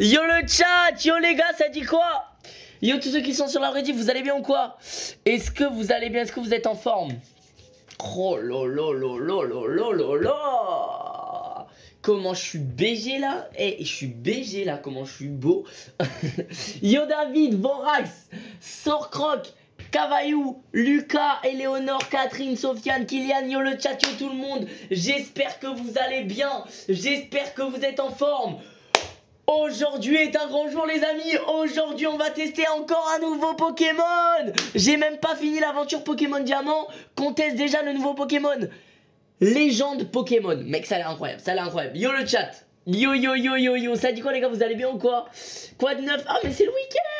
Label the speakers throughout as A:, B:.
A: Yo le chat, yo les gars, ça dit quoi? Yo tous ceux qui sont sur la rediff, vous allez bien ou quoi? Est-ce que vous allez bien? Est-ce que vous êtes en forme? Oh lo lo lo lo lo lo lo lo. Comment je suis BG là? Eh, je suis BG là, comment je suis beau. Yo David, Vorax, Sorcroc, Cavaillou, Lucas, Eleonore, Catherine, Sofiane, Kylian, yo le chat, yo tout le monde. J'espère que vous allez bien. J'espère que vous êtes en forme Aujourd'hui est un grand jour les amis. Aujourd'hui on va tester encore un nouveau Pokémon. J'ai même pas fini l'aventure Pokémon Diamant. Qu'on teste déjà le nouveau Pokémon. Légende Pokémon. Mec ça a incroyable, ça a incroyable. Yo le chat. Yo yo yo yo yo. Ça dit quoi les gars vous allez bien ou quoi? Quoi de neuf? Ah mais c'est le week-end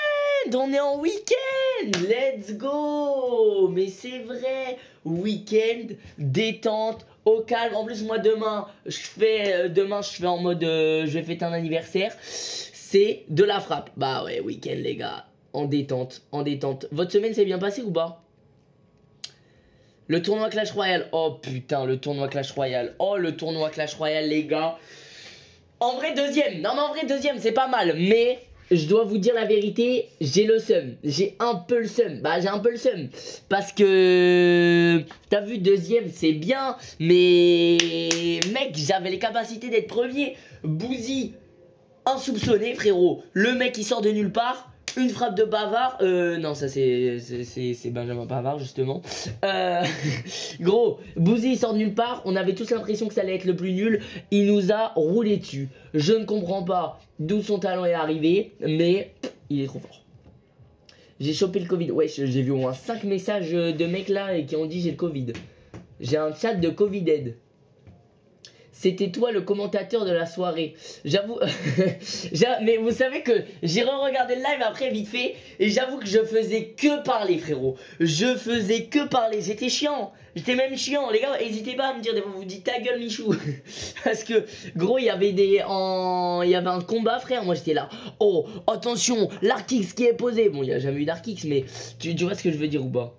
A: On est en week-end Let's go Mais c'est vrai Week-end, détente au calme. En plus, moi, demain, je fais, euh, demain, je fais en mode, euh, je vais fêter un anniversaire. C'est de la frappe. Bah ouais, week-end, les gars. En détente, en détente. Votre semaine s'est bien passée ou pas? Le tournoi Clash Royale. Oh putain, le tournoi Clash Royale. Oh, le tournoi Clash Royale, les gars. En vrai, deuxième. Non, mais en vrai, deuxième, c'est pas mal. Mais je dois vous dire la vérité, j'ai le seum. J'ai un peu le seum. Bah, j'ai un peu le seum. Parce que. T'as vu, deuxième, c'est bien. Mais. Mec, j'avais les capacités d'être premier. Bouzy, insoupçonné, frérot. Le mec, il sort de nulle part. Une frappe de Bavard. Euh, non, ça c'est Benjamin Bavard, justement. Euh, gros, Bouzy sort de nulle part. On avait tous l'impression que ça allait être le plus nul. Il nous a roulé dessus. Je ne comprends pas d'où son talent est arrivé, mais il est trop fort. J'ai chopé le Covid. Ouais, j'ai vu au moins 5 messages de mecs là qui ont dit j'ai le Covid. J'ai un chat de Covid aid. C'était toi le commentateur de la soirée. J'avoue. mais vous savez que j'ai re-regardé le live après vite fait. Et j'avoue que je faisais que parler, frérot. Je faisais que parler. J'étais chiant. J'étais même chiant. Les gars, n'hésitez pas à me dire. Vous dites ta gueule, Michou. Parce que, gros, il y avait des. En... Y avait un combat, frère. Moi, j'étais là. Oh, attention, l'Arkix qui est posé. Bon, il n'y a jamais eu d'Arkix, mais tu vois ce que je veux dire ou pas?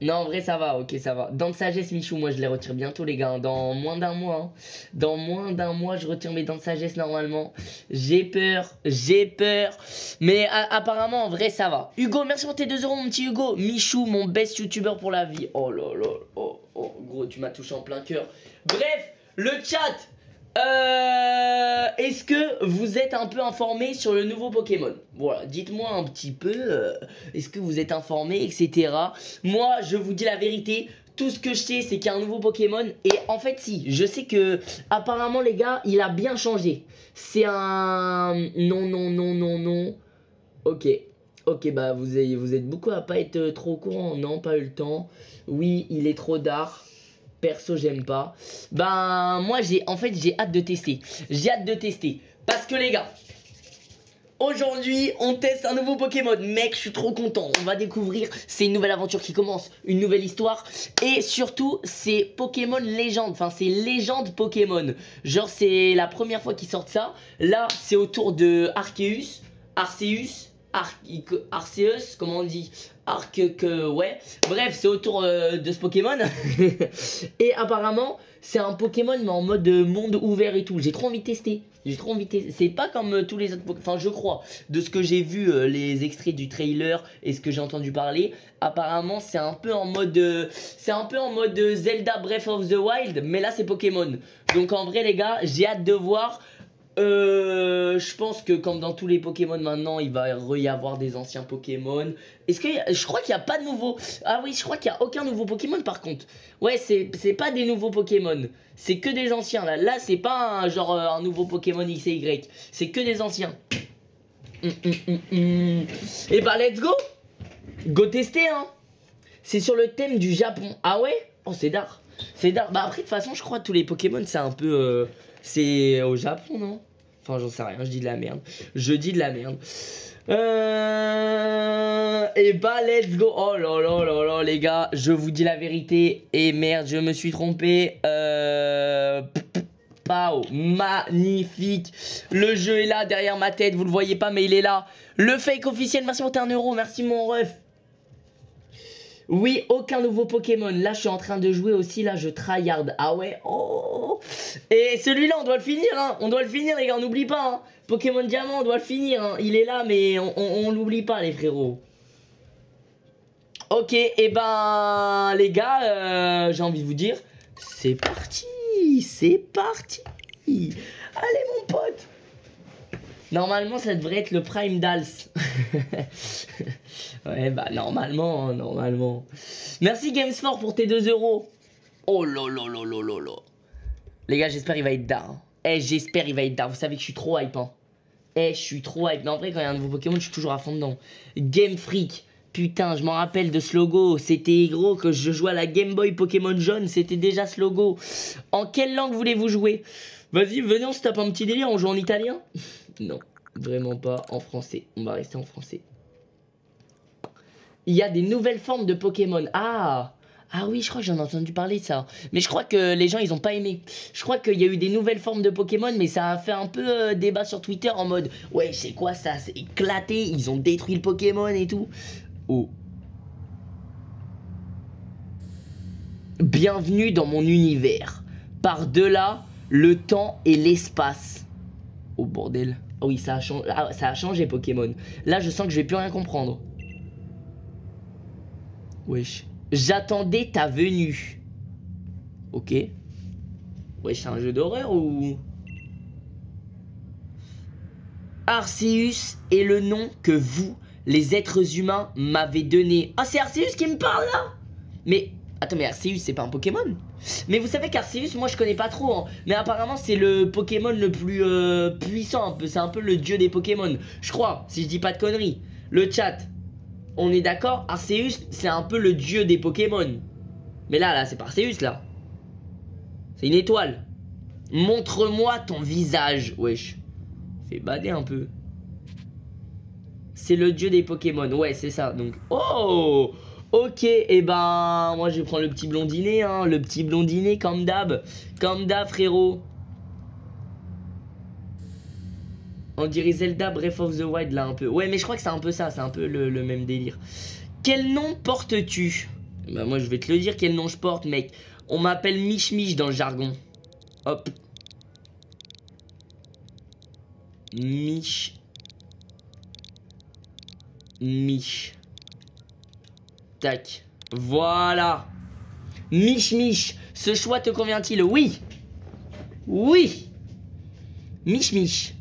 A: Non, en vrai, ça va, ok, ça va. Dents de sagesse, Michou, moi, je les retire bientôt, les gars. Dans moins d'un mois. Hein. Dans moins d'un mois, je retire mes dents de sagesse, normalement. J'ai peur, j'ai peur. Mais apparemment, en vrai, ça va. Hugo, merci pour tes 2 euros, mon petit Hugo. Michou, mon best youtubeur pour la vie. Oh là là, oh, oh, gros, tu m'as touché en plein cœur. Bref, le chat, euh, Est-ce que vous êtes un peu informé sur le nouveau Pokémon? Voilà, dites-moi un petit peu. Euh, est-ce que vous êtes informé, etc. Moi, je vous dis la vérité. Tout ce que je sais, c'est qu'il y a un nouveau Pokémon. Et en fait, si, je sais que apparemment, les gars, il a bien changé. C'est un non, non, non, non, non. Ok. Ok, bah vous, êtes beaucoup à pas être trop au courant. Non, pas eu le temps. Oui, il est trop tard perso j'aime pas. Ben moi j'ai en fait j'ai hâte de tester. J'ai hâte de tester. Parce que les gars, Aujourd'hui, on teste un nouveau Pokémon. Mec, je suis trop content. On va découvrir. C'est une nouvelle aventure qui commence, une nouvelle histoire. Et surtout, c'est Pokémon légende. Enfin, c'est légende Pokémon. Genre, c'est la première fois qu'ils sortent ça. Là, c'est autour de Arceus, Arceus, Arceus, comment on dit? Arc que ouais. Bref, c'est autour euh, de ce Pokémon. et apparemment, c'est un Pokémon mais en mode monde ouvert et tout. J'ai trop envie de tester. J'ai trop envie de tester. C'est pas comme euh, tous les autres Pokémon. Enfin, je crois. De ce que j'ai vu, euh, les extraits du trailer et ce que j'ai entendu parler, apparemment, c'est un peu en mode. c'est un peu en mode Zelda Breath of the Wild. Mais là, c'est Pokémon. Donc en vrai, les gars, j'ai hâte de voir. Euh, je pense que comme dans tous les Pokémon maintenant, il va y avoir des anciens Pokémon. Est-ce que je crois qu'il n'y a pas de nouveaux Ah oui, je crois qu'il n'y a aucun nouveau Pokémon par contre. Ouais, c'est pas des nouveaux Pokémon. C'est que des anciens là. Là, c'est pas un, genre euh, un nouveau Pokémon X et Y. C'est que des anciens. Hum, hum, hum, et bah let's go. Go tester hein. C'est sur le thème du Japon. Ah ouais? Oh, c'est d'art. C'est d'art. Bah après de toute façon, je crois que tous les Pokémon c'est un peu euh, c'est au Japon, non? Enfin, j'en sais rien, je dis de la merde. Je dis de la merde. Euh... Et bah, let's go. Oh là là là là, les gars, je vous dis la vérité. Et merde, je me suis trompé. Euh. Magnifique. Le jeu est là derrière ma tête, vous le voyez pas, mais il est là. Le fake officiel, merci pour tes 1 euro, merci mon ref. Oui, aucun nouveau Pokémon. Là, je suis en train de jouer aussi. Là, je tryhard. Ah ouais. Oh. Et celui-là, on doit le finir. Hein. On doit le finir, les gars. On n'oublie pas. Hein. Pokémon Diamant, on doit le finir. Hein. Il est là, mais on, on, l'oublie pas, les frérots. Ok, et eh ben, les gars, euh, j'ai envie de vous dire, c'est parti. C'est parti. Allez, mon pote. Normalement, ça devrait être le prime d'Als. ouais, bah, normalement, hein, normalement. Merci Gamesfor pour tes 2 euros. Oh là. Les gars, j'espère il va être down. Eh, j'espère il va être down. Vous savez que je suis trop hype, hein. Eh, je suis trop hype. Mais en vrai, quand il y a un nouveau Pokémon, je suis toujours à fond dedans. Game Freak. Putain, je m'en rappelle de ce logo. C'était gros que je jouais à la Game Boy Pokémon jaune. C'était déjà ce logo. En quelle langue voulez-vous jouer? Vas-y, venez, on se tape un petit délire. On joue en italien? non, vraiment pas en français. On va rester en français. Il y a des nouvelles formes de Pokémon. Ah ah oui, je crois que j'en ai entendu parler de ça. Mais je crois que les gens, ils ont pas aimé. Je crois qu'il y a eu des nouvelles formes de Pokémon, mais ça a fait un peu euh, débat sur Twitter en mode Ouais, c'est quoi ça? C'est éclaté, ils ont détruit le Pokémon et tout. Oh. Bienvenue dans mon univers. Par-delà le temps et l'espace. Oh bordel. Oh oui, ça a, changé, ah, ça a changé Pokémon. Là, je sens que je vais plus rien comprendre. Wesh. J'attendais ta venue. Ok. Wesh, c'est un jeu d'horreur ou... Arceus est le nom que vous, les êtres humains, m'avez donné. Ah, c'est Arceus qui me parle là? Mais Attends, mais Arceus, c'est pas un Pokémon? Mais vous savez qu'Arceus, moi je connais pas trop. Hein. Mais apparemment, c'est le Pokémon le plus euh, puissant. C'est un peu le dieu des Pokémon. Je crois, si je dis pas de conneries. Le chat, on est d'accord Arceus, c'est un peu le dieu des Pokémon. Mais là, là, c'est pas Arceus, là. C'est une étoile. Montre-moi ton visage. Wesh. Fais bader un peu. C'est le dieu des Pokémon. Ouais, c'est ça. Donc, oh Ok, et eh ben moi je vais prendre le petit blondinet, hein, le petit blondinet comme d'hab, comme d'hab frérot. On dirait Zelda Breath of the Wild là un peu. Ouais mais je crois que c'est un peu ça, c'est un peu le, même délire. Quel nom portes-tu? Bah moi je vais te le dire quel nom je porte mec. On m'appelle Mich Mich dans le jargon. Hop. Mich. Mich. Tac. Voilà. Mich ce choix te convient-il? Oui. Oui. Mich.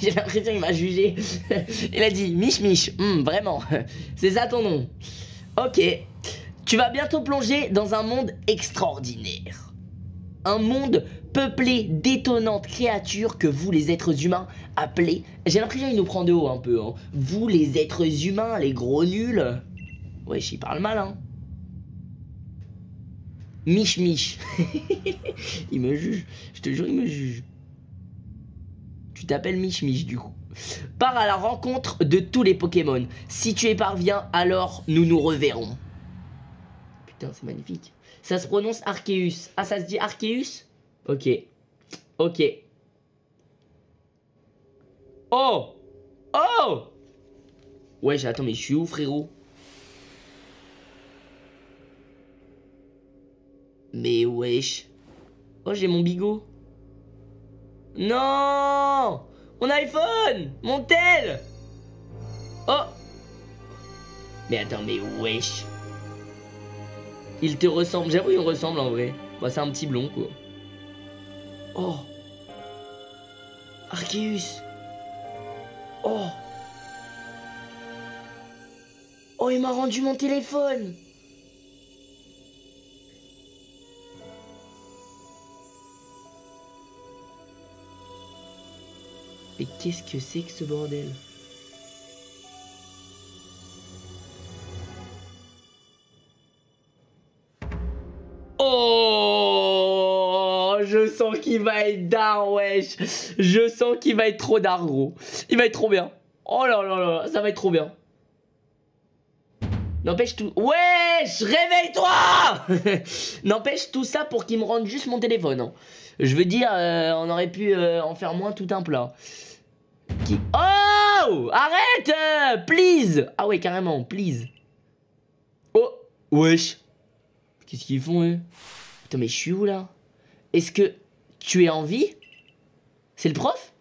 A: J'ai l'impression qu'il m'a jugé. Il a dit Mich. Hmm, vraiment. C'est ça ton nom. Ok. Tu vas bientôt plonger dans un monde extraordinaire. Un monde peuplé d'étonnantes créatures que vous, les êtres humains, appelez... J'ai l'impression qu'il nous prend de haut un peu. Hein. Vous, les êtres humains, les gros nuls. Wesh, il parle mal, hein. Mich il me juge. Je te jure, il me juge. Tu t'appelles Mich, du coup. Pars à la rencontre de tous les Pokémon. Si tu y parviens, alors nous nous reverrons. Putain, c'est magnifique. Ça se prononce Arceus. Ah, ça se dit Arceus? Ok. Ok. Oh Oh Ouais, attends, mais je suis où, frérot? Mais wesh. Oh, j'ai mon bigot. Non Mon iPhone Mon tel Oh Mais attends, mais wesh. Il te ressemble. J'avoue, il me ressemble en vrai. Bah, c'est un petit blond, quoi. Oh Arceus Oh Oh, il m'a rendu mon téléphone Mais qu'est-ce que c'est que ce bordel? Oh Je sens qu'il va être d'art, wesh Je sens qu'il va être trop d'art, gros. Il va être trop bien. Oh là là là, ça va être trop bien. N'empêche tout... Wesh Réveille-toi N'empêche tout ça pour qu'il me rende juste mon téléphone. Hein. Je veux dire, euh, on aurait pu euh, en faire moins tout un plat. Oh Arrête euh, Please Ah ouais, carrément, please. Wesh. Qu'est-ce qu'ils font, eux Attends, mais je suis où, là Est-ce que tu es en vie C'est le prof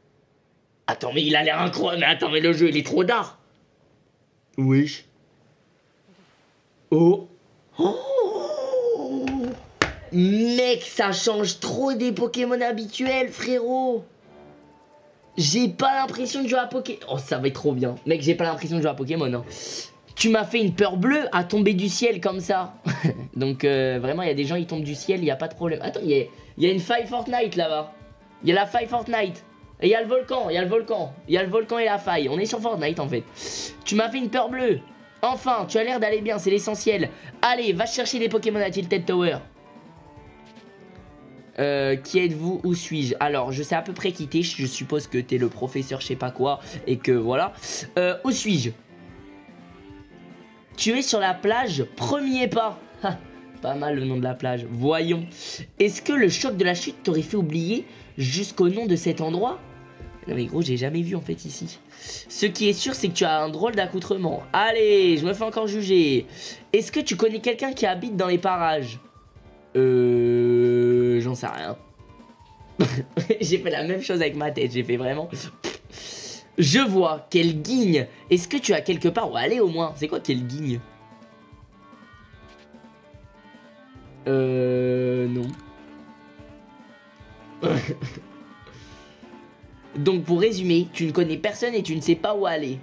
A: Attends, mais il a l'air incroyable. Mais attends, mais le jeu, il est trop d'art. Wesh. Oh. oh. Mec, ça change trop des Pokémon habituels, frérot. J'ai pas l'impression de jouer à Pokémon. Oh, ça va être trop bien. Mec, j'ai pas l'impression de jouer à Pokémon. Hein. Tu m'as fait une peur bleue à tomber du ciel comme ça. Donc, euh, vraiment, il y a des gens, ils tombent du ciel, il n'y a pas de problème. Attends, il y, y a, une faille Fortnite là-bas. Il y a la faille Fortnite. Et il y a le volcan, il y a le volcan. Il y a le volcan et la faille. On est sur Fortnite en fait. Tu m'as fait une peur bleue. Enfin, tu as l'air d'aller bien, c'est l'essentiel. Allez, va chercher des Pokémon à Tilted Tower. Euh, qui êtes-vous Où suis-je? Alors, je sais à peu près qui t'es. Je suppose que t'es le professeur, je sais pas quoi. Et que voilà. Euh, où suis-je? Tu es sur la plage, premier pas. pas mal le nom de la plage. Voyons. Est-ce que le choc de la chute t'aurait fait oublier jusqu'au nom de cet endroit? Non mais gros, j'ai jamais vu en fait ici. Ce qui est sûr, c'est que tu as un drôle d'accoutrement. Allez, je me fais encore juger. Est-ce que tu connais quelqu'un qui habite dans les parages? Euh... J'en sais rien. j'ai fait la même chose avec ma tête, j'ai fait vraiment... Je vois, quel guigne Est-ce que tu as quelque part où aller au moins? C'est quoi quel guigne? Euh... Non. Donc pour résumer, tu ne connais personne et tu ne sais pas où aller.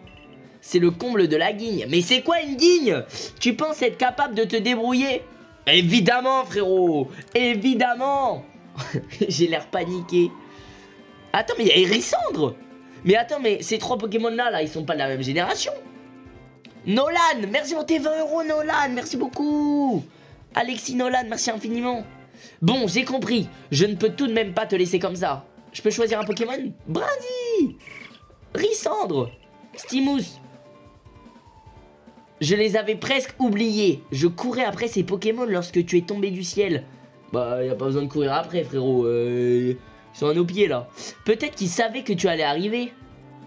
A: C'est le comble de la guigne. Mais c'est quoi une guigne? Tu penses être capable de te débrouiller? Évidemment, frérot. Évidemment. J'ai l'air paniqué. Attends, mais il y a Hérissandre Mais attends, mais ces trois Pokémon-là, là, ils sont pas de la même génération. Nolan Merci pour tes 20 euros, Nolan. Merci beaucoup. Alexis Nolan, merci infiniment. Bon, j'ai compris. Je ne peux tout de même pas te laisser comme ça. Je peux choisir un Pokémon? Brady Rissandre. Stimus je les avais presque oubliés. Je courais après ces Pokémon lorsque tu es tombé du ciel. Bah, y a pas besoin de courir après, frérot. Euh, ils sont à nos pieds, là. Peut-être qu'ils savaient que tu allais arriver.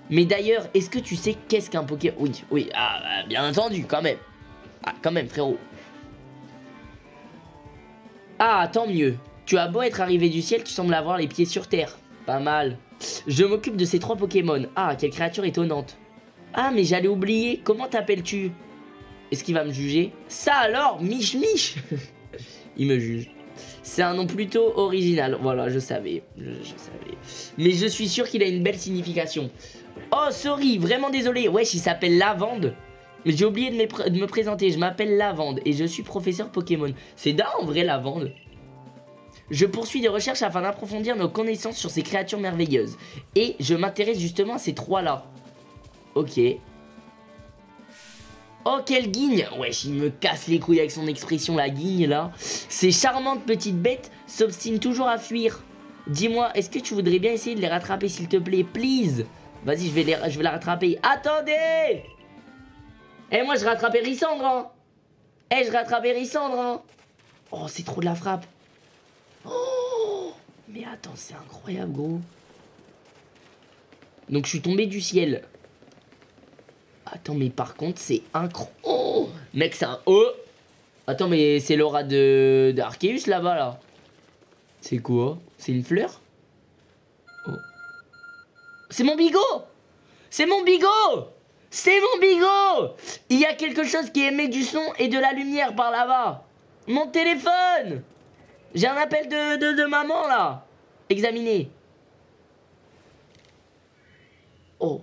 A: Mais d'ailleurs, est-ce que tu sais qu'est-ce qu'un Pokémon Oui, oui, ah, bah, bien entendu, quand même. Ah, quand même, frérot. Ah, tant mieux. Tu as beau être arrivé du ciel, tu sembles avoir les pieds sur terre. Pas mal. Je m'occupe de ces trois Pokémon. Ah, quelle créature étonnante. Ah, mais j'allais oublier. Comment t'appelles-tu? Est-ce qu'il va me juger Ça alors Mich Mich Il me juge. C'est un nom plutôt original. Voilà, je savais. Je, savais. Mais je suis sûr qu'il a une belle signification. Oh, sorry, vraiment désolé. Wesh, il s'appelle Lavande. Mais j'ai oublié de, me présenter. Je m'appelle Lavande et je suis professeur Pokémon. C'est dingue en vrai, Lavande. Je poursuis des recherches afin d'approfondir nos connaissances sur ces créatures merveilleuses. Et je m'intéresse justement à ces trois-là. Ok. Oh, quelle guigne Wesh, il me casse les couilles avec son expression, la guigne, là. Ces charmantes petites bêtes s'obstinent toujours à fuir. Dis-moi, est-ce que tu voudrais bien essayer de les rattraper, s'il te plaît Please? Vas-y, je, vais la rattraper. Attendez Eh, moi, je rattrape Rissandre, hein Eh, je rattrape Rissandre, hein Oh, c'est trop de la frappe. Oh Mais attends, c'est incroyable, gros. Donc, je suis tombé du ciel. Attends, mais par contre, c'est incroyable. Oh Mec, c'est un Oh Attends, mais c'est l'aura de là-bas, là. C'est quoi? C'est une fleur? Oh. C'est mon bigot C'est mon bigot C'est mon bigot Il y a quelque chose qui émet du son et de la lumière par là-bas. Mon téléphone J'ai un appel de, de, de maman, là. Examinez. Oh.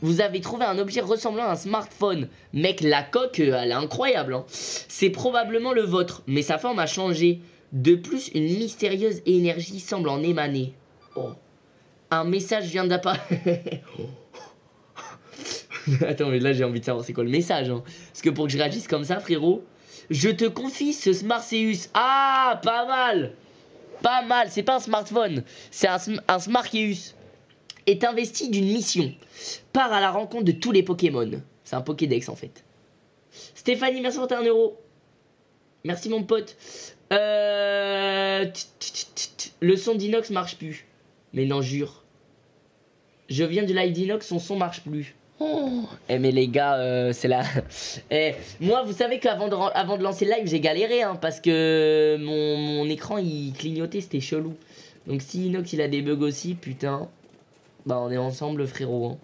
A: Vous avez trouvé un objet ressemblant à un smartphone. Mec, la coque, euh, elle est incroyable. Hein. C'est probablement le vôtre, mais sa forme a changé. De plus, une mystérieuse énergie semble en émaner. Oh. Un message vient d'apparaître. Attends, mais là j'ai envie de savoir c'est quoi le message. Hein. Parce que pour que je réagisse comme ça, frérot, je te confie ce Smartseus. Ah, pas mal. Pas mal, c'est pas un smartphone, c'est un, un Smartseus est investi d'une mission. Part à la rencontre de tous les Pokémon. C'est un Pokédex en fait. Stéphanie, merci pour un euro. Merci mon pote. Euh... Le son d'Inox marche plus. Mais non, jure. Je viens de live d'Inox, son son marche plus. Oh. Eh mais les gars, euh, c'est là. Eh, moi, vous savez qu'avant de, avant de lancer le live, j'ai galéré, hein, parce que mon, mon écran, il clignotait, c'était chelou. Donc si Inox, il a des bugs aussi, putain, bah on est ensemble, frérot. Hein.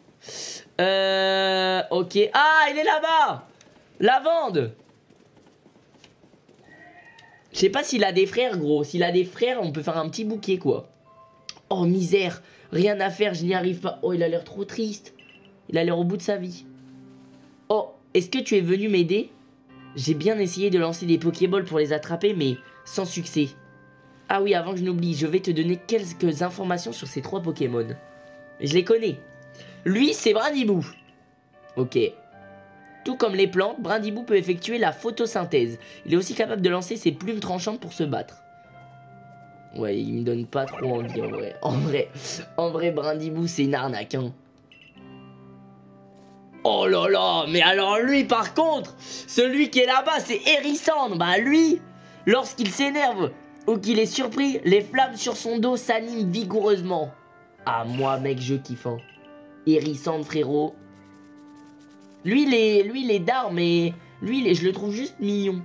A: Euh, ok. Ah, il est là-bas Lavande Je sais pas s'il a des frères, gros. S'il a des frères, on peut faire un petit bouquet, quoi. Oh, misère Rien à faire, je n'y arrive pas. Oh, il a l'air trop triste. Il a l'air au bout de sa vie. Oh, est-ce que tu es venu m'aider? J'ai bien essayé de lancer des Pokéballs pour les attraper, mais sans succès. Ah oui, avant que je n'oublie, je vais te donner quelques informations sur ces trois Pokémon. Je les connais. Lui, c'est Brindibou. Ok. Tout comme les plantes, Brindibou peut effectuer la photosynthèse. Il est aussi capable de lancer ses plumes tranchantes pour se battre. Ouais, il me donne pas trop envie en vrai. En vrai, Brindibou, c'est une arnaque, hein. Oh là là, mais alors lui par contre, celui qui est là-bas c'est Hérissandre. Bah lui, lorsqu'il s'énerve ou qu'il est surpris, les flammes sur son dos s'animent vigoureusement. Ah moi mec je kiffe hein. Frérot. Lui les, lui les dards mais lui je le trouve juste mignon.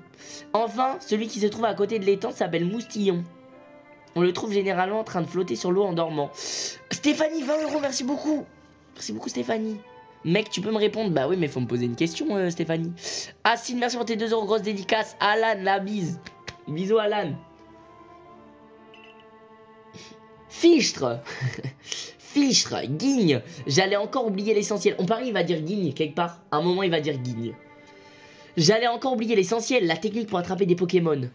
A: Enfin, celui qui se trouve à côté de l'étang s'appelle Moustillon. On le trouve généralement en train de flotter sur l'eau en dormant. Stéphanie, 20 euros, merci beaucoup. Merci beaucoup Stéphanie. Mec, tu peux me répondre? Bah oui, mais faut me poser une question, euh, Stéphanie. Assine, merci pour tes 2 euros, grosse dédicace. Alan, la bise. Bisous, Alan. Fichtre. Fichtre, guigne. J'allais encore oublier l'essentiel. On parie, il va dire guigne quelque part. Un moment, il va dire guigne. J'allais encore oublier l'essentiel, la technique pour attraper des Pokémon.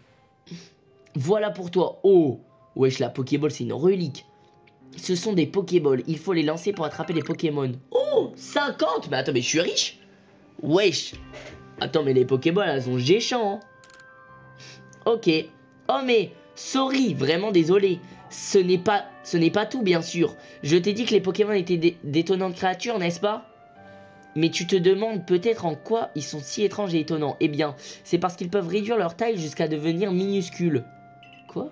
A: Voilà pour toi. Oh. Wesh, la Pokéball, c'est une relique. Ce sont des Pokéballs. Il faut les lancer pour attraper les Pokémon. Oh 50 Mais attends, mais je suis riche Wesh Attends, mais les Pokéballs, elles ont géchant. Hein. Ok. Oh, mais... Sorry, vraiment désolé. Ce n'est pas... Tout, bien sûr. Je t'ai dit que les Pokémon étaient d'étonnantes créatures, n'est-ce pas? Mais tu te demandes peut-être en quoi ils sont si étranges et étonnants. Eh bien, c'est parce qu'ils peuvent réduire leur taille jusqu'à devenir minuscules. Quoi?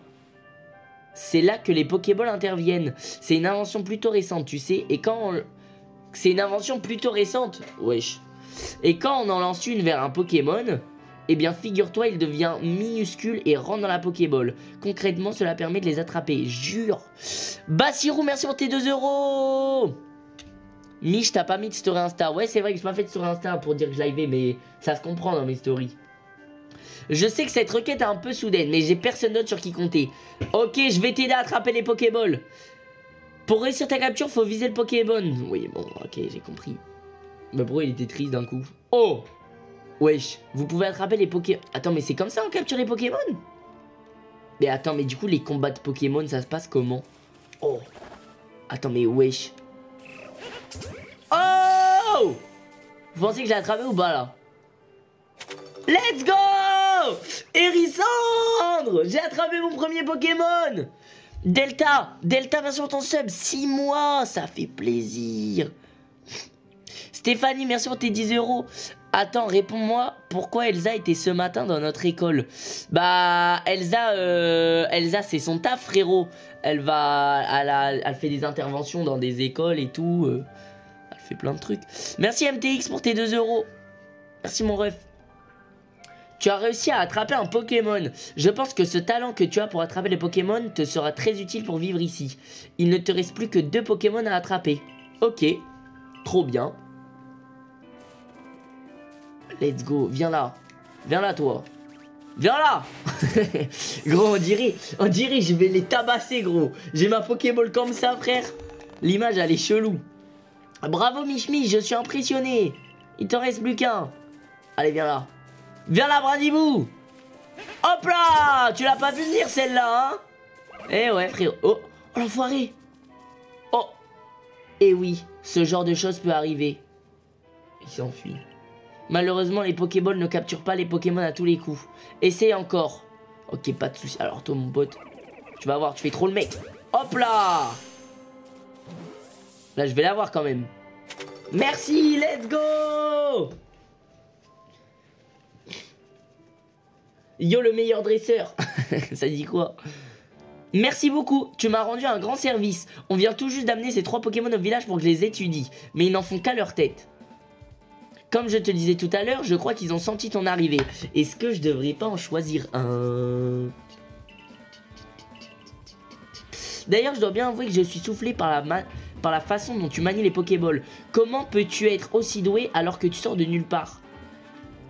A: C'est là que les Pokéballs interviennent. C'est une invention plutôt récente, tu sais. Et quand. C'est une invention plutôt récente. Wesh. Et quand on en lance une vers un Pokémon, eh bien figure-toi, il devient minuscule et rentre dans la Pokéball. Concrètement, cela permet de les attraper. Jure. Bassirou, merci pour tes 2 euros. Mich, t'as pas mis de story Insta. Ouais, c'est vrai que je pas fait de story Insta pour dire que je live, mais ça se comprend dans mes stories. Je sais que cette requête est un peu soudaine, mais j'ai personne d'autre sur qui compter. Ok, je vais t'aider à attraper les Pokéballs. Pour réussir ta capture, faut viser le Pokémon. Oui, bon, ok, j'ai compris. Mais pourquoi il était triste d'un coup? Oh Wesh, vous pouvez attraper les Pokémon. Attends, mais c'est comme ça on capture les Pokémon. Mais attends, mais du coup, les combats de Pokémon, ça se passe comment? Oh. Attends, mais wesh. Oh! Vous pensez que j'ai attrapé ou pas là? Let's go! Hérissandre J'ai attrapé mon premier Pokémon. Delta Delta, va sur ton sub. 6 mois Ça fait plaisir. Stéphanie, merci pour tes 10 euros. Attends, réponds-moi, pourquoi Elsa était ce matin dans notre école? Bah, Elsa, euh, Elsa, c'est son taf, frérot. Elle va, elle, elle, fait des interventions dans des écoles et tout. Euh. elle fait plein de trucs. Merci MTX pour tes 2 euros. Merci mon ref. Tu as réussi à attraper un Pokémon. Je pense que ce talent que tu as pour attraper les Pokémon te sera très utile pour vivre ici. Il ne te reste plus que deux Pokémon à attraper. Ok. Trop bien. Let's go. Viens là. Viens là, toi. Viens là Gros, on dirait, on dirait je vais les tabasser, gros. J'ai ma Pokéball comme ça, frère. L'image, elle est chelou. Bravo, Michmi, je suis impressionné. Il t'en reste plus qu'un. Allez, viens là. Viens là, Brandibou Hop là Tu l'as pas vu venir, celle-là, hein? Eh ouais, frérot. Oh, oh l'enfoiré Oh Eh oui, ce genre de choses peut arriver. Il s'enfuit. Malheureusement, les Pokéballs ne capturent pas les Pokémon à tous les coups. Essaye encore. Ok, pas de soucis. Alors, toi, mon pote, tu vas voir, tu fais trop le mec. Hop là Là, je vais l'avoir quand même. Merci, let's go Yo le meilleur dresseur Ça dit quoi? Merci beaucoup, tu m'as rendu un grand service. On vient tout juste d'amener ces trois Pokémon au village pour que je les étudie. Mais ils n'en font qu'à leur tête. Comme je te disais tout à l'heure, je crois qu'ils ont senti ton arrivée. Est-ce que je devrais pas en choisir un? D'ailleurs, je dois bien avouer que je suis soufflé par la, par la façon dont tu manies les Pokéballs. Comment peux-tu être aussi doué alors que tu sors de nulle part?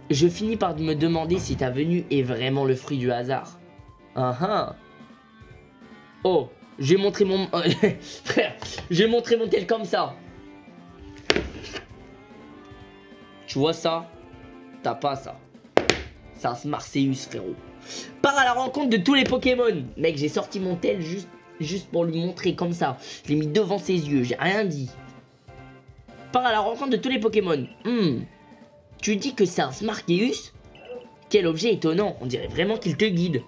A: Je finis par me demander si ta venue est vraiment le fruit du hasard. Ah Oh, j'ai montré mon... Frère, j'ai montré mon tel comme ça. Tu vois ça? T'as pas ça. C'est un Marseillus, frérot. Part à la rencontre de tous les Pokémon. Mec, j'ai sorti mon tel juste, juste pour lui montrer comme ça. Je l'ai mis devant ses yeux, j'ai rien dit. Part à la rencontre de tous les Pokémon. Hmm. Tu dis que c'est un Smarkeus? Quel objet étonnant, on dirait vraiment qu'il te guide.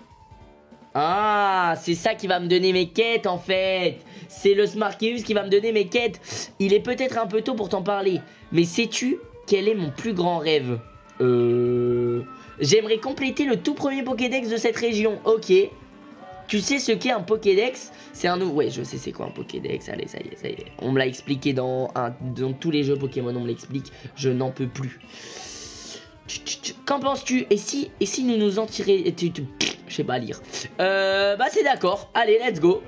A: Ah, c'est ça qui va me donner mes quêtes en fait. C'est le Smarkeus qui va me donner mes quêtes. Il est peut-être un peu tôt pour t'en parler. Mais sais-tu quel est mon plus grand rêve Euh... J'aimerais compléter le tout premier Pokédex de cette région. Ok. Tu sais ce qu'est un Pokédex? C'est un nouveau... Ouais, je sais c'est quoi un Pokédex. Allez, ça y est, ça y est. On me l'a expliqué dans, tous les jeux Pokémon, on me l'explique. Je n'en peux plus. Qu'en penses-tu? Et si et si nous nous en tirions... Je sais pas lire. Euh, bah c'est d'accord. Allez, let's go.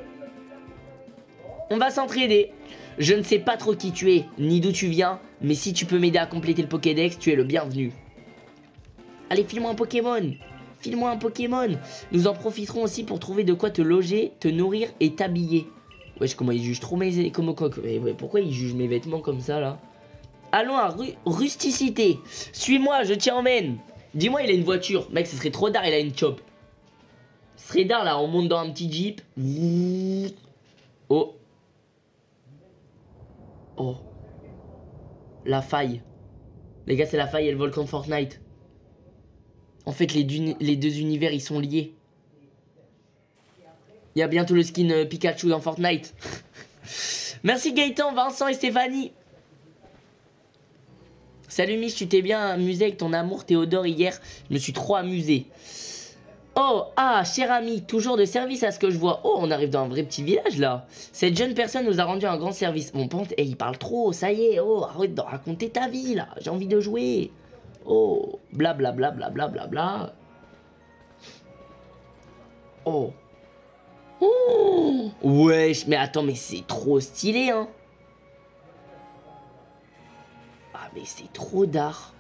A: On va s'entraider. Je ne sais pas trop qui tu es, ni d'où tu viens, mais si tu peux m'aider à compléter le Pokédex, tu es le bienvenu. Allez, file-moi un Pokémon File-moi un Pokémon Nous en profiterons aussi pour trouver de quoi te loger, te nourrir et t'habiller. Wesh, comment ils jugent trop mes... Comment, pourquoi ils jugent mes vêtements comme ça, là? Allons à Rusticité. Suis-moi, je t'emmène. Dis-moi, il a une voiture. Mec, ce serait trop d'art, il a une chop. Ce serait d'art, là, on monte dans un petit jeep. Oh. Oh. La faille. Les gars, c'est la faille et le volcan de Fortnite. En fait, les, deux univers, ils sont liés. Il y a bientôt le skin euh, Pikachu dans Fortnite. Merci Gaëtan, Vincent et Stéphanie. Salut Mich, tu t'es bien amusé avec ton amour Théodore hier? Je me suis trop amusé. Oh, ah, cher ami, toujours de service à ce que je vois. Oh, on arrive dans un vrai petit village là. Cette jeune personne nous a rendu un grand service. Mon ponte, et il parle trop, ça y est. Oh, arrête de raconter ta vie là. J'ai envie de jouer. Oh, blablabla, blablabla, bla, bla, bla. Oh. Oh. Wesh, mais attends, mais c'est trop stylé, hein. Ah, mais c'est trop d'art.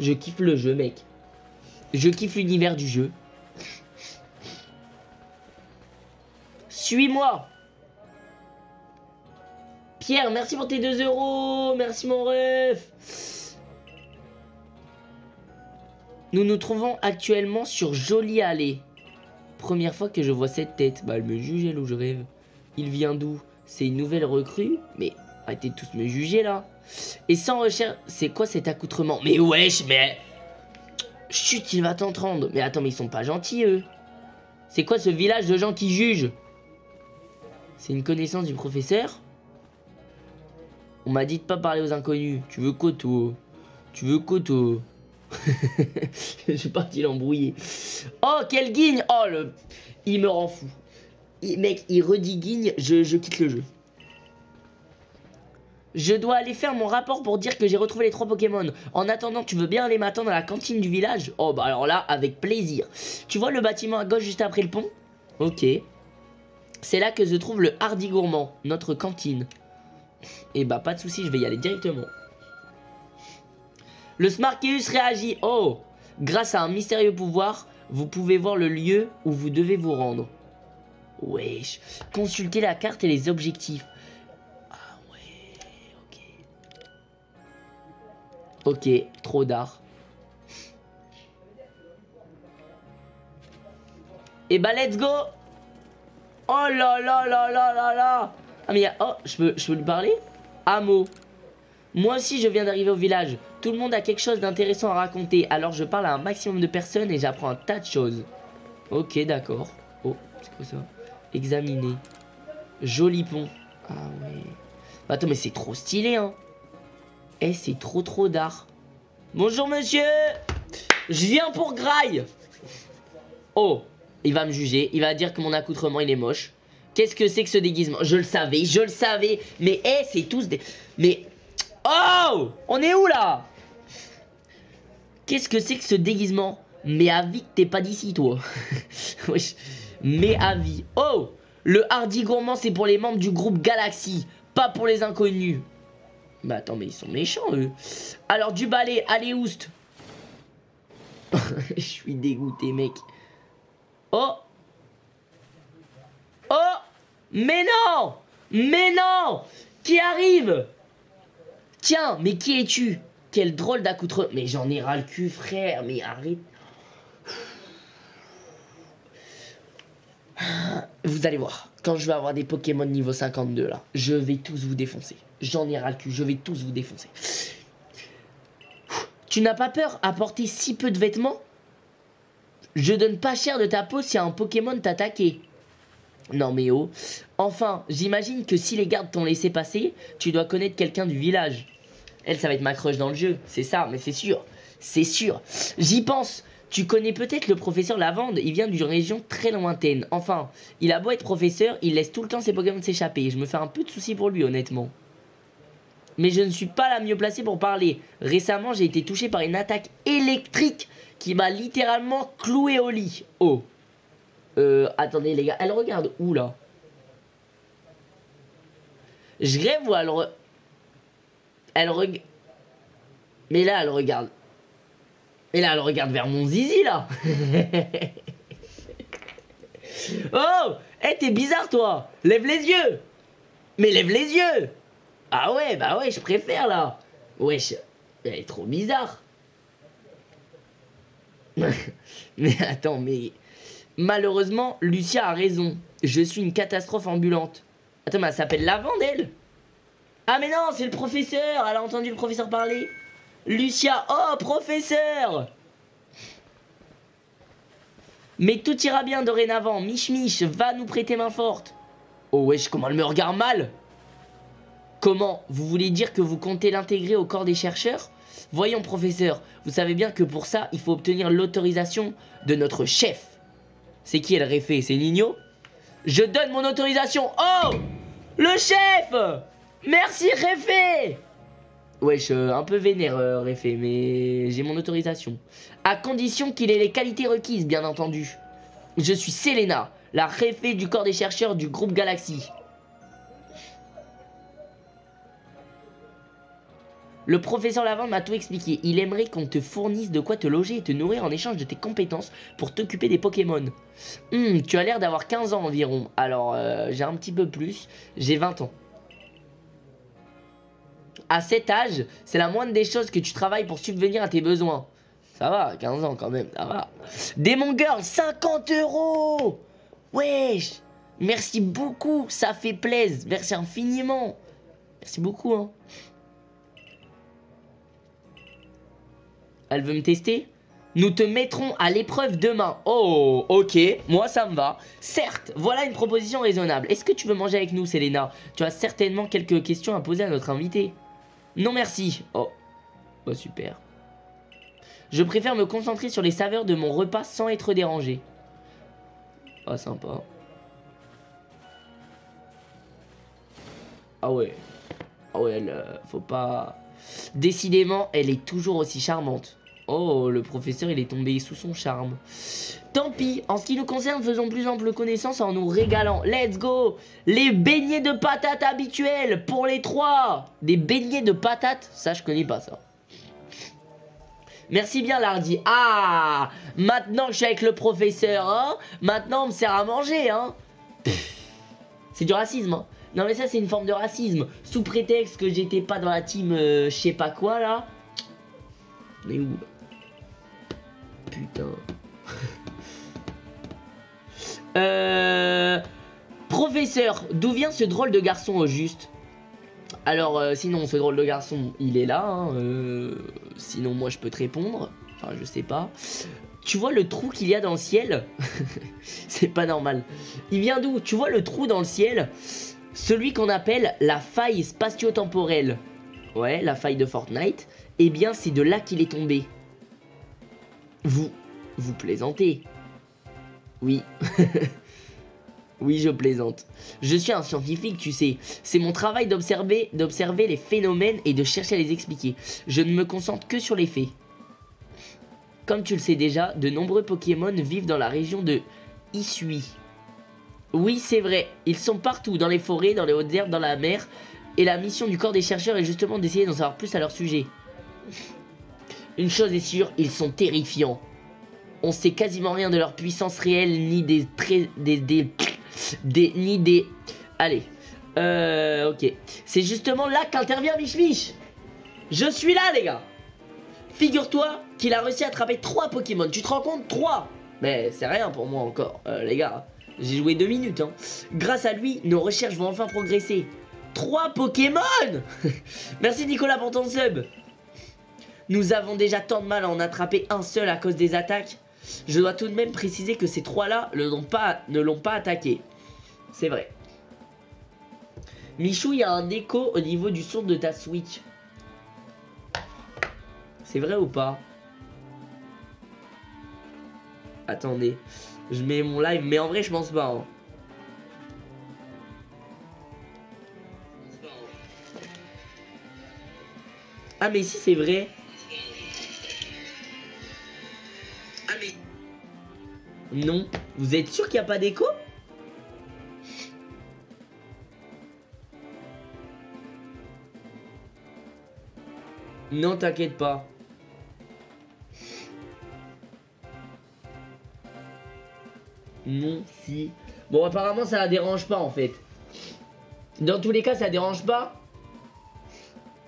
A: Je kiffe le jeu, mec. Je kiffe l'univers du jeu. Suis-moi Pierre, merci pour tes 2 euros Merci mon ref Nous nous trouvons actuellement sur Jolie Allée. Première fois que je vois cette tête. Bah, elle me juge, elle, ou je rêve. Il vient d'où? C'est une nouvelle recrue? Mais arrêtez de tous me juger, là. Et sans recherche, c'est quoi cet accoutrement? Mais wesh, mais... Chut, il va t'entendre. Mais attends, mais ils sont pas gentils, eux. C'est quoi ce village de gens qui jugent? C'est une connaissance du professeur? On m'a dit de pas parler aux inconnus. Tu veux quoi, Tu veux quoi, Je suis parti l'embrouiller. Oh, quel guigne Oh, le... Il me rend fou. mec, il redit guigne, je quitte le jeu. Je dois aller faire mon rapport pour dire que j'ai retrouvé les trois Pokémon. En attendant, tu veux bien aller m'attendre à la cantine du village? Oh bah alors là, avec plaisir. Tu vois le bâtiment à gauche juste après le pont? Ok. C'est là que se trouve le Hardy Gourmand, notre cantine. Et eh bah pas de soucis, je vais y aller directement. Le Smarkeus réagit. Oh Grâce à un mystérieux pouvoir, vous pouvez voir le lieu où vous devez vous rendre. Wesh. Consultez la carte et les objectifs. Ok, trop d'art. Et bah let's go Oh là là là là là là Ah mais Oh, je peux, je peux lui parler? Amo. Moi aussi je viens d'arriver au village. Tout le monde a quelque chose d'intéressant à raconter. Alors je parle à un maximum de personnes et j'apprends un tas de choses. Ok, d'accord. Oh, c'est quoi ça? Examiner. Joli pont. Ah ouais. Bah, attends, mais c'est trop stylé, hein. Eh, c'est trop trop d'art. Bonjour monsieur Je viens pour graille Oh Il va me juger, il va dire que mon accoutrement il est moche. Qu'est-ce que c'est que ce déguisement? Je le savais, je le savais Mais eh, c'est tous des... Mais Oh On est où là? Qu'est-ce que c'est que ce déguisement? Mais avis que t'es pas d'ici toi. Mais avis. Oh Le hardy gourmand c'est pour les membres du groupe Galaxy, pas pour les inconnus. Bah attends mais ils sont méchants eux. Alors du balai, allez oust. Je suis dégoûté mec. Oh Oh Mais non Mais non Qui arrive? Tiens, mais qui es-tu? Quel drôle d'accoutre... Mais j'en ai ras le cul, frère, mais arrête. Vous allez voir, quand je vais avoir des Pokémon niveau 52 là, je vais tous vous défoncer. J'en ai ras le cul, je vais tous vous défoncer. Tu n'as pas peur à porter si peu de vêtements? Je donne pas cher de ta peau si un Pokémon t'attaquait. Non mais oh. Enfin, j'imagine que si les gardes t'ont laissé passer, tu dois connaître quelqu'un du village. Elle, ça va être ma crush dans le jeu, c'est ça, mais c'est sûr. C'est sûr. J'y pense. Tu connais peut-être le professeur Lavande, il vient d'une région très lointaine. Enfin, il a beau être professeur, il laisse tout le temps ses Pokémon s'échapper. Je me fais un peu de soucis pour lui, honnêtement. Mais je ne suis pas la mieux placée pour parler. Récemment, j'ai été touché par une attaque électrique qui m'a littéralement cloué au lit. Oh. Euh, attendez les gars, elle regarde où là? Je rêve ou elle... Re... Elle regarde... Mais là, elle regarde... Mais là, elle regarde vers mon zizi, là. Oh! Eh, t'es bizarre, toi. Lève les yeux. Mais lève les yeux Ah ouais, bah ouais, je préfère, là Wesh, elle est trop bizarre Mais attends, mais... Malheureusement, Lucia a raison. Je suis une catastrophe ambulante. Attends, mais elle s'appelle Lavande, elle Ah, mais non, c'est le professeur Elle a entendu le professeur parler. Lucia, oh, professeur Mais tout ira bien dorénavant. Mich Mich, va nous prêter main forte. Oh, wesh, comment elle me regarde mal Comment Vous voulez dire que vous comptez l'intégrer au corps des chercheurs? Voyons, professeur, vous savez bien que pour ça, il faut obtenir l'autorisation de notre chef. C'est qui elle réfé? C'est Nino? Je donne mon autorisation Oh Le chef Merci réfé Wesh, euh, un peu vénère euh, réfé, mais j'ai mon autorisation. À condition qu'il ait les qualités requises, bien entendu. Je suis Selena, la réfé du corps des chercheurs du groupe Galaxy. Le professeur Lavande m'a tout expliqué. Il aimerait qu'on te fournisse de quoi te loger et te nourrir en échange de tes compétences pour t'occuper des Pokémon. Hum, tu as l'air d'avoir 15 ans environ. Alors, euh, j'ai un petit peu plus. J'ai 20 ans. À cet âge, c'est la moindre des choses que tu travailles pour subvenir à tes besoins. Ça va, 15 ans quand même, ça va. Demon Girl, 50 euros Wesh Merci beaucoup, ça fait plaisir. Merci infiniment. Merci beaucoup, hein. Elle veut me tester Nous te mettrons à l'épreuve demain. Oh, ok, moi ça me va. Certes, voilà une proposition raisonnable. Est-ce que tu veux manger avec nous, Selena? Tu as certainement quelques questions à poser à notre invité. Non merci. Oh, oh super. Je préfère me concentrer sur les saveurs de mon repas sans être dérangé. Oh, sympa. Ah ouais. Ah ouais, elle, euh, faut pas... Décidément, elle est toujours aussi charmante. Oh, le professeur, il est tombé sous son charme. Tant pis, en ce qui nous concerne, faisons plus ample connaissance en nous régalant. Let's go Les beignets de patates habituels pour les trois Des beignets de patates? Ça, je connais pas ça. Merci bien, Lardy. Ah Maintenant que je suis avec le professeur, hein Maintenant, on me sert à manger, hein C'est du racisme, hein non mais ça c'est une forme de racisme. Sous prétexte que j'étais pas dans la team euh, je sais pas quoi là. Mais où? Putain. euh... Professeur, d'où vient ce drôle de garçon au juste? Alors euh, sinon ce drôle de garçon il est là. Hein, euh, sinon moi je peux te répondre. Enfin je sais pas. Tu vois le trou qu'il y a dans le ciel? C'est pas normal. Il vient d'où? Tu vois le trou dans le ciel? Celui qu'on appelle la faille spatio-temporelle. Ouais, la faille de Fortnite. Eh bien, c'est de là qu'il est tombé. Vous, vous plaisantez. Oui. Oui, je plaisante. Je suis un scientifique, tu sais. C'est mon travail d'observer, d'observer les phénomènes et de chercher à les expliquer. Je ne me concentre que sur les faits. Comme tu le sais déjà, de nombreux Pokémon vivent dans la région de Isui. Oui, c'est vrai. Ils sont partout, dans les forêts, dans les hautes herbes, dans la mer. Et la mission du corps des chercheurs est justement d'essayer d'en savoir plus à leur sujet. Une chose est sûre, ils sont terrifiants. On sait quasiment rien de leur puissance réelle, ni des traits... Des, des, des, ni des... Allez. Euh, ok. C'est justement là qu'intervient Mich. Je suis là, les gars. Figure-toi qu'il a réussi à attraper 3 Pokémon. Tu te rends compte? 3 Mais c'est rien pour moi encore, euh, les gars. J'ai joué 2 minutes. Hein. Grâce à lui, nos recherches vont enfin progresser. 3 Pokémon Merci Nicolas pour ton sub. Nous avons déjà tant de mal à en attraper un seul à cause des attaques. Je dois tout de même préciser que ces trois-là ne l'ont pas, attaqué. C'est vrai. Michou, il y a un écho au niveau du son de ta Switch. C'est vrai ou pas? Attendez. Je mets mon live, mais en vrai, je pense pas. Hein. Ah, mais si, c'est vrai. Non. Vous êtes sûr qu'il n'y a pas d'écho? Non, t'inquiète pas. Non, si. Bon, apparemment, ça la dérange pas, en fait. Dans tous les cas, ça dérange pas?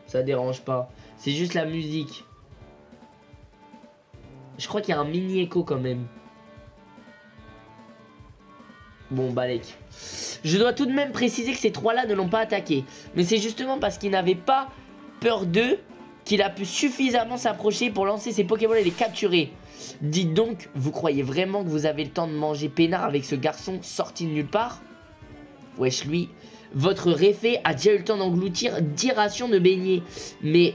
A: Ça dérange pas. C'est juste la musique. Je crois qu'il y a un mini écho quand même. Bon, Balek. Je dois tout de même préciser que ces trois-là ne l'ont pas attaqué. Mais c'est justement parce qu'ils n'avaient pas peur d'eux qu'il a pu suffisamment s'approcher pour lancer ses Pokémon et les capturer. Dites donc, vous croyez vraiment que vous avez le temps de manger peinard avec ce garçon sorti de nulle part? Wesh lui, votre réfé a déjà eu le temps d'engloutir 10 rations de beignets. Mais...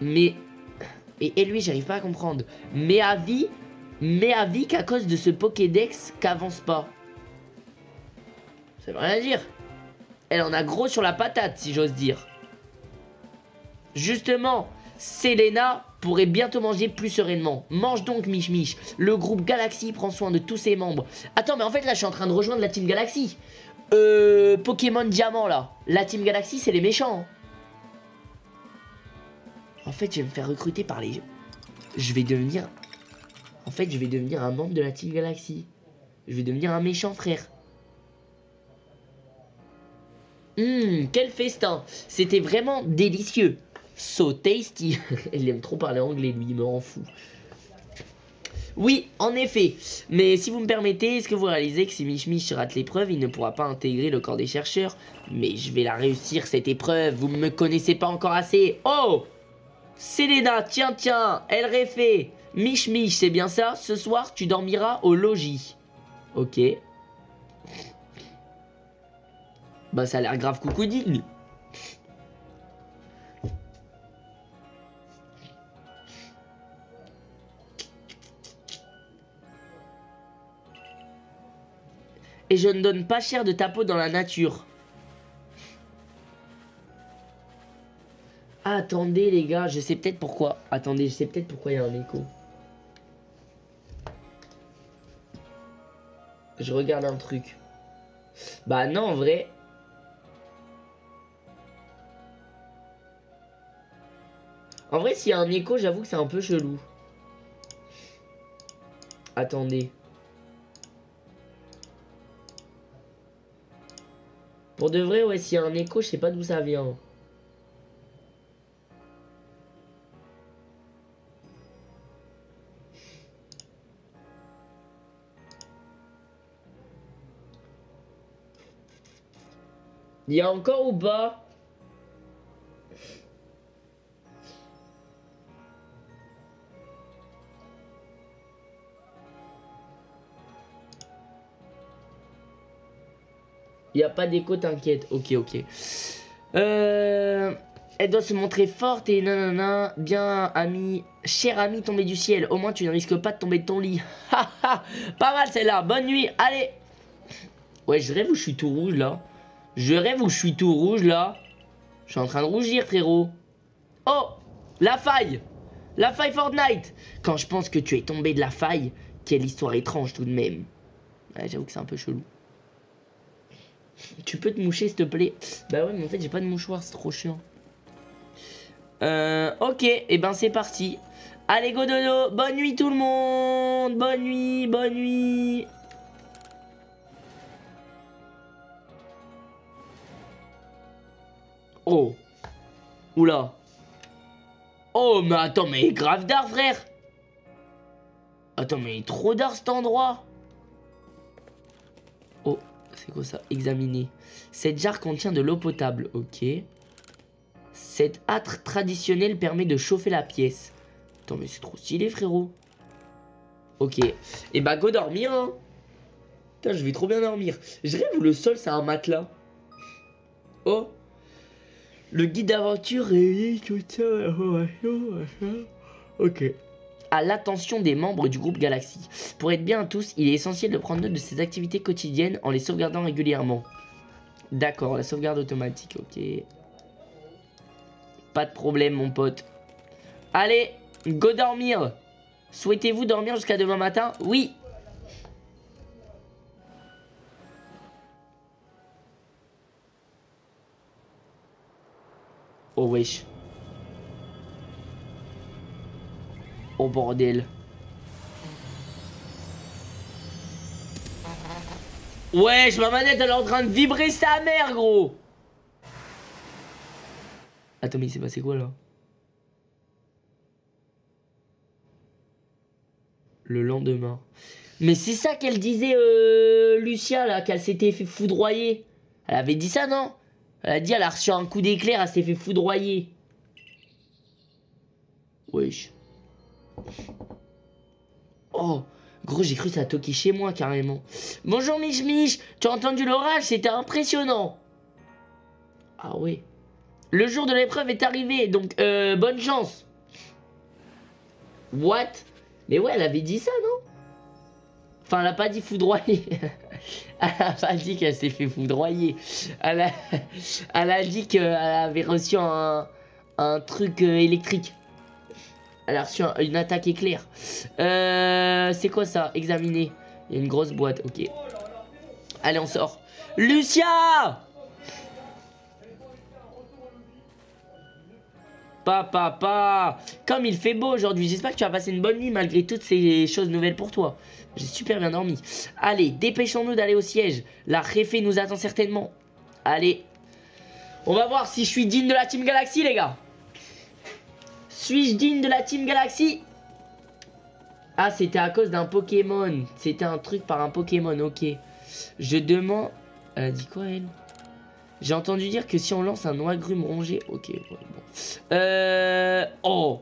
A: Mais... Et, lui, j'arrive pas à comprendre. Mais à vie... Mais à vie qu'à cause de ce Pokédex qu'avance pas. Ça veut rien dire. Elle en a gros sur la patate, si j'ose dire. Justement, Selena pourrait bientôt manger plus sereinement. Mange donc, Mich Mich. Le groupe Galaxy prend soin de tous ses membres. Attends, mais en fait, là, je suis en train de rejoindre la Team Galaxy. Euh, Pokémon Diamant, là. La Team Galaxy, c'est les méchants. En fait, je vais me faire recruter par les... Je vais devenir... En fait, je vais devenir un membre de la Team Galaxy. Je vais devenir un méchant, frère. Hum, quel festin. C'était vraiment délicieux. So tasty. Il aime trop parler anglais, lui, il me rend fou. Oui, en effet. Mais si vous me permettez, est-ce que vous réalisez que si Mich rate l'épreuve, il ne pourra pas intégrer le corps des chercheurs? Mais je vais la réussir, cette épreuve. Vous ne me connaissez pas encore assez. Oh Selena, tiens, tiens, elle réfait. Mich Mich, c'est bien ça Ce soir, tu dormiras au logis. Ok. Bah, ça a l'air grave coucoudine. Et je ne donne pas cher de ta peau dans la nature. Attendez les gars, je sais peut-être pourquoi. Attendez, je sais peut-être pourquoi il y a un écho. Je regarde un truc. Bah non, en vrai. En vrai, s'il y a un écho, j'avoue que c'est un peu chelou. Attendez. Pour de vrai, ouais, s'il y a un écho, je sais pas d'où ça vient. Il y a encore ou pas Il a pas d'écho, t'inquiète. Ok, ok. Euh, elle doit se montrer forte et nanana. Bien, ami. Cher ami tombé du ciel. Au moins, tu ne risques pas de tomber de ton lit. pas mal celle-là. Bonne nuit. Allez. Ouais, je rêve où je suis tout rouge là. Je rêve où je suis tout rouge là. Je suis en train de rougir, frérot. Oh La faille La faille Fortnite Quand je pense que tu es tombé de la faille, quelle histoire étrange tout de même. Ouais, j'avoue que c'est un peu chelou. Tu peux te moucher, s'il te plaît? Bah ouais, mais en fait, j'ai pas de mouchoir, c'est trop chiant. Euh, ok, et eh ben c'est parti. Allez, go dodo Bonne nuit tout le monde Bonne nuit, bonne nuit Oh Oula Oh, mais attends, mais grave d'art, frère Attends, mais trop d'art, cet endroit Oh, c'est quoi ça? Examiner. Cette jarre contient de l'eau potable, ok. Cet âtre traditionnel permet de chauffer la pièce. Attends, mais c'est trop stylé, frérot. Ok. Et eh bah, go dormir, hein. Je vais trop bien dormir. Je rêve où le sol, c'est un matelas. Oh. Le guide d'aventure et tout ça. Ok. À l'attention des membres du groupe Galaxy. Pour être bien à tous, il est essentiel de prendre note de ses activités quotidiennes en les sauvegardant régulièrement. D'accord, la sauvegarde automatique, ok. Pas de problème, mon pote. Allez, go dormir. Souhaitez-vous dormir jusqu'à demain matin? Oui. Oh wesh. Oh bordel. Wesh, ma manette elle est en train de vibrer sa mère gros Attends, mais il s'est passé quoi là? Le lendemain. Mais c'est ça qu'elle disait, euh, Lucia, là, qu'elle s'était fait foudroyer. Elle avait dit ça, non? Elle a dit, elle a reçu un coup d'éclair, elle s'est fait foudroyer. Wesh. Oh, gros, j'ai cru ça toquer chez moi, carrément. Bonjour, Mich Mich. Tu as entendu l'orage? C'était impressionnant. Ah ouais. Le jour de l'épreuve est arrivé, donc euh, bonne chance. What? Mais ouais, elle avait dit ça, non? Enfin, elle a pas dit foudroyer. elle a dit qu'elle s'est fait foudroyer. Elle a, elle dit qu'elle avait reçu un, un truc euh, électrique. Elle a reçu une attaque éclair. Euh, c'est quoi ça? Examiner. Il y a une grosse boîte, ok. Allez, on sort. Lucia Papa, papa, comme il fait beau aujourd'hui, j'espère que tu vas passer une bonne nuit malgré toutes ces choses nouvelles pour toi. J'ai super bien dormi. Allez, dépêchons-nous d'aller au siège. La réfé nous attend certainement. Allez. On va voir si je suis digne de la Team Galaxy, les gars. Suis-je digne de la Team Galaxy? Ah, c'était à cause d'un Pokémon. C'était un truc par un Pokémon, ok. Je demande... Elle a dit quoi, elle? J'ai entendu dire que si on lance un noix-grume rongé... Ok, bon. Euh... Oh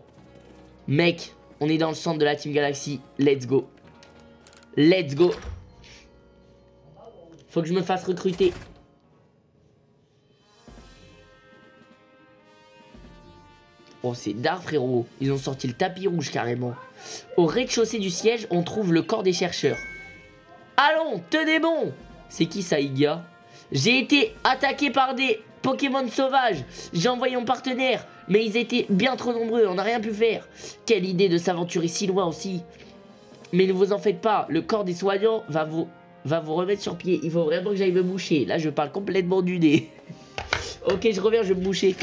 A: Mec, on est dans le centre de la Team Galaxy. Let's go. Let's go. Faut que je me fasse recruter. Oh, c'est d'art, frérot. Ils ont sorti le tapis rouge, carrément. Au rez-de-chaussée du siège, on trouve le corps des chercheurs. Allons, tenez bon C'est qui ça, Iga? J'ai été attaqué par des Pokémon sauvages. J'ai envoyé mon partenaire, mais ils étaient bien trop nombreux, on n'a rien pu faire. Quelle idée de s'aventurer si loin aussi. Mais ne vous en faites pas, le corps des soignants va vous, va vous remettre sur pied. Il faut vraiment que j'aille me boucher. Là, je parle complètement du nez. ok, je reviens, je vais me boucher.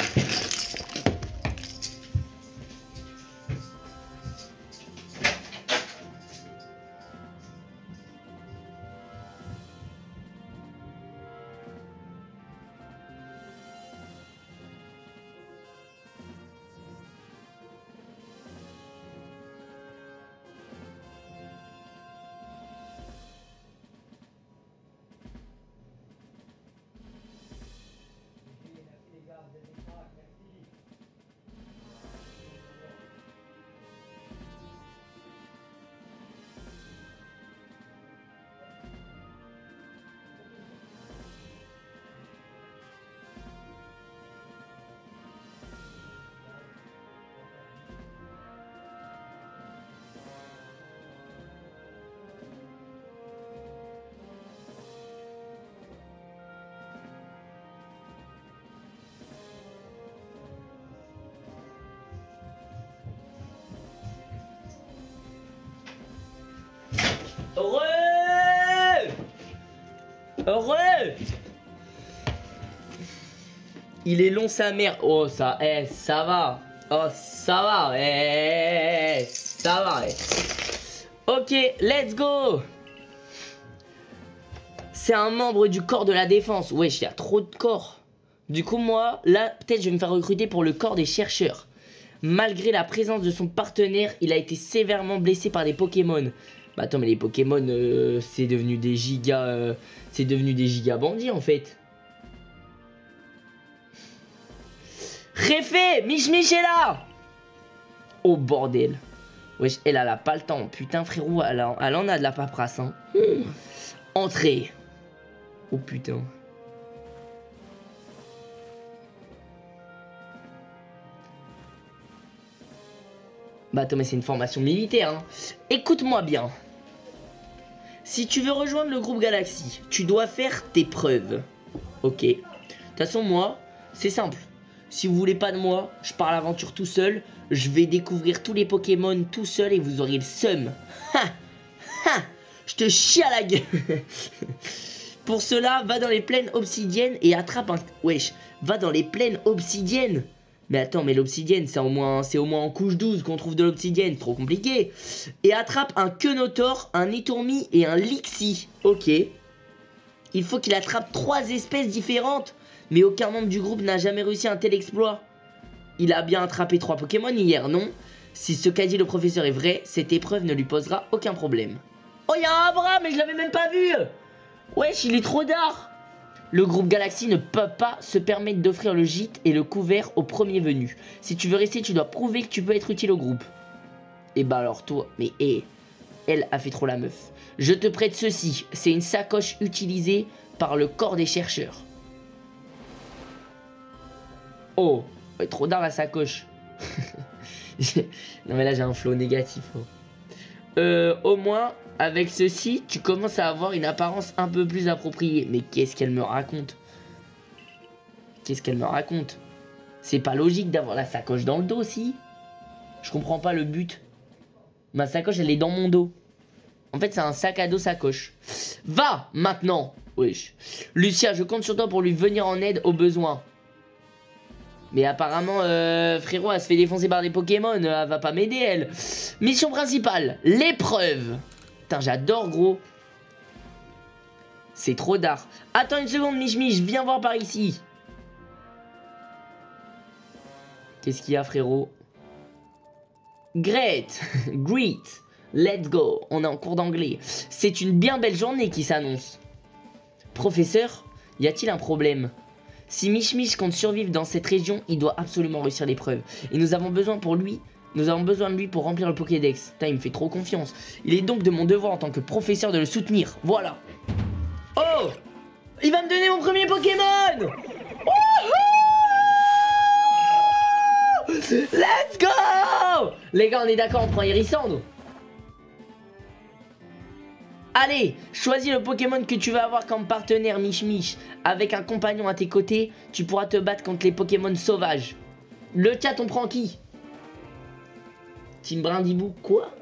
A: Il est long sa mère. Oh ça, eh, ça va. Oh ça va, eh, ça va. eh. Ok, let's go C'est un membre du corps de la défense. Wesh, il y a trop de corps. Du coup, moi, là, peut-être je vais me faire recruter pour le corps des chercheurs. Malgré la présence de son partenaire, il a été sévèrement blessé par des Pokémon. Bah attends, mais les Pokémon, euh, c'est devenu des gigas... euh, c'est devenu des gigas bandits, en fait. Réfé Mich Mich est là Oh, bordel. Wesh, elle, a pas le temps. Putain, frérot, elle, en- elle en a de la paperasse, hein. Hmm. Entrée. Oh, putain. Bah attends mais c'est une formation militaire hein. Écoute-moi bien. Si tu veux rejoindre le groupe Galaxy, tu dois faire tes preuves. Ok. De toute façon moi, c'est simple. Si vous voulez pas de moi, je pars l'aventure tout seul. Je vais découvrir tous les Pokémon tout seul et vous auriez le seum. Ha Ha Je te chie à la gueule Pour cela, va dans les plaines obsidiennes et attrape un... Wesh, va dans les plaines obsidiennes mais attends, mais l'obsidienne, c'est au moins, au moins en couche 12 qu'on trouve de l'obsidienne, trop compliqué. Et attrape un Quenotor, un Itourmi et un Lixie. Ok. Il faut qu'il attrape trois espèces différentes. Mais aucun membre du groupe n'a jamais réussi un tel exploit. Il a bien attrapé trois Pokémon hier, non? Si ce qu'a dit le professeur est vrai, cette épreuve ne lui posera aucun problème. Oh, il y a un bras, mais je l'avais même pas vu Wesh, il est trop tard le groupe Galaxy ne peut pas se permettre d'offrir le gîte et le couvert au premier venu. Si tu veux rester, tu dois prouver que tu peux être utile au groupe. Et bah alors toi, mais hé, elle a fait trop la meuf. Je te prête ceci, c'est une sacoche utilisée par le corps des chercheurs. Oh, trop d'art la sacoche. non mais là j'ai un flow négatif. oh. Euh, au moins, avec ceci, tu commences à avoir une apparence un peu plus appropriée. Mais qu'est-ce qu'elle me raconte? Qu'est-ce qu'elle me raconte? C'est pas logique d'avoir la sacoche dans le dos, si? Je comprends pas le but. Ma sacoche, elle est dans mon dos. En fait, c'est un sac à dos sacoche. Va, maintenant Wesh. Lucia, je compte sur toi pour lui venir en aide au besoin. Mais apparemment, euh, frérot, elle se fait défoncer par des Pokémon. Elle va pas m'aider, elle. Mission principale, l'épreuve. Putain, j'adore, gros. C'est trop d'art. Attends une seconde, Mich Mich, viens voir par ici. Qu'est-ce qu'il y a, frérot? Great, great, let's go. On est en cours d'anglais. C'est une bien belle journée qui s'annonce. Professeur, y a-t-il un problème? Si Mich Mich compte survivre dans cette région, il doit absolument réussir l'épreuve. Et nous avons besoin pour lui nous avons besoin de lui pour remplir le Pokédex. Putain, il me fait trop confiance. Il est donc de mon devoir en tant que professeur de le soutenir. Voilà. Oh Il va me donner mon premier Pokémon Let's go Les gars, on est d'accord, on prend Hérissandre. Allez, choisis le Pokémon que tu vas avoir comme partenaire Mich Mich. Avec un compagnon à tes côtés, tu pourras te battre contre les Pokémon sauvages. Le chat, on prend qui? Team Brindibou, quoi?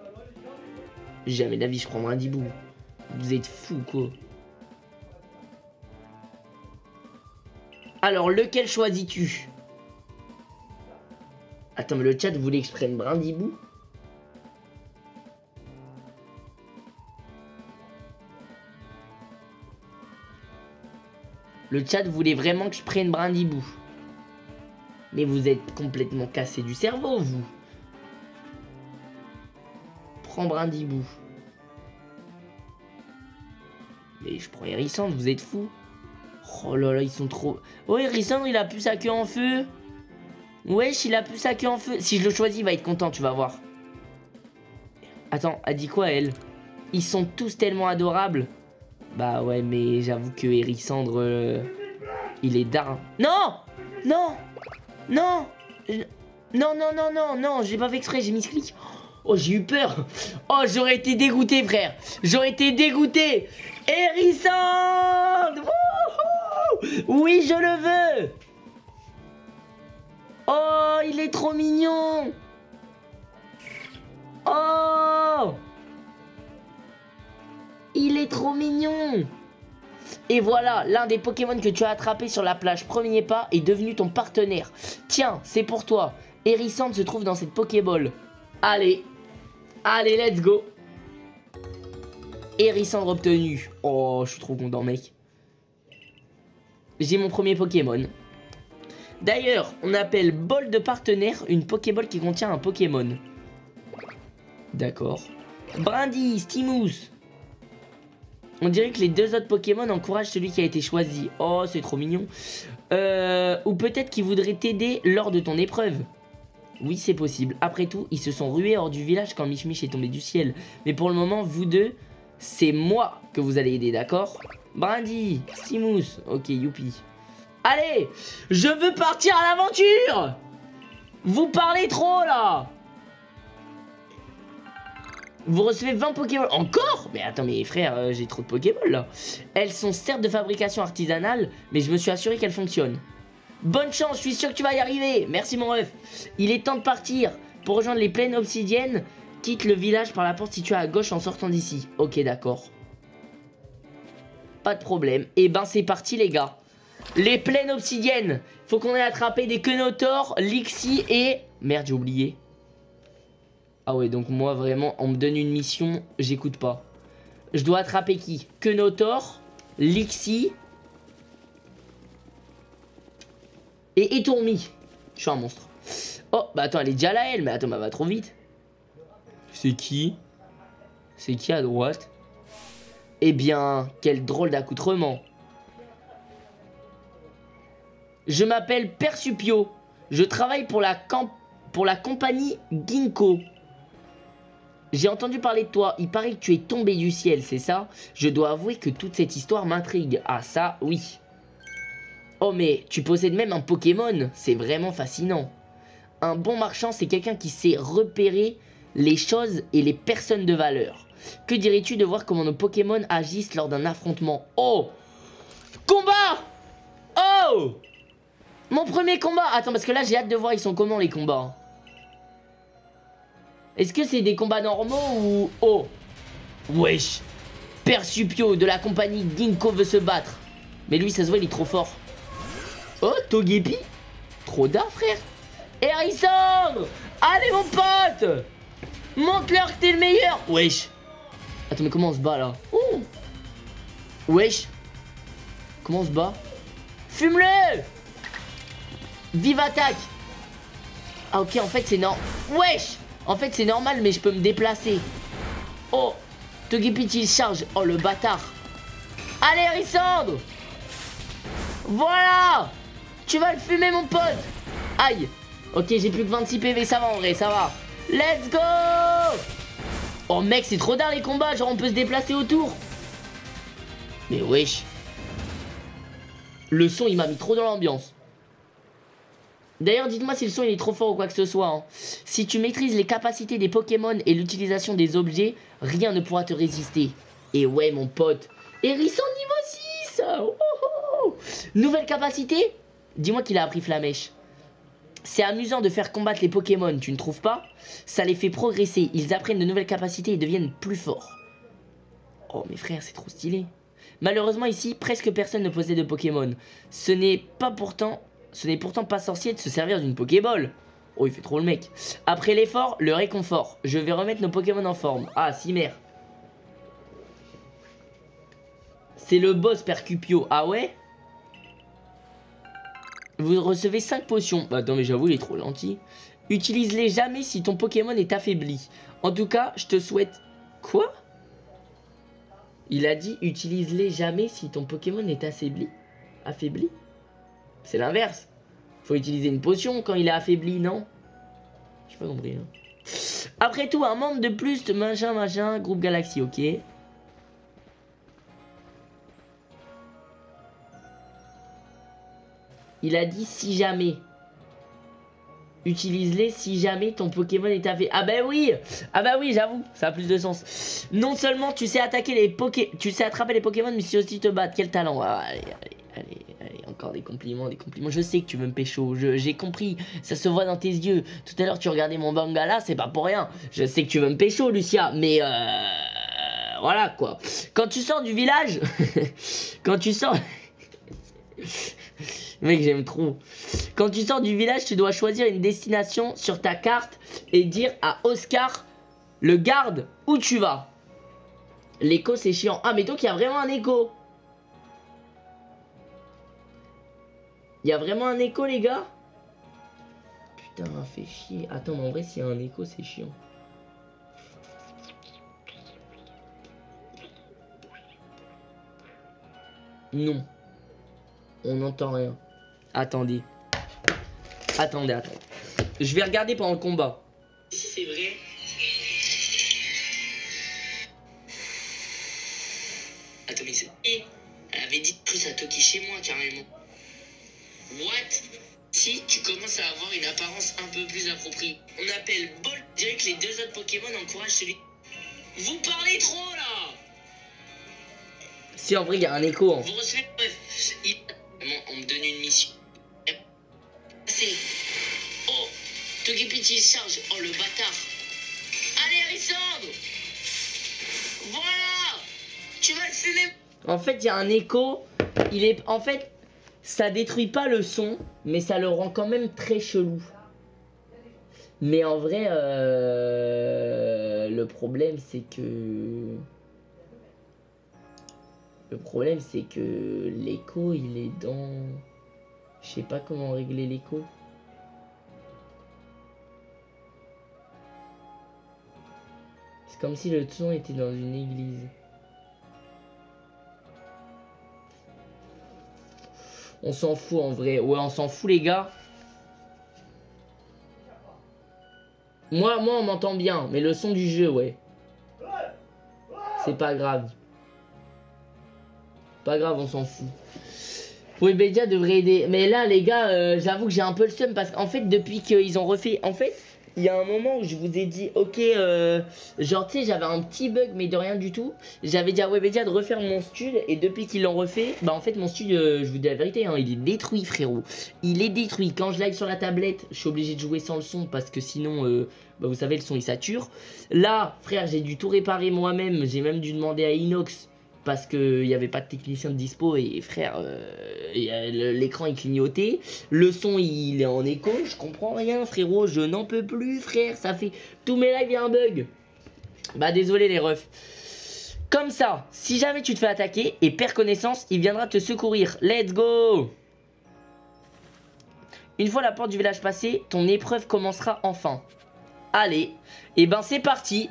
A: Jamais d'avis, je prends Brindibou. Vous êtes fous, quoi. Alors, lequel choisis-tu? Attends, mais le chat voulait que je prenne Brindibou? Le chat voulait vraiment que je prenne Brindibou. Mais vous êtes complètement cassé du cerveau, vous. Prends Brindibou. Mais je prends Hérissandre, vous êtes fous. Oh là là, ils sont trop... Oh, Hérissandre, il a plus sa queue en feu. Wesh, il a plus sa queue en feu. Si je le choisis, il va être content, tu vas voir. Attends, elle dit quoi, elle? Ils sont tous tellement adorables. Bah ouais, mais j'avoue que Hérissandre... euh, il est dar... Non Non Non Non, non, non, non, non, j'ai pas fait exprès, j'ai mis ce clic. Oh, j'ai eu peur. Oh, j'aurais été dégoûté, frère. J'aurais été dégoûté. Hérissandre Oui, je le veux. Oh, il est trop mignon. Oh Il est trop mignon et voilà, l'un des Pokémon que tu as attrapé sur la plage premier pas est devenu ton partenaire. Tiens, c'est pour toi. Hérissante se trouve dans cette Pokéball. Allez, allez, let's go. Hérissandre obtenu. Oh, je suis trop content, mec. J'ai mon premier Pokémon. D'ailleurs, on appelle bol de partenaire une Pokéball qui contient un Pokémon. D'accord. Brandy, Stimous. On dirait que les deux autres Pokémon encouragent celui qui a été choisi. Oh, c'est trop mignon. Euh, ou peut-être qu'ils voudraient t'aider lors de ton épreuve. Oui, c'est possible. Après tout, ils se sont rués hors du village quand Mich est tombé du ciel. Mais pour le moment, vous deux, c'est moi que vous allez aider, d'accord? Brandy, Stimous, ok, youpi. Allez, je veux partir à l'aventure Vous parlez trop, là vous recevez 20 Pokéballs. Encore? Mais attends, mais frère, euh, j'ai trop de Pokéballs là. Elles sont certes de fabrication artisanale, mais je me suis assuré qu'elles fonctionnent. Bonne chance, je suis sûr que tu vas y arriver. Merci mon ref. Il est temps de partir. Pour rejoindre les plaines obsidiennes, quitte le village par la porte située à gauche en sortant d'ici. Ok, d'accord. Pas de problème. Et eh ben c'est parti les gars. Les plaines obsidiennes. Faut qu'on ait attrapé des Kenotor, Lixi et... Merde, j'ai oublié. Ah ouais, donc moi vraiment, on me donne une mission, j'écoute pas. Je dois attraper qui? Kenotor, Lixi et Etourmi. Je suis un monstre. Oh, bah attends, elle est déjà là, elle. Mais attends, elle va trop vite. C'est qui? C'est qui à droite? Eh bien, quel drôle d'accoutrement. Je m'appelle Persupio. Je travaille pour la, pour la compagnie Ginkgo. J'ai entendu parler de toi, il paraît que tu es tombé du ciel, c'est ça? Je dois avouer que toute cette histoire m'intrigue. Ah ça, oui. Oh mais, tu possèdes même un Pokémon, c'est vraiment fascinant. Un bon marchand, c'est quelqu'un qui sait repérer les choses et les personnes de valeur. Que dirais-tu de voir comment nos Pokémon agissent lors d'un affrontement? Oh Combat Oh Mon premier combat Attends, parce que là, j'ai hâte de voir ils sont comment les combats. Est-ce que c'est des combats normaux ou... Oh Wesh Persupio de la compagnie Ginkgo veut se battre. Mais lui, ça se voit, il est trop fort. Oh, Togepi Trop d'art, frère. Harrison Allez, mon pote Montre-leur que t'es le meilleur. Wesh. Attends, mais comment on se bat, là? Oh Wesh. Comment on se bat? Fume-le. Vive attaque Ah, ok, en fait, c'est non. Wesh en fait, c'est normal, mais je peux me déplacer. Oh Togepi, il charge. Oh, le bâtard. Allez, Rissandre Voilà Tu vas le fumer, mon pote Aïe Ok, j'ai plus que 26 PV, ça va en vrai, ça va. Let's go Oh, mec, c'est trop dingue les combats. Genre, on peut se déplacer autour. Mais wesh. Le son, il m'a mis trop dans l'ambiance. D'ailleurs, dites-moi si le son il est trop fort ou quoi que ce soit. Hein. Si tu maîtrises les capacités des Pokémon et l'utilisation des objets, rien ne pourra te résister. Et ouais, mon pote. Hérisson niveau 6 oh, oh, oh. Nouvelle capacité? Dis-moi qu'il a appris Flamèche. C'est amusant de faire combattre les Pokémon, tu ne trouves pas? Ça les fait progresser, ils apprennent de nouvelles capacités et deviennent plus forts. Oh, mes frères, c'est trop stylé. Malheureusement, ici, presque personne ne possède de Pokémon. Ce n'est pas pourtant ce n'est pourtant pas sorcier de se servir d'une Pokéball. Oh, il fait trop le mec. Après l'effort, le réconfort. Je vais remettre nos Pokémon en forme. Ah, Cimer. C'est le boss Percupio. Ah ouais? Vous recevez 5 potions. Bah, attends, mais j'avoue, il est trop gentil. Utilise-les jamais si ton Pokémon est affaibli. En tout cas, je te souhaite... Quoi? Il a dit utilise-les jamais si ton Pokémon est affaibli. Affaibli? C'est l'inverse. Faut utiliser une potion quand il est affaibli, non? J'ai pas compris. Hein. Après tout, un membre de plus de machin, machin, groupe Galaxy, ok. Il a dit si jamais. Utilise-les si jamais ton Pokémon est affaibli. Ah bah oui Ah bah oui, j'avoue, ça a plus de sens. Non seulement tu sais attaquer les Poké... Tu sais attraper les Pokémon, mais tu aussi te battre. Quel talent ah, Allez, allez, allez encore des compliments, des compliments. Je sais que tu veux me pécho, j'ai compris, ça se voit dans tes yeux. Tout à l'heure, tu regardais mon bangala, c'est pas pour rien. Je sais que tu veux me pécho, Lucia, mais euh... voilà quoi. Quand tu sors du village, quand tu sors... Mec, j'aime trop. Quand tu sors du village, tu dois choisir une destination sur ta carte et dire à Oscar, le garde, où tu vas. L'écho, c'est chiant. Ah, mais donc, il y a vraiment un écho. Il y a vraiment un écho, les gars? Putain, fait chier. Attends, mais en vrai, s'il y a un écho, c'est chiant. Non. On n'entend rien. Attendez. Attendez, attendez. Je vais regarder pendant le combat. Si c'est vrai. Mais c'est... Elle avait dit plus à Toki chez moi, carrément. What? Si tu commences à avoir une apparence un peu plus appropriée. On appelle Bolt. Je dirais que les deux autres Pokémon encouragent celui... Vous parlez trop, là Si, en vrai, il y a un écho. Hein. Vous recevez... Bref, on me donne une mission. C'est... Oh Togepi charge. Oh, le bâtard. Allez, Harrison Voilà Tu vas le fumer En fait, il y a un écho. Il est... En fait, ça détruit pas le son, mais ça le rend quand même très chelou. Mais en vrai, euh, le problème c'est que... Le problème c'est que l'écho il est dans... Je sais pas comment régler l'écho. C'est comme si le son était dans une église. On s'en fout en vrai. Ouais, on s'en fout les gars. Moi, moi on m'entend bien, mais le son du jeu, ouais. C'est pas grave. Pas grave, on s'en fout. Webedia devrait aider. Mais là, les gars, euh, j'avoue que j'ai un peu le seum parce qu'en fait, depuis qu'ils ont refait. En fait, il y a un moment où je vous ai dit, ok, euh, genre, tu sais, j'avais un petit bug, mais de rien du tout. J'avais dit à Webedia de refaire mon stud, et depuis qu'ils l'ont refait, bah en fait, mon stud, euh, je vous dis la vérité, hein, il est détruit, frérot. Il est détruit. Quand je live sur la tablette, je suis obligé de jouer sans le son parce que sinon, euh, bah, vous savez, le son il sature. Là, frère, j'ai dû tout réparer moi-même. J'ai même dû demander à Inox parce qu'il n'y avait pas de technicien de dispo et frère, euh, l'écran est clignoté, le son il est en écho, je comprends rien frérot, je n'en peux plus frère, ça fait tous mes lives il y a un bug. Bah désolé les refs. Comme ça, si jamais tu te fais attaquer et perds connaissance, il viendra te secourir. Let's go Une fois la porte du village passée, ton épreuve commencera enfin. Allez, et ben c'est parti.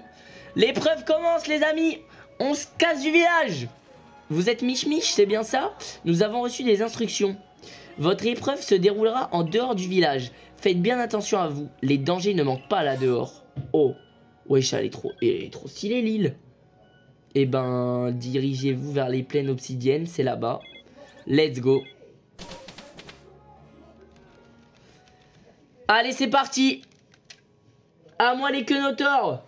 A: L'épreuve commence les amis on se casse du village Vous êtes Mich c'est bien ça? Nous avons reçu des instructions. Votre épreuve se déroulera en dehors du village. Faites bien attention à vous. Les dangers ne manquent pas là dehors. Oh. Wesh, elle est trop, elle est trop stylée l'île. Eh ben, dirigez-vous vers les plaines obsidiennes, c'est là-bas. Let's go. Allez, c'est parti. À moi les quenotors.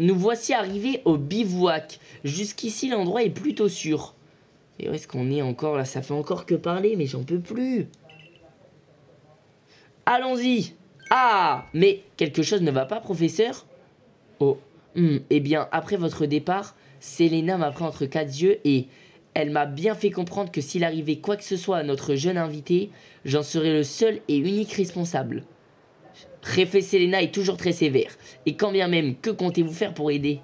A: Nous voici arrivés au bivouac. Jusqu'ici, l'endroit est plutôt sûr. Et où est-ce qu'on est encore là? Ça fait encore que parler, mais j'en peux plus. Allons-y. Ah Mais quelque chose ne va pas, professeur? Oh. Hmm, eh bien, après votre départ, Selena m'a pris entre quatre yeux et elle m'a bien fait comprendre que s'il arrivait quoi que ce soit à notre jeune invité, j'en serais le seul et unique responsable. Réfé Selena est toujours très sévère. Et quand bien même, que comptez-vous faire pour aider?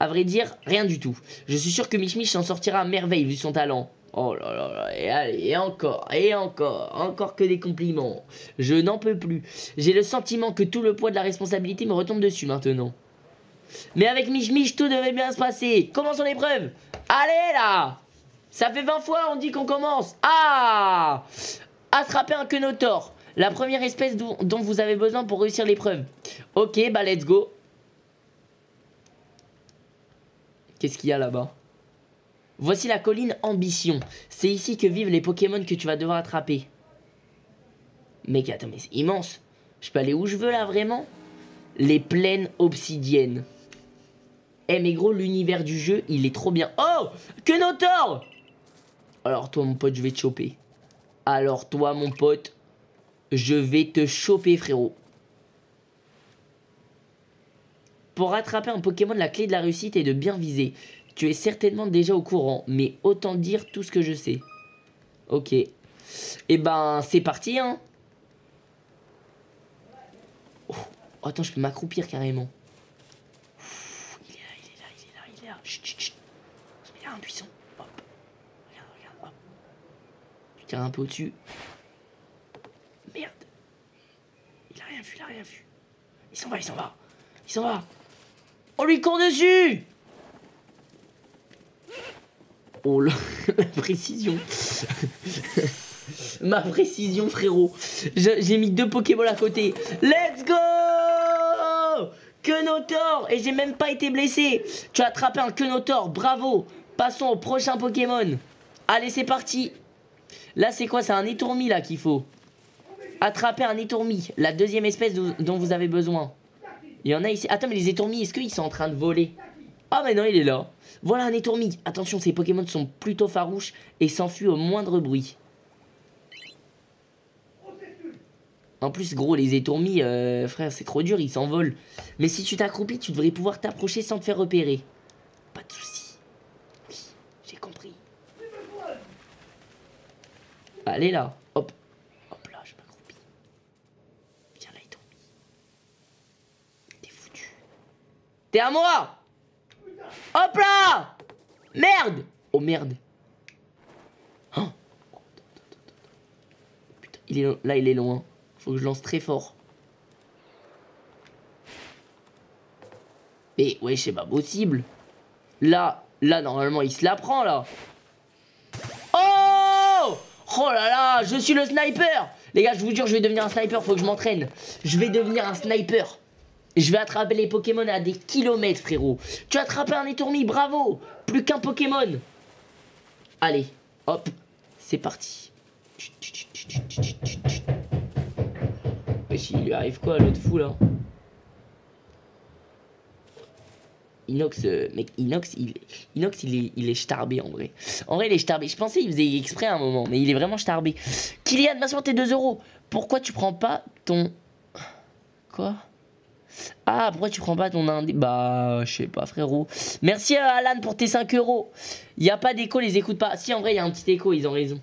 A: À vrai dire, rien du tout. Je suis sûr que Mich s'en sortira à merveille vu son talent. Oh là là là, et allez, et encore, et encore, encore que des compliments. Je n'en peux plus. J'ai le sentiment que tout le poids de la responsabilité me retombe dessus maintenant. Mais avec Mich, tout devait bien se passer. Commençons l'épreuve. Allez là Ça fait 20 fois, on dit qu'on commence. Ah Attraper un quenotor. La première espèce dont, vous avez besoin pour réussir l'épreuve. Ok, bah let's go. Qu'est-ce qu'il y a là-bas? Voici la colline Ambition. C'est ici que vivent les Pokémon que tu vas devoir attraper. Mec, attends, mais c'est immense. Je peux aller où je veux là, vraiment? Les plaines obsidiennes. Eh mais gros, l'univers du jeu, il est trop bien. Oh Que Notor Alors toi, mon pote, je vais te choper. Alors toi, mon pote, Je vais te choper, frérot. Pour rattraper un Pokémon, la clé de la réussite est de bien viser. Tu es certainement déjà au courant, mais autant dire tout ce que je sais. Ok. Et eh ben, c'est parti, hein. Oh, attends, je peux m'accroupir carrément. il est là, il est là, il est là, il est là. Chut. Il est impuissant. Hop. Regarde, regarde, hop. Tu tires un peu au-dessus. Merde. Rien vu, il s'en va, il s'en va. Il s'en va. On lui court dessus. Oh la, précision. Ma précision frérot. J'ai mis deux Pokémon à côté. Let's go! Kenotor! Et j'ai même pas été blessé. Tu as attrapé un Kenotor, bravo. Passons au prochain Pokémon. Allez c'est parti. Là c'est quoi? C'est un étourmi là qu'il faut Attraper un étourmi La deuxième espèce dont vous avez besoin il y en a ici. Attends, mais les étourmis, est-ce qu'ils sont en train de voler? Ah, mais non, il est là. Voilà un étourmi. Attention, ces Pokémon sont plutôt farouches et s'enfuient au moindre bruit. En plus, gros, les étourmis, euh, frère, c'est trop dur, ils s'envolent. Mais si tu t'accroupis, tu devrais pouvoir t'approcher sans te faire repérer. Pas de soucis. Oui, j'ai compris. Allez là. T'es à moi Hop là Merde Oh merde oh. Putain, il est là, il est loin. Faut que je lance très fort. Mais ouais, c'est pas possible. Là, là, normalement, il se la prend, là. Oh Oh là là, je suis le sniper Les gars, je vous jure, je vais devenir un sniper, faut que je m'entraîne. Je vais devenir un sniper. Je vais attraper les Pokémon à des kilomètres, frérot. Tu as attrapé un étourmi, bravo Plus qu'un Pokémon. Allez, hop, c'est parti. Il lui arrive quoi l'autre fou, là Inox, euh, mec, Inox, il, est, il starbé en vrai. En vrai, il est starbé. Je pensais qu'il faisait exprès à un moment, mais il est vraiment starbé. Kylian, va tes 2 euros. Pourquoi tu prends pas ton. Quoi? Ah, pourquoi tu prends pas ton indé Bah, je sais pas, frérot. Merci Alan pour tes 5 euros. Il a pas d'écho, les écoute pas. Si, en vrai, y a un petit écho, ils ont raison.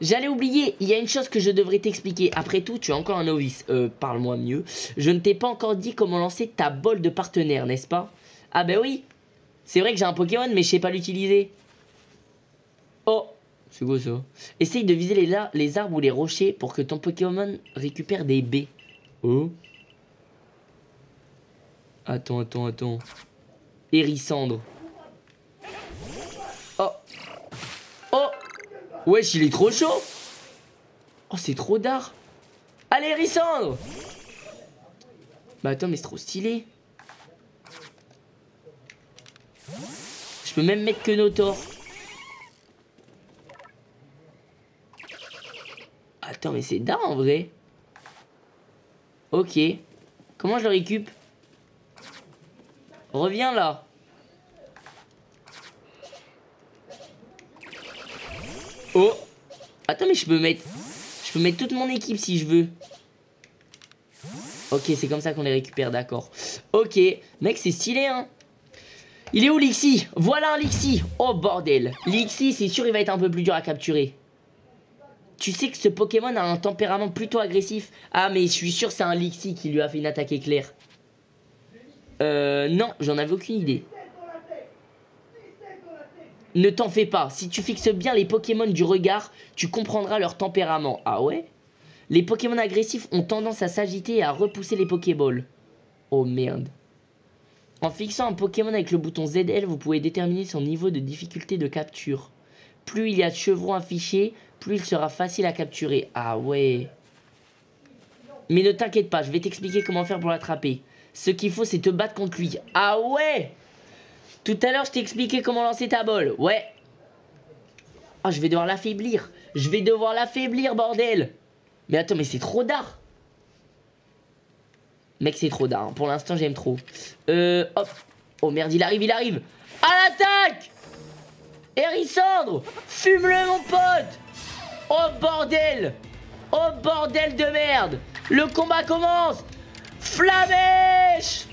A: J'allais oublier, il y a une chose que je devrais t'expliquer. Après tout, tu es encore un novice. Euh, parle-moi mieux. Je ne t'ai pas encore dit comment lancer ta bol de partenaire, n'est-ce pas? Ah, ben oui. C'est vrai que j'ai un Pokémon, mais je sais pas l'utiliser. Oh, c'est quoi ça Essaye de viser les, les arbres ou les rochers pour que ton Pokémon récupère des baies. Oh Attends, attends, attends. Hérissandre. Oh. Oh. Wesh, il est trop chaud. Oh, c'est trop d'art. Allez, Hérissandre. Bah attends, mais c'est trop stylé. Je peux même mettre que Notor. Attends, mais c'est d'art en vrai. Ok. Comment je le récupère Reviens là. Oh. Attends mais je peux mettre Je peux mettre toute mon équipe si je veux. Ok c'est comme ça qu'on les récupère d'accord. Ok Mec c'est stylé hein. Il est où Lixi? Voilà un Lixi. Oh bordel. Lixi c'est sûr il va être un peu plus dur à capturer. Tu sais que ce Pokémon a un tempérament plutôt agressif. Ah mais je suis sûr c'est un Lixi qui lui a fait une attaque éclair euh, non, j'en avais aucune idée. Ne t'en fais pas, si tu fixes bien les Pokémon du regard, tu comprendras leur tempérament. Ah ouais? Les Pokémon agressifs ont tendance à s'agiter et à repousser les Pokéballs. Oh merde. En fixant un Pokémon avec le bouton ZL, vous pouvez déterminer son niveau de difficulté de capture. Plus il y a de chevrons affichés, plus il sera facile à capturer. Ah ouais. Mais ne t'inquiète pas, je vais t'expliquer comment faire pour l'attraper. Ce qu'il faut, c'est te battre contre lui. Ah ouais Tout à l'heure, je t'ai expliqué comment lancer ta balle. Ouais. Ah, je vais devoir l'affaiblir. Je vais devoir l'affaiblir, bordel. Mais attends, mais c'est trop d'art. Mec, c'est trop d'art. Pour l'instant, j'aime trop. Euh, hop. Oh merde, il arrive, il arrive. À l'attaque Hérissandre Fume-le, mon pote Oh, bordel Oh bordel de merde Le combat commence Flamèche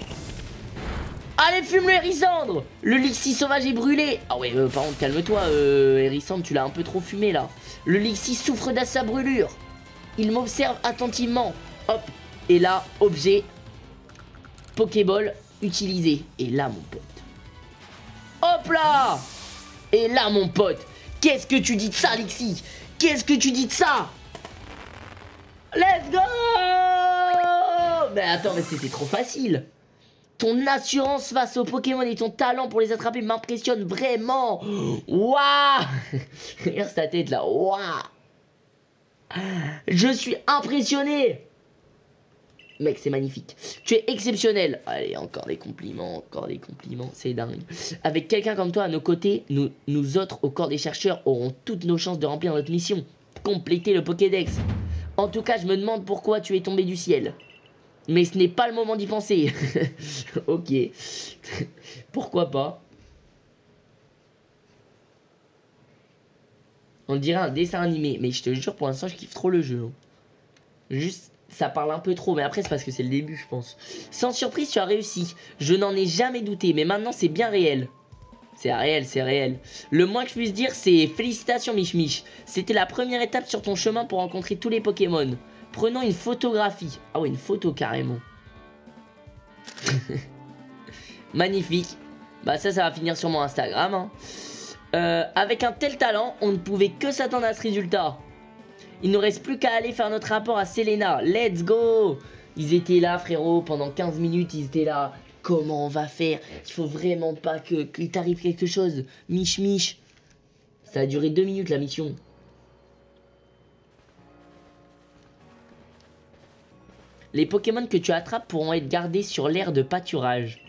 A: Allez, fume le Hérissandre Le Lixi sauvage est brûlé Ah ouais, euh, par contre, calme-toi, euh, Hérissandre, tu l'as un peu trop fumé, là. Le Lixi souffre de sa brûlure. Il m'observe attentivement. Hop. Et là, objet. Pokéball utilisé. Et là, mon pote. Hop là Et là, mon pote. Qu'est-ce que tu dis de ça, Lixi? Qu'est-ce que tu dis de ça? Let's go Mais attends, mais c'était trop facile ton assurance face aux Pokémon et ton talent pour les attraper m'impressionne vraiment. Waouh Regarde sa tête là. Waouh Je suis impressionné. Mec, c'est magnifique. Tu es exceptionnel. Allez, encore des compliments, encore des compliments. C'est dingue. Avec quelqu'un comme toi à nos côtés, nous, nous autres, au corps des chercheurs, aurons toutes nos chances de remplir notre mission. Compléter le Pokédex. En tout cas, je me demande pourquoi tu es tombé du ciel. Mais ce n'est pas le moment d'y penser. ok. Pourquoi pas? On dirait un dessin animé. Mais je te jure, pour l'instant, je kiffe trop le jeu. Hein. Juste, ça parle un peu trop. Mais après, c'est parce que c'est le début, je pense. Sans surprise, tu as réussi. Je n'en ai jamais douté. Mais maintenant, c'est bien réel. C'est réel, c'est réel. Le moins que je puisse dire, c'est félicitations, Mich Mich. C'était la première étape sur ton chemin pour rencontrer tous les Pokémon. Prenons une photographie. Ah ouais, une photo carrément. Magnifique. Bah ça, ça va finir sur mon Instagram. Hein. Euh, avec un tel talent, on ne pouvait que s'attendre à ce résultat. Il ne reste plus qu'à aller faire notre rapport à Selena. Let's go Ils étaient là, frérot, pendant 15 minutes, ils étaient là. Comment on va faire? Il faut vraiment pas que qu'il t'arrive quelque chose. Mich mich. Ça a duré 2 minutes la mission. Les Pokémon que tu attrapes pourront être gardés sur l'aire de pâturage.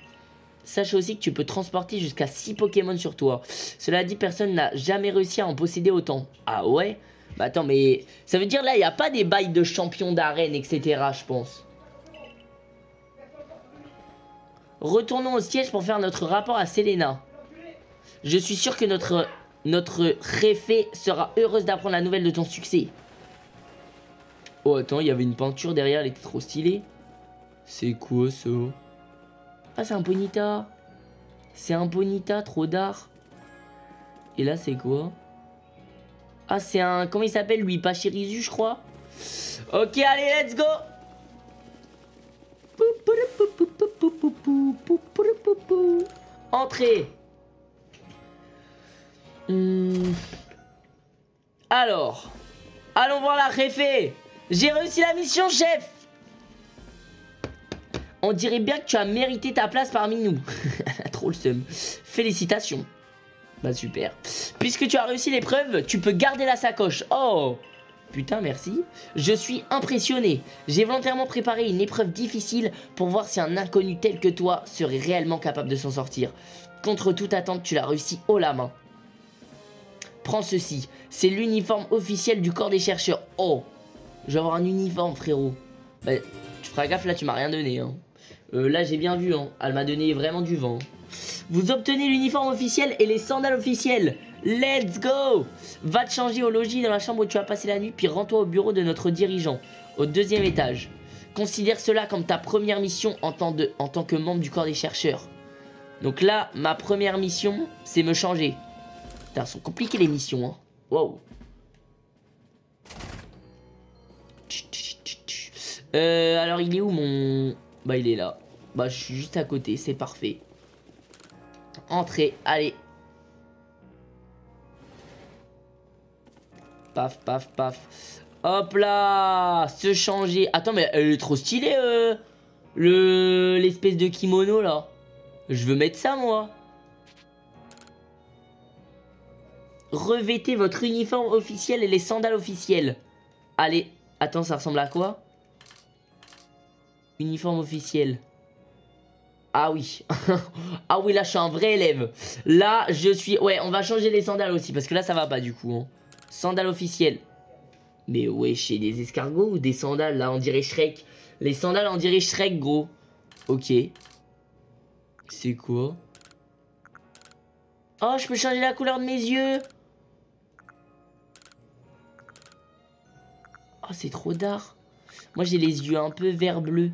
A: Sache aussi que tu peux transporter jusqu'à 6 Pokémon sur toi. Cela dit, personne n'a jamais réussi à en posséder autant. Ah ouais? Bah attends, mais ça veut dire là, il n'y a pas des bails de champion d'arène, etc. je pense. Retournons au siège pour faire notre rapport à Selena. Je suis sûr que notre, notre réfé sera heureuse d'apprendre la nouvelle de ton succès. Oh, attends, il y avait une peinture derrière, elle était trop stylée. C'est quoi ça Ah, c'est un Ponita. C'est un Ponita, trop d'art. Et là, c'est quoi Ah, c'est un... Comment il s'appelle, lui Pachirisu, je crois. Ok, allez, let's go Entrée hmm. Alors, allons voir la réfé j'ai réussi la mission, chef On dirait bien que tu as mérité ta place parmi nous. Trop le seum. Félicitations. Bah super. Puisque tu as réussi l'épreuve, tu peux garder la sacoche. Oh Putain, merci. Je suis impressionné. J'ai volontairement préparé une épreuve difficile pour voir si un inconnu tel que toi serait réellement capable de s'en sortir. Contre toute attente, tu l'as réussi haut la main. Prends ceci. C'est l'uniforme officiel du corps des chercheurs. Oh je vais avoir un uniforme, frérot. Bah, tu feras gaffe, là, tu m'as rien donné. Hein. Euh, là, j'ai bien vu. Hein. Elle m'a donné vraiment du vent. Vous obtenez l'uniforme officiel et les sandales officielles. Let's go Va te changer au logis dans la chambre où tu as passé la nuit, puis rends-toi au bureau de notre dirigeant, au deuxième étage. Considère cela comme ta première mission en tant, de, en tant que membre du corps des chercheurs. Donc là, ma première mission, c'est me changer. Putain, sont compliquées les missions, hein. Wow. Euh, alors il est où mon... Bah il est là. Bah je suis juste à côté, c'est parfait. Entrée, allez. Paf, paf, paf. Hop là Se changer. Attends, mais elle est trop stylée, euh, le l'espèce de kimono, là. Je veux mettre ça, moi. Revêtez votre uniforme officiel et les sandales officielles. Allez, attends, ça ressemble à quoi? Uniforme officiel. Ah oui. ah oui, là, je suis un vrai élève. Là, je suis... Ouais, on va changer les sandales aussi, parce que là, ça va pas, du coup. Hein. Sandales officielles. Mais ouais, chez des escargots ou des sandales, là, on dirait Shrek. Les sandales, on dirait Shrek, gros. Ok. C'est quoi? Oh, je peux changer la couleur de mes yeux Oh, c'est trop d'art. Moi, j'ai les yeux un peu vert bleu.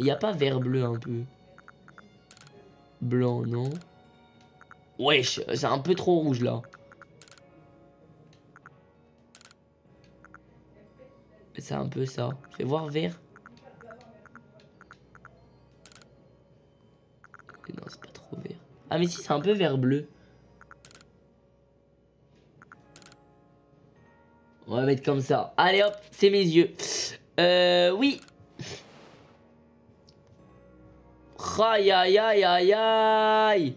A: Il n'y a pas vert bleu un peu. Blanc, non Wesh, c'est un peu trop rouge là. C'est un peu ça. Fais voir vert. Non, c'est pas trop vert. Ah mais si, c'est un peu vert bleu. On va mettre comme ça. Allez hop, c'est mes yeux. Euh, oui. Aïe aïe aïe aïe aïe.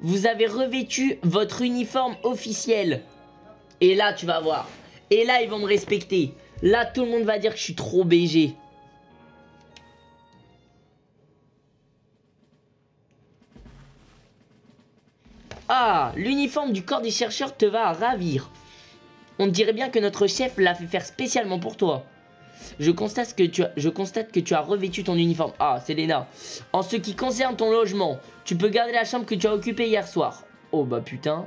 A: Vous avez revêtu votre uniforme officiel. Et là, tu vas voir. Et là, ils vont me respecter. Là, tout le monde va dire que je suis trop BG. Ah, l'uniforme du corps des chercheurs te va ravir. On dirait bien que notre chef l'a fait faire spécialement pour toi. Je constate, que tu as, revêtu ton uniforme. Ah, Selena. En ce qui concerne ton logement, tu peux garder la chambre que tu as occupée hier soir. Oh bah putain.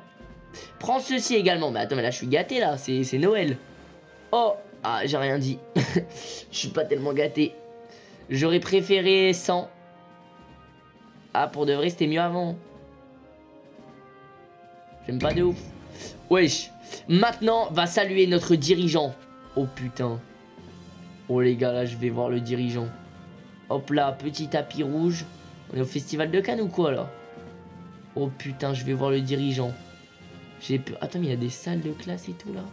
A: Prends ceci également. Mais attends, mais là je suis gâté là, c'est Noël. Oh, ah, j'ai rien dit. Je suis pas tellement gâté. J'aurais préféré 100. Ah, pour de vrai, c'était mieux avant. J'aime pas de ouf. Wesh. Maintenant, va saluer notre dirigeant. Oh putain. Oh les gars, là, je vais voir le dirigeant. Hop là, petit tapis rouge. On est au festival de Cannes ou quoi, là? Oh putain, je vais voir le dirigeant. J'ai peur. Attends, mais il y a des salles de classe et tout, là.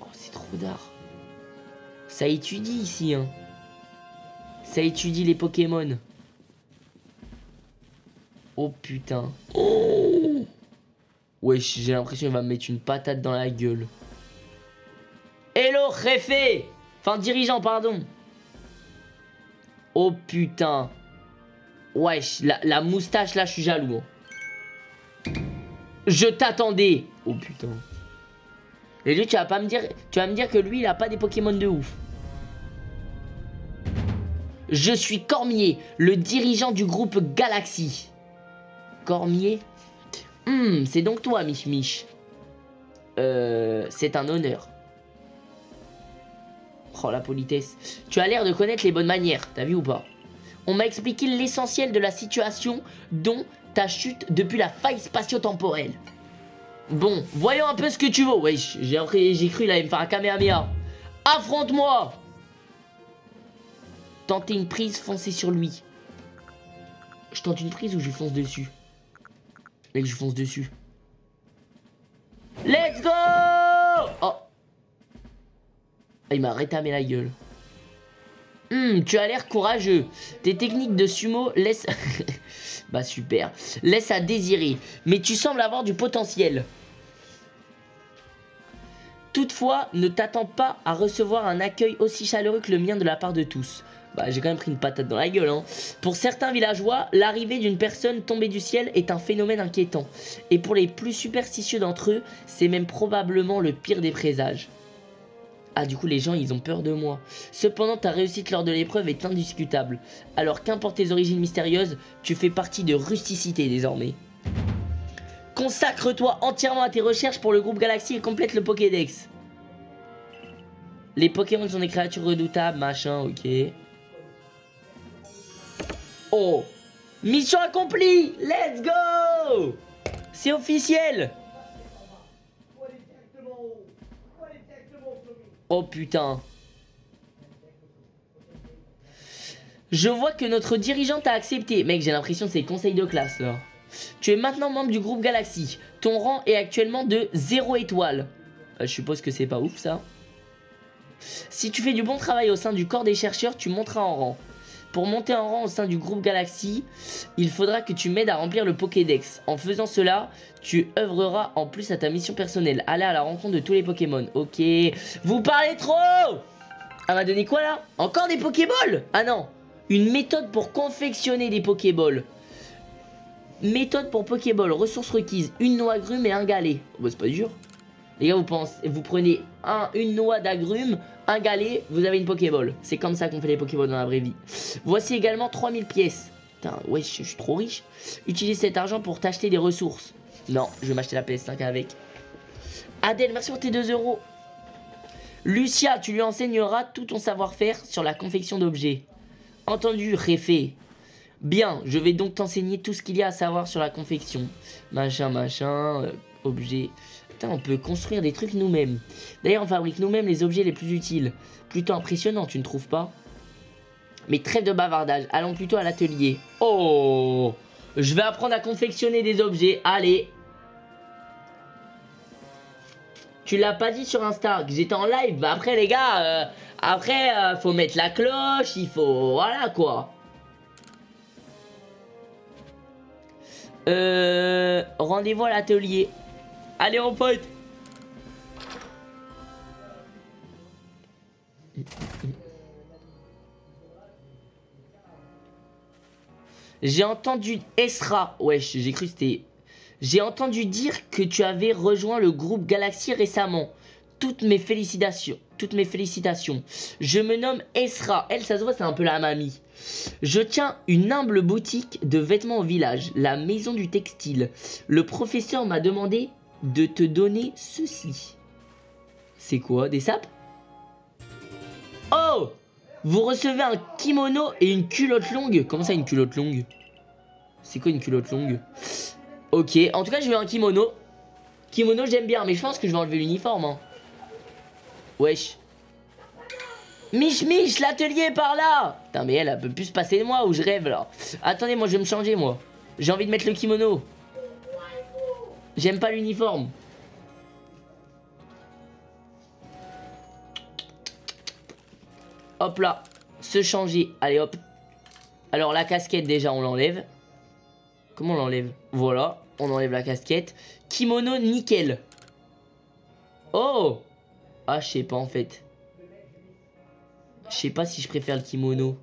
A: Oh, c'est trop d'art. Ça étudie ici, hein. Ça étudie les Pokémon. Oh putain. Oh Wesh, j'ai l'impression qu'il va me mettre une patate dans la gueule. Hello, réfé Enfin, dirigeant, pardon. Oh putain. Wesh, la, moustache là, je suis jaloux. Hein. Je t'attendais. Oh putain. Et lui, tu vas pas me dire, tu vas me dire que lui, il a pas des Pokémon de ouf. Je suis Cormier, le dirigeant du groupe Galaxy. Cormier? Hum, c'est donc toi, Mich Mich. Euh, c'est un honneur. Oh, la politesse. Tu as l'air de connaître les bonnes manières, t'as vu ou pas? On m'a expliqué l'essentiel de la situation, dont ta chute depuis la faille spatio-temporelle. Bon, voyons un peu ce que tu veux. Wesh, j'ai cru qu'il allait me faire un Kamehameha. Affronte-moi Tenter une prise, foncer sur lui. Je tente une prise ou je fonce dessus? Mec, je fonce dessus. Let's go Oh Il m'a rétamé la gueule. Hum, tu as l'air courageux. Tes techniques de sumo laissent... bah super. Laisse à désirer. Mais tu sembles avoir du potentiel. Toutefois, ne t'attends pas à recevoir un accueil aussi chaleureux que le mien de la part de tous. Bah, j'ai quand même pris une patate dans la gueule. Hein. Pour certains villageois, l'arrivée d'une personne tombée du ciel est un phénomène inquiétant. Et pour les plus superstitieux d'entre eux, c'est même probablement le pire des présages. Ah, du coup, les gens, ils ont peur de moi. Cependant, ta réussite lors de l'épreuve est indiscutable. Alors qu'importe tes origines mystérieuses, tu fais partie de rusticité désormais. Consacre-toi entièrement à tes recherches pour le groupe Galaxy et complète le Pokédex. Les Pokémon sont des créatures redoutables, machin, ok. Oh Mission accomplie Let's go C'est officiel Oh putain Je vois que notre dirigeante a accepté. Mec, j'ai l'impression que c'est conseil de classe. Tu es maintenant membre du groupe Galaxy. Ton rang est actuellement de 0 étoile. Euh, je suppose que c'est pas ouf, ça. Si tu fais du bon travail au sein du corps des chercheurs, tu monteras en rang. Pour monter en rang au sein du groupe Galaxy, il faudra que tu m'aides à remplir le Pokédex. En faisant cela, tu œuvreras en plus à ta mission personnelle. Aller à la rencontre de tous les Pokémon. Ok. Vous parlez trop Elle m'a donné quoi là? Encore des Pokéballs Ah non Une méthode pour confectionner des Pokéballs. Méthode pour Pokéball, ressources requises, une noix agrume et un galet. Bah, c'est pas dur. Les gars, vous, pensez, vous prenez un, une noix d'agrumes, un galet, vous avez une Pokéball. C'est comme ça qu'on fait les Pokéballs dans la vraie vie. Voici également 3000 pièces. Putain, ouais, je, suis trop riche. Utilise cet argent pour t'acheter des ressources. Non, je vais m'acheter la PS5 avec. Adèle, merci pour tes 2 euros. Lucia, tu lui enseigneras tout ton savoir-faire sur la confection d'objets. Entendu, Réfé. Bien, je vais donc t'enseigner tout ce qu'il y a à savoir sur la confection. Machin, machin, euh, objet. Putain, on peut construire des trucs nous-mêmes. D'ailleurs, on fabrique nous-mêmes les objets les plus utiles. Plutôt impressionnant, tu ne trouves pas? Mais trêve de bavardage, allons plutôt à l'atelier. Oh Je vais apprendre à confectionner des objets, allez Tu l'as pas dit sur Insta, que j'étais en live. Bah après les gars, euh, après euh, faut mettre la cloche, il faut... Voilà quoi. Euh, Rendez-vous à l'atelier. Allez mon pote. J'ai entendu Esra. Wesh, j'ai cru que c'était j'ai entendu dire que tu avais rejoint le groupe Galaxy récemment. Toutes mes félicitations. Toutes mes félicitations. Je me nomme Esra. Elle, ça se voit, c'est un peu la mamie. Je tiens une humble boutique de vêtements au village, la maison du textile. Le professeur m'a demandé de te donner ceci. C'est quoi Des sapes? Oh Vous recevez un kimono et une culotte longue. Comment ça, une culotte longue? C'est quoi une culotte longue? Ok, en tout cas, je veux un kimono. Kimono, j'aime bien, mais je pense que je vais enlever l'uniforme. Hein. Wesh. Mich Mich, l'atelier par là Putain, mais elle, elle peut plus se passer de moi ou je rêve là. Attendez, moi, je vais me changer, moi. J'ai envie de mettre le kimono. J'aime pas l'uniforme. Hop là. Se changer. Allez, hop. Alors, la casquette, déjà, on l'enlève. Comment on l'enlève? Voilà on enlève la casquette. Kimono nickel. Oh Ah, je sais pas en fait. Je sais pas si je préfère le kimono.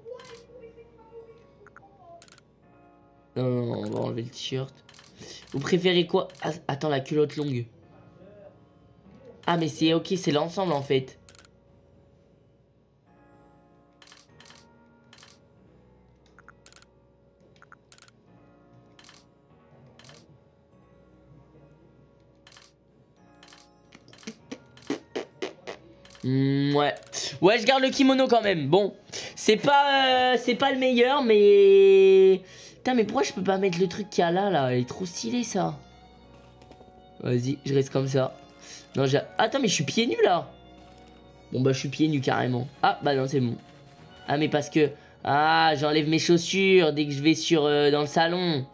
A: Non, non, non, on va enlever le t-shirt. Vous préférez quoi? Attends, la culotte longue. Ah, mais c'est ok, c'est l'ensemble en fait. Mm, ouais. Ouais, je garde le kimono quand même. Bon, c'est pas, euh, c'est pas le meilleur, mais... Putain, mais pourquoi je peux pas mettre le truc qu'il y a là, là? Il est trop stylé, ça. Vas-y, je reste comme ça. Non, j'ai... Attends, mais je suis pieds nus, là. Bon, bah, je suis pieds nus, carrément. Ah, bah non, c'est bon. Ah, mais parce que... Ah, j'enlève mes chaussures dès que je vais sur euh, dans le salon.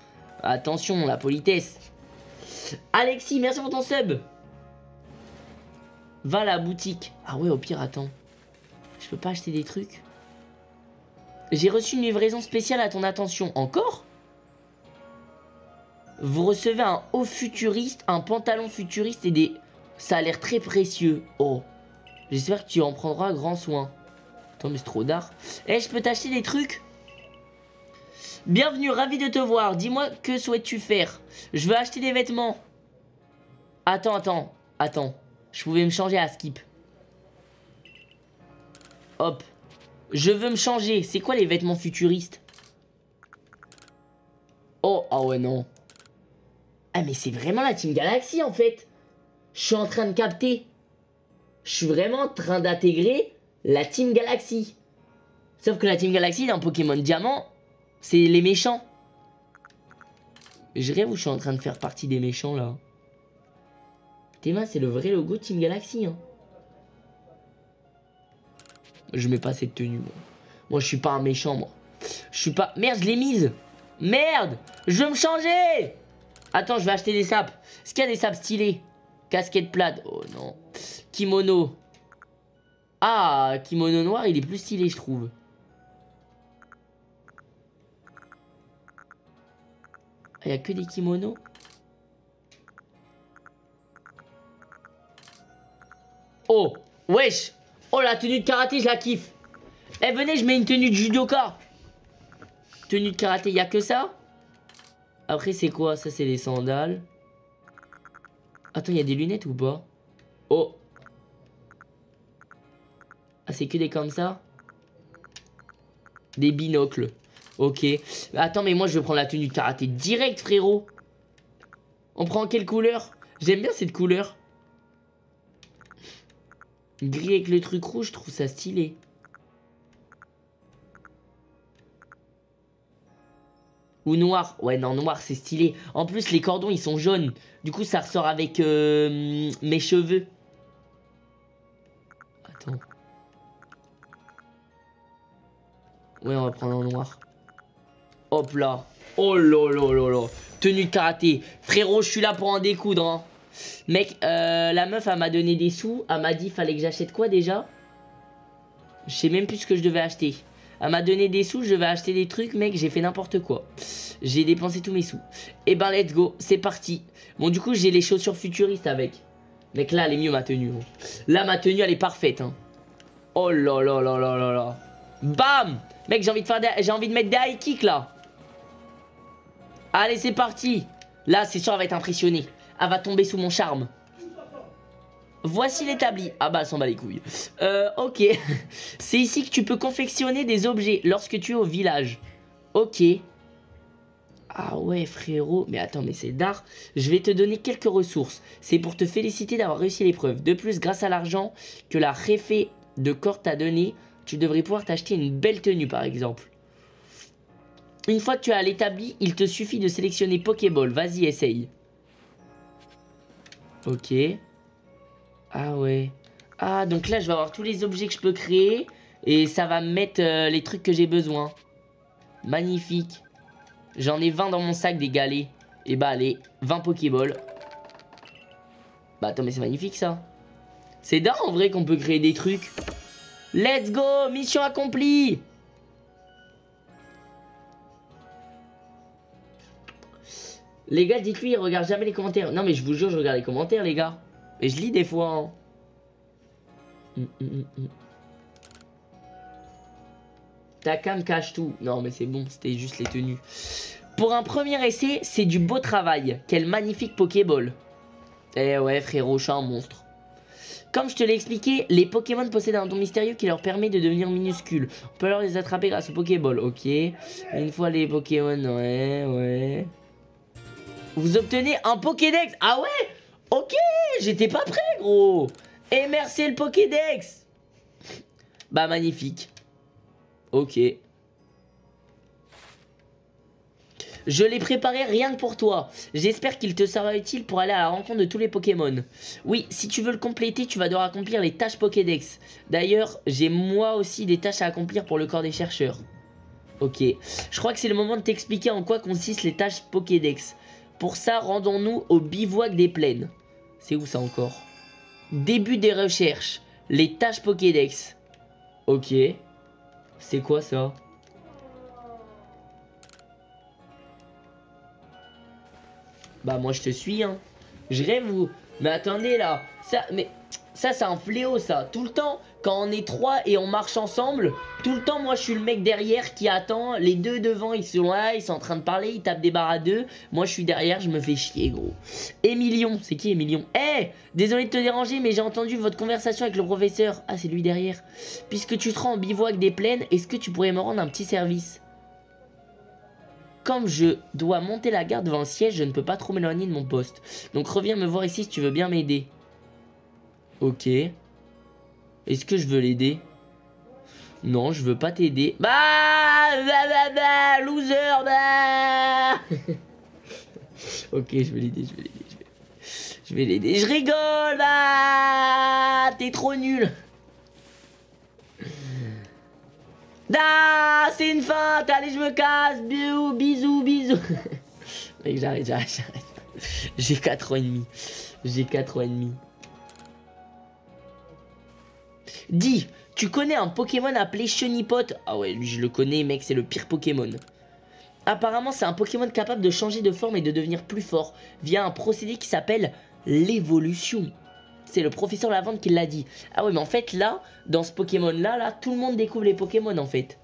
A: Attention, la politesse. Alexis, merci pour ton sub. Va à la boutique. Ah ouais, au pire, attends. Je peux pas acheter des trucs? J'ai reçu une livraison spéciale à ton attention. Encore Vous recevez un haut futuriste, un pantalon futuriste et des... Ça a l'air très précieux. Oh. J'espère que tu en prendras grand soin. Attends, mais c'est trop d'art. Eh, je peux t'acheter des trucs? Bienvenue, ravi de te voir. Dis-moi, que souhaites-tu faire? Je veux acheter des vêtements. Attends, attends, attends. Je pouvais me changer à skip. Hop. Je veux me changer. C'est quoi les vêtements futuristes? Oh, ah ouais, non. Ah, mais c'est vraiment la Team Galaxy, en fait. Je suis en train de capter. Je suis vraiment en train d'intégrer la Team Galaxy. Sauf que la Team Galaxy, dans Pokémon Diamant, c'est les méchants. Je rêve où je suis en train de faire partie des méchants, là c'est le vrai logo Team Galaxy. Hein. Je mets pas cette tenue, moi. Je suis pas un méchant, moi. Je suis pas... Merde, je l'ai mise Merde Je veux me changer Attends, je vais acheter des sapes. Est-ce qu'il y a des sapes stylés Casquette plate. Oh non. Kimono. Ah, kimono noir, il est plus stylé, je trouve. Il y a que des kimonos Oh, wesh Oh, la tenue de karaté, je la kiffe. Eh, venez, je mets une tenue de judoka. Tenue de karaté, y a que ça Après, c'est quoi? Ça, c'est les sandales. Attends, il y a des lunettes ou pas? Oh Ah, c'est que des comme ça? Des binocles. Ok. Attends, mais moi, je vais prendre la tenue de karaté direct, frérot. On prend quelle couleur? J'aime bien cette couleur. Gris avec le truc rouge, je trouve ça stylé. Ou noir. Ouais, non, noir, c'est stylé. En plus, les cordons, ils sont jaunes. Du coup, ça ressort avec euh, mes cheveux. Attends. Ouais, on va prendre en noir. Hop là. Oh là là là là. Tenue de karaté. Frérot, je suis là pour en découdre. Hein. Mec, euh, la meuf, elle m'a donné des sous. Elle m'a dit, fallait que j'achète quoi déjà? Je sais même plus ce que je devais acheter. Elle m'a donné des sous, je vais acheter des trucs, mec, j'ai fait n'importe quoi. J'ai dépensé tous mes sous. Et eh ben, let's go, c'est parti. Bon, du coup, j'ai les chaussures futuristes avec. Mec, là, elle est mieux, ma tenue. Hein. Là, ma tenue, elle est parfaite. Hein. Oh là là là là là là. Bam Mec, j'ai envie de faire j'ai envie de mettre des high kicks, là. Allez, c'est parti. Là, c'est sûr, elle va être impressionnée. Elle va tomber sous mon charme. Voici l'établi. Ah bah, s'en bat les couilles. Euh, ok. C'est ici que tu peux confectionner des objets lorsque tu es au village. Ok. Ah ouais, frérot. Mais attends, mais c'est d'art. Je vais te donner quelques ressources. C'est pour te féliciter d'avoir réussi l'épreuve. De plus, grâce à l'argent que la réfé de corps t'a donné, tu devrais pouvoir t'acheter une belle tenue, par exemple. Une fois que tu as l'établi, il te suffit de sélectionner Pokéball. Vas-y, essaye. Ok. Ah ouais. Ah, donc là, je vais avoir tous les objets que je peux créer. Et ça va me mettre euh, les trucs que j'ai besoin. Magnifique. J'en ai 20 dans mon sac des galets. Et bah allez, 20 Pokéballs. Bah attends, mais c'est magnifique ça. C'est dingue en vrai qu'on peut créer des trucs. Let's go, mission accomplie Les gars, dites-lui, il regarde jamais les commentaires. Non, mais je vous jure, je regarde les commentaires, les gars. Et je lis des fois. Hein. Hum, Ta cam cache tout. Non, mais c'est bon, c'était juste les tenues. Pour un premier essai, c'est du beau travail. Quel magnifique Pokéball. Eh ouais, frérot, suis un monstre. Comme je te l'ai expliqué, les Pokémon possèdent un don mystérieux qui leur permet de devenir minuscules. On peut alors les attraper grâce au Pokéball, ok. Une fois les Pokémon, ouais, ouais. Vous obtenez un Pokédex. Ah ouais? Ok, j'étais pas prêt, gros. Et merci le Pokédex. Bah, magnifique. Ok. Je l'ai préparé rien que pour toi. J'espère qu'il te sera utile pour aller à la rencontre de tous les Pokémon. Oui, si tu veux le compléter, tu vas devoir accomplir les tâches Pokédex. D'ailleurs, j'ai moi aussi des tâches à accomplir pour le corps des chercheurs. Ok. Je crois que c'est le moment de t'expliquer en quoi consistent les tâches Pokédex. Pour ça, rendons-nous au bivouac des plaines. C'est où ça encore? Début des recherches. Les tâches Pokédex. Ok. C'est quoi ça? Bah moi je te suis hein. Je rêve ou... Mais attendez là. Ça, mais ça c'est un fléau ça. Tout le temps, quand on est trois et on marche ensemble, tout le temps, moi, je suis le mec derrière qui attend. Les deux devant, ils sont là, ils sont en train de parler, ils tapent des barres à deux. Moi, je suis derrière, je me fais chier, gros. Émilion, c'est qui Émilion? Eh Désolé de te déranger, mais j'ai entendu votre conversation avec le professeur. Ah, c'est lui derrière. Puisque tu te rends en bivouac des plaines, est-ce que tu pourrais me rendre un petit service? Comme je dois monter la garde devant le siège, je ne peux pas trop m'éloigner de mon poste. Donc reviens me voir ici si tu veux bien m'aider. Ok. Est-ce que je veux l'aider? Non, je veux pas t'aider. Bah, bah, bah, bah, loser, bah Ok, je vais l'aider, je vais l'aider, je vais... Je vais l'aider. Je rigole, bah T'es trop nul Ah, c'est une feinte Allez, je me casse Bisous, bisous, bisous Mec, j'arrête, j'arrête, j'arrête. J'ai 4 ans et demi. J'ai 4 ans et demi. Dis, tu connais un Pokémon appelé Chenipot Ah ouais, lui je le connais, mec, c'est le pire Pokémon. Apparemment, c'est un Pokémon capable de changer de forme et de devenir plus fort via un procédé qui s'appelle l'évolution. C'est le professeur Lavande qui l'a dit. Ah ouais, mais en fait, là, dans ce Pokémon-là, là, tout le monde découvre les Pokémon, en fait.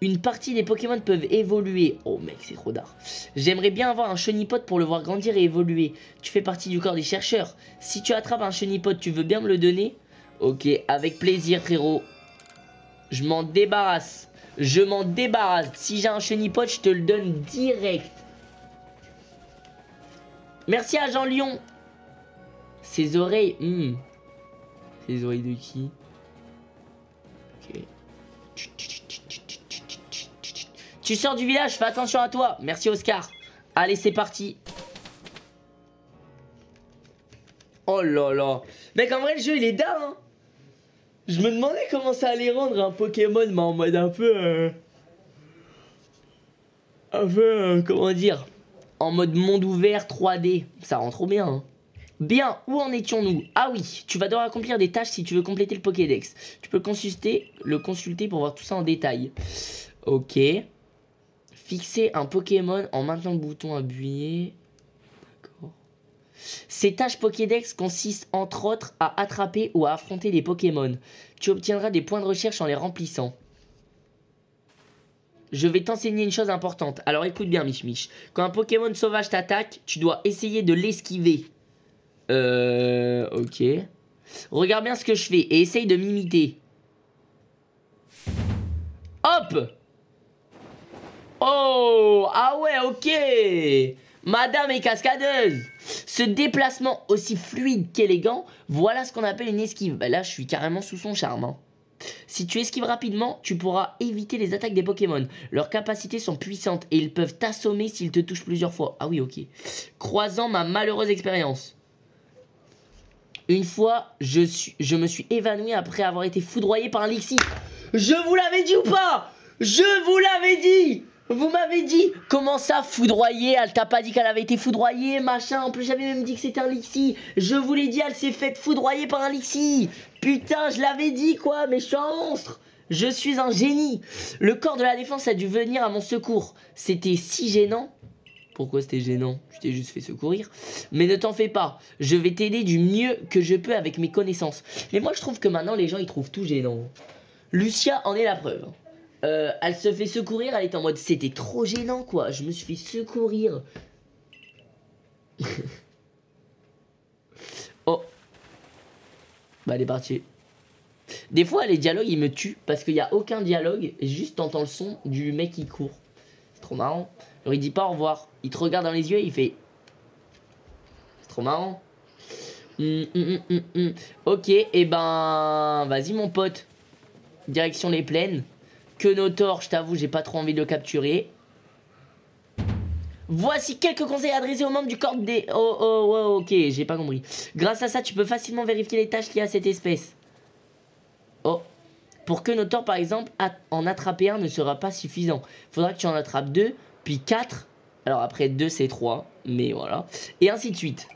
A: Une partie des Pokémon peuvent évoluer. Oh mec, c'est trop d'art. J'aimerais bien avoir un Chenipot pour le voir grandir et évoluer. Tu fais partie du corps des chercheurs. Si tu attrapes un Chenipot, tu veux bien me le donner? Ok, avec plaisir frérot. Je m'en débarrasse. Je m'en débarrasse. Si j'ai un Chenipot, je te le donne direct. Merci à Jean Lyon. Ses oreilles, hmm. Les oreilles de qui? Ok. Tu sors du village, fais attention à toi. Merci Oscar. Allez, c'est parti. Oh là là. Mec, en vrai, le jeu, il est dingue. Hein. Je me demandais comment ça allait rendre un Pokémon, mais en mode un peu... Euh, un peu... Euh, comment dire En mode monde ouvert 3D. Ça rend trop bien. Hein. Bien, où en étions-nous? Ah oui, tu vas devoir accomplir des tâches si tu veux compléter le Pokédex. Tu peux consulter, le consulter pour voir tout ça en détail. Ok. Fixer un Pokémon en maintenant le bouton appuyé. D'accord. Ces tâches Pokédex consistent entre autres à attraper ou à affronter des Pokémon. Tu obtiendras des points de recherche en les remplissant. Je vais t'enseigner une chose importante. Alors écoute bien, Mich Mich. Quand un Pokémon sauvage t'attaque, tu dois essayer de l'esquiver. Euh, ok. Regarde bien ce que je fais et essaye de m'imiter. Hop Oh Ah ouais, ok Madame est cascadeuse Ce déplacement aussi fluide qu'élégant, voilà ce qu'on appelle une esquive. Bah là, je suis carrément sous son charme. Hein. Si tu esquives rapidement, tu pourras éviter les attaques des Pokémon. Leurs capacités sont puissantes et ils peuvent t'assommer s'ils te touchent plusieurs fois. Ah oui, ok. Croisant ma malheureuse expérience. Une fois, je, suis, je me suis évanoui après avoir été foudroyé par un Lixi. Je vous l'avais dit ou pas? Je vous l'avais dit Vous m'avez dit Comment ça, foudroyé Elle t'a pas dit qu'elle avait été foudroyée, machin. En plus, j'avais même dit que c'était un Lixi. Je vous l'ai dit, elle s'est faite foudroyer par un Lixi. Putain, je l'avais dit, quoi. Mais je suis un monstre. Je suis un génie. Le corps de la défense a dû venir à mon secours. C'était si gênant pourquoi c'était gênant? Tu t'es juste fait secourir. Mais ne t'en fais pas. Je vais t'aider du mieux que je peux avec mes connaissances. Mais moi, je trouve que maintenant, les gens, ils trouvent tout gênant. Lucia en est la preuve. Euh, elle se fait secourir, elle est en mode c'était trop gênant quoi, je me suis fait secourir. oh. Bah elle est partie. Des fois les dialogues ils me tuent parce qu'il n'y a aucun dialogue, juste t'entends le son du mec qui court. C'est trop marrant. Alors il dit pas au revoir. Il te regarde dans les yeux et il fait. C'est trop marrant. Hum, hum, hum, ok, et eh ben. Vas-y, mon pote. Direction les plaines. Que Notor, je t'avoue, j'ai pas trop envie de le capturer. Voici quelques conseils adressés aux membres du corps des... Oh, oh, oh, ok, j'ai pas compris. Grâce à ça, tu peux facilement vérifier les tâches a à cette espèce. Oh. Pour que Notor, par exemple, en attraper un ne sera pas suffisant. Faudra que tu en attrapes deux, puis quatre alors après 2 c'est 3, mais voilà. Et ainsi de suite.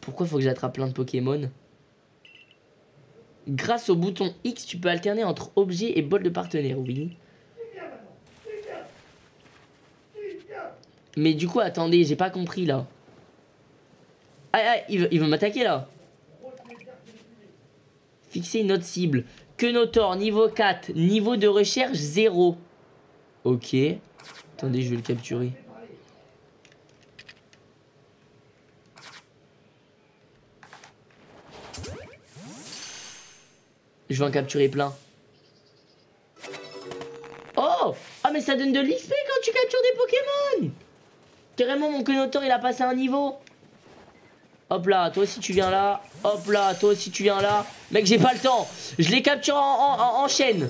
A: Pourquoi faut que j'attrape plein de Pokémon? Grâce au bouton X, tu peux alterner entre objet et bol de partenaire, oui. Mais du coup, attendez, j'ai pas compris là. Ah, ah il veut, m'attaquer là. Fixer une autre cible. Que Notor, niveau 4, niveau de recherche 0. Ok. Attendez, je vais le capturer. Je vais en capturer plein. Oh! Ah mais ça donne de l'XP quand tu captures des Pokémon! Carrément mon Konotor il a passé un niveau. Hop là, toi aussi tu viens là. Hop là, toi aussi tu viens là. Mec j'ai pas le temps. Je les capture en chaîne.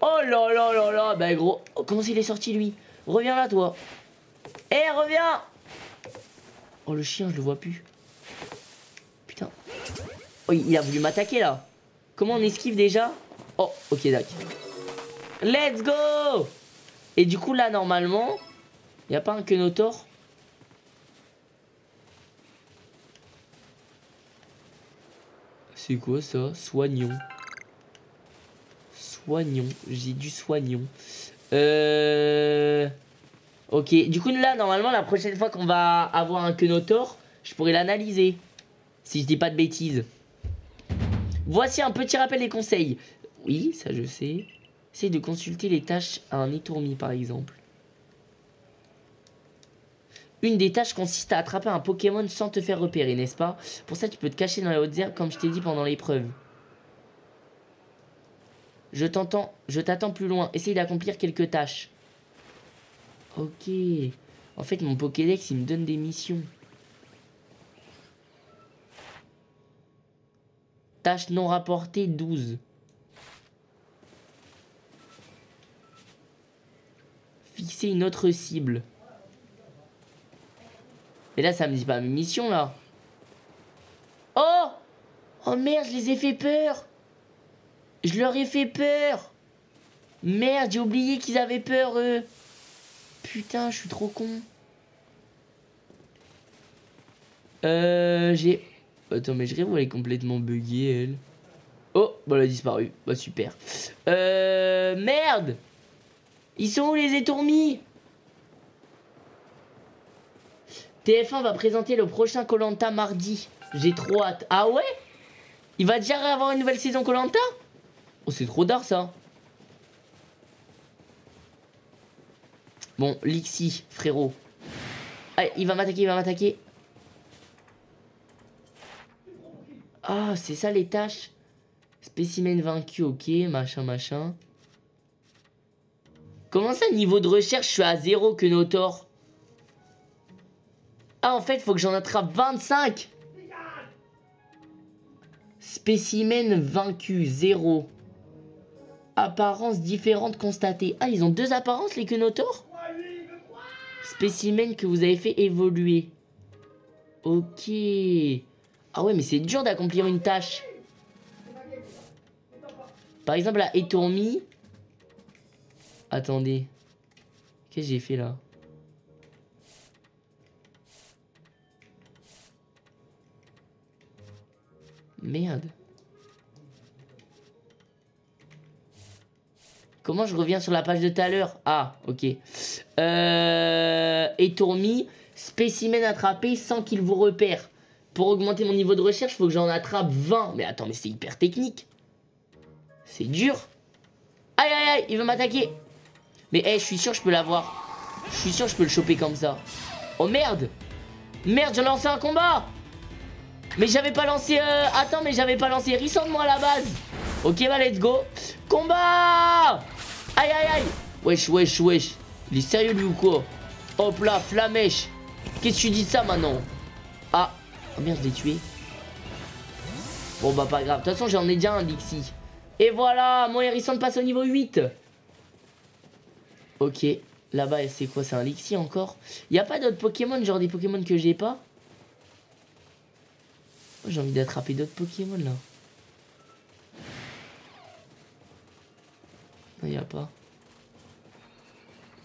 A: Oh là là là là. Bah gros, oh, comment il est sorti lui? Reviens là toi. Eh reviens! Oh le chien je le vois plus. Putain. Oh il a voulu m'attaquer là Comment on esquive déjà Oh ok d'accord Let's go Et du coup là normalement Y a pas un Kenotor C'est quoi ça? Soignons Soignons. J'ai du soignon. Euh... Ok, du coup là, normalement, la prochaine fois qu'on va avoir un Kenotor, je pourrais l'analyser. Si je dis pas de bêtises. Voici un petit rappel des conseils. Oui, ça je sais. Essaye de consulter les tâches à un étourmi, par exemple. Une des tâches consiste à attraper un Pokémon sans te faire repérer, n'est-ce pas? Pour ça, tu peux te cacher dans les hautes herbes, comme je t'ai dit pendant l'épreuve. Je t'entends, je t'attends plus loin. Essaye d'accomplir quelques tâches. Ok. En fait, mon Pokédex, il me donne des missions. Tâche non rapportée 12. Fixer une autre cible. Et là, ça me dit pas mes missions, là. Oh Oh merde, je les ai fait peur Je leur ai fait peur Merde, j'ai oublié qu'ils avaient peur, eux Putain, je suis trop con. Euh, j'ai... Attends, mais je rêve elle est complètement buggée, elle. Oh, bah elle a disparu. Bah super. Euh, merde Ils sont où les étourmis? TF1 va présenter le prochain Colanta mardi. J'ai trop hâte. Ah ouais? Il va déjà avoir une nouvelle saison Colanta? Oh, c'est trop d'art ça. Bon, Lixi, frérot. Allez, il va m'attaquer, il va m'attaquer. Ah, c'est ça les tâches. Spécimen vaincu, ok, machin, machin. Comment ça, niveau de recherche, je suis à zéro que Notor ah, en fait, faut que j'en attrape 25 Spécimen vaincu, 0. Apparence différente constatée. Ah, ils ont deux apparences, les quenotors Spécimen que vous avez fait évoluer. Ok. Ah ouais, mais c'est dur d'accomplir une tâche. Par exemple, la étourmi. Attendez. Qu'est-ce que j'ai fait là? Merde. Comment je reviens sur la page de tout à l'heure? Ah, ok. Euh, spécimen attrapé sans qu'il vous repère. Pour augmenter mon niveau de recherche, faut que j'en attrape 20. Mais attends, mais c'est hyper technique. C'est dur. Aïe, aïe, aïe, il veut m'attaquer. Mais, hé, je suis sûr que je peux l'avoir. Je suis sûr que je peux le choper comme ça. Oh, merde Merde, j'ai lancé un combat mais j'avais pas lancé... Euh... Attends, mais j'avais pas lancé de moi à la base. Ok, bah let's go. Combat Aïe, aïe, aïe. Wesh, wesh, wesh. Il est sérieux lui ou quoi? Hop là, flamèche. Qu'est-ce que tu dis de ça maintenant Ah. Oh merde, je l'ai tué. Bon bah pas grave. De toute façon, j'en ai déjà un Dixie. Et voilà, mon hérisson passe au niveau 8. Ok. Là-bas, c'est quoi? C'est un Lixie encore? Il n'y a pas d'autres Pokémon, genre des Pokémon que j'ai pas? J'ai envie d'attraper d'autres Pokémon là. Non, y a pas.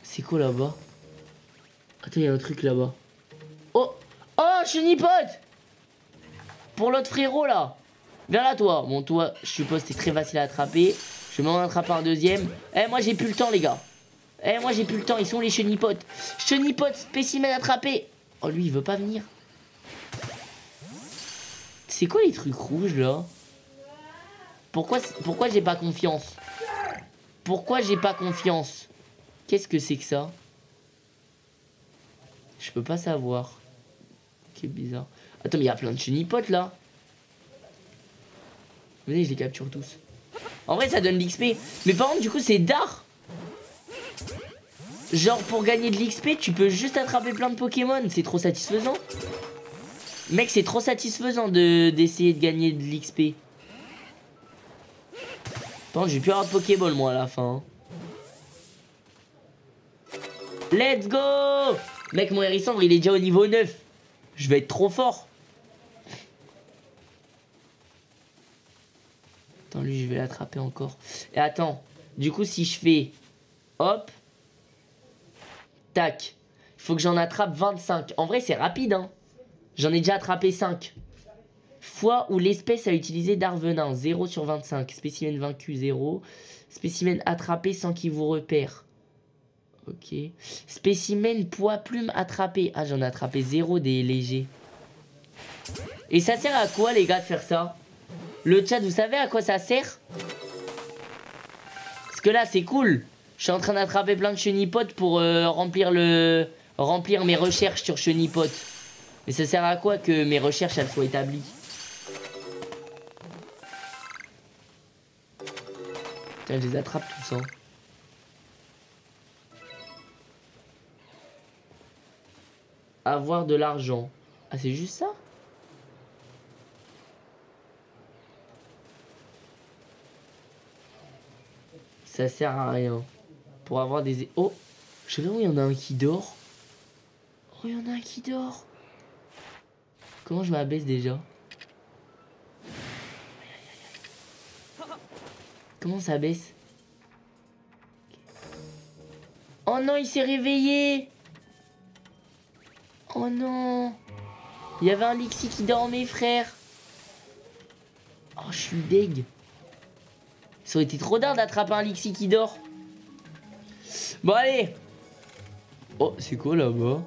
A: C'est quoi là-bas? Attends, il y a un truc là-bas. Oh Oh, Chenipote Pour l'autre frérot là Viens là toi Bon toi, je suppose c'est très facile à attraper. Je m'en attraper un deuxième. Eh moi j'ai plus le temps les gars. Eh moi j'ai plus le temps, ils sont les chenipotes. Chenipotes, spécimen attrapé. Oh lui il veut pas venir. C'est quoi les trucs rouges là? Pourquoi, pourquoi j'ai pas confiance? Pourquoi j'ai pas confiance? Qu'est-ce que c'est que ça? Je peux pas savoir. Quel bizarre. Attends, mais il y a plein de chenipotes là. Venez, je les capture tous. En vrai, ça donne l'XP. Mais par contre, du coup, c'est d'art. Genre, pour gagner de l'XP, tu peux juste attraper plein de Pokémon. C'est trop satisfaisant. Mec, c'est trop satisfaisant d'essayer de, gagner de l'XP. Attends, j'ai plus avoir de Pokéball, moi, à la fin. Let's go Mec, mon hérisson, il est déjà au niveau 9. Je vais être trop fort. Attends, lui, je vais l'attraper encore. Et attends, du coup, si je fais... Hop. Tac. Il faut que j'en attrape 25. En vrai, c'est rapide, hein. J'en ai déjà attrapé 5. Fois où l'espèce a utilisé d'Arvenin, 0 sur 25. Spécimen vaincu, 0. Spécimen attrapé sans qu'il vous repère. Ok. Spécimen poids plume attrapé. Ah, j'en ai attrapé 0 des légers. Et ça sert à quoi, les gars, de faire ça? Le chat, vous savez à quoi ça sert? Parce que là, c'est cool. Je suis en train d'attraper plein de chenipotes pour euh, remplir le... Remplir mes recherches sur chenipotes. Mais ça sert à quoi que mes recherches elles soient établies? Tiens, je les attrape tous, hein. Avoir de l'argent. Ah, c'est juste ça? Ça sert à rien. Pour avoir des... Oh Je sais pas où il y en a un qui dort. Oh, il y en a un qui dort. Comment je m'abaisse déjà? Comment ça baisse? Oh non, il s'est réveillé Oh non Il y avait un Lixi qui dormait, frère Oh, je suis deg Ça aurait été trop d'art d'attraper un Lixi qui dort Bon, allez Oh, c'est quoi là-bas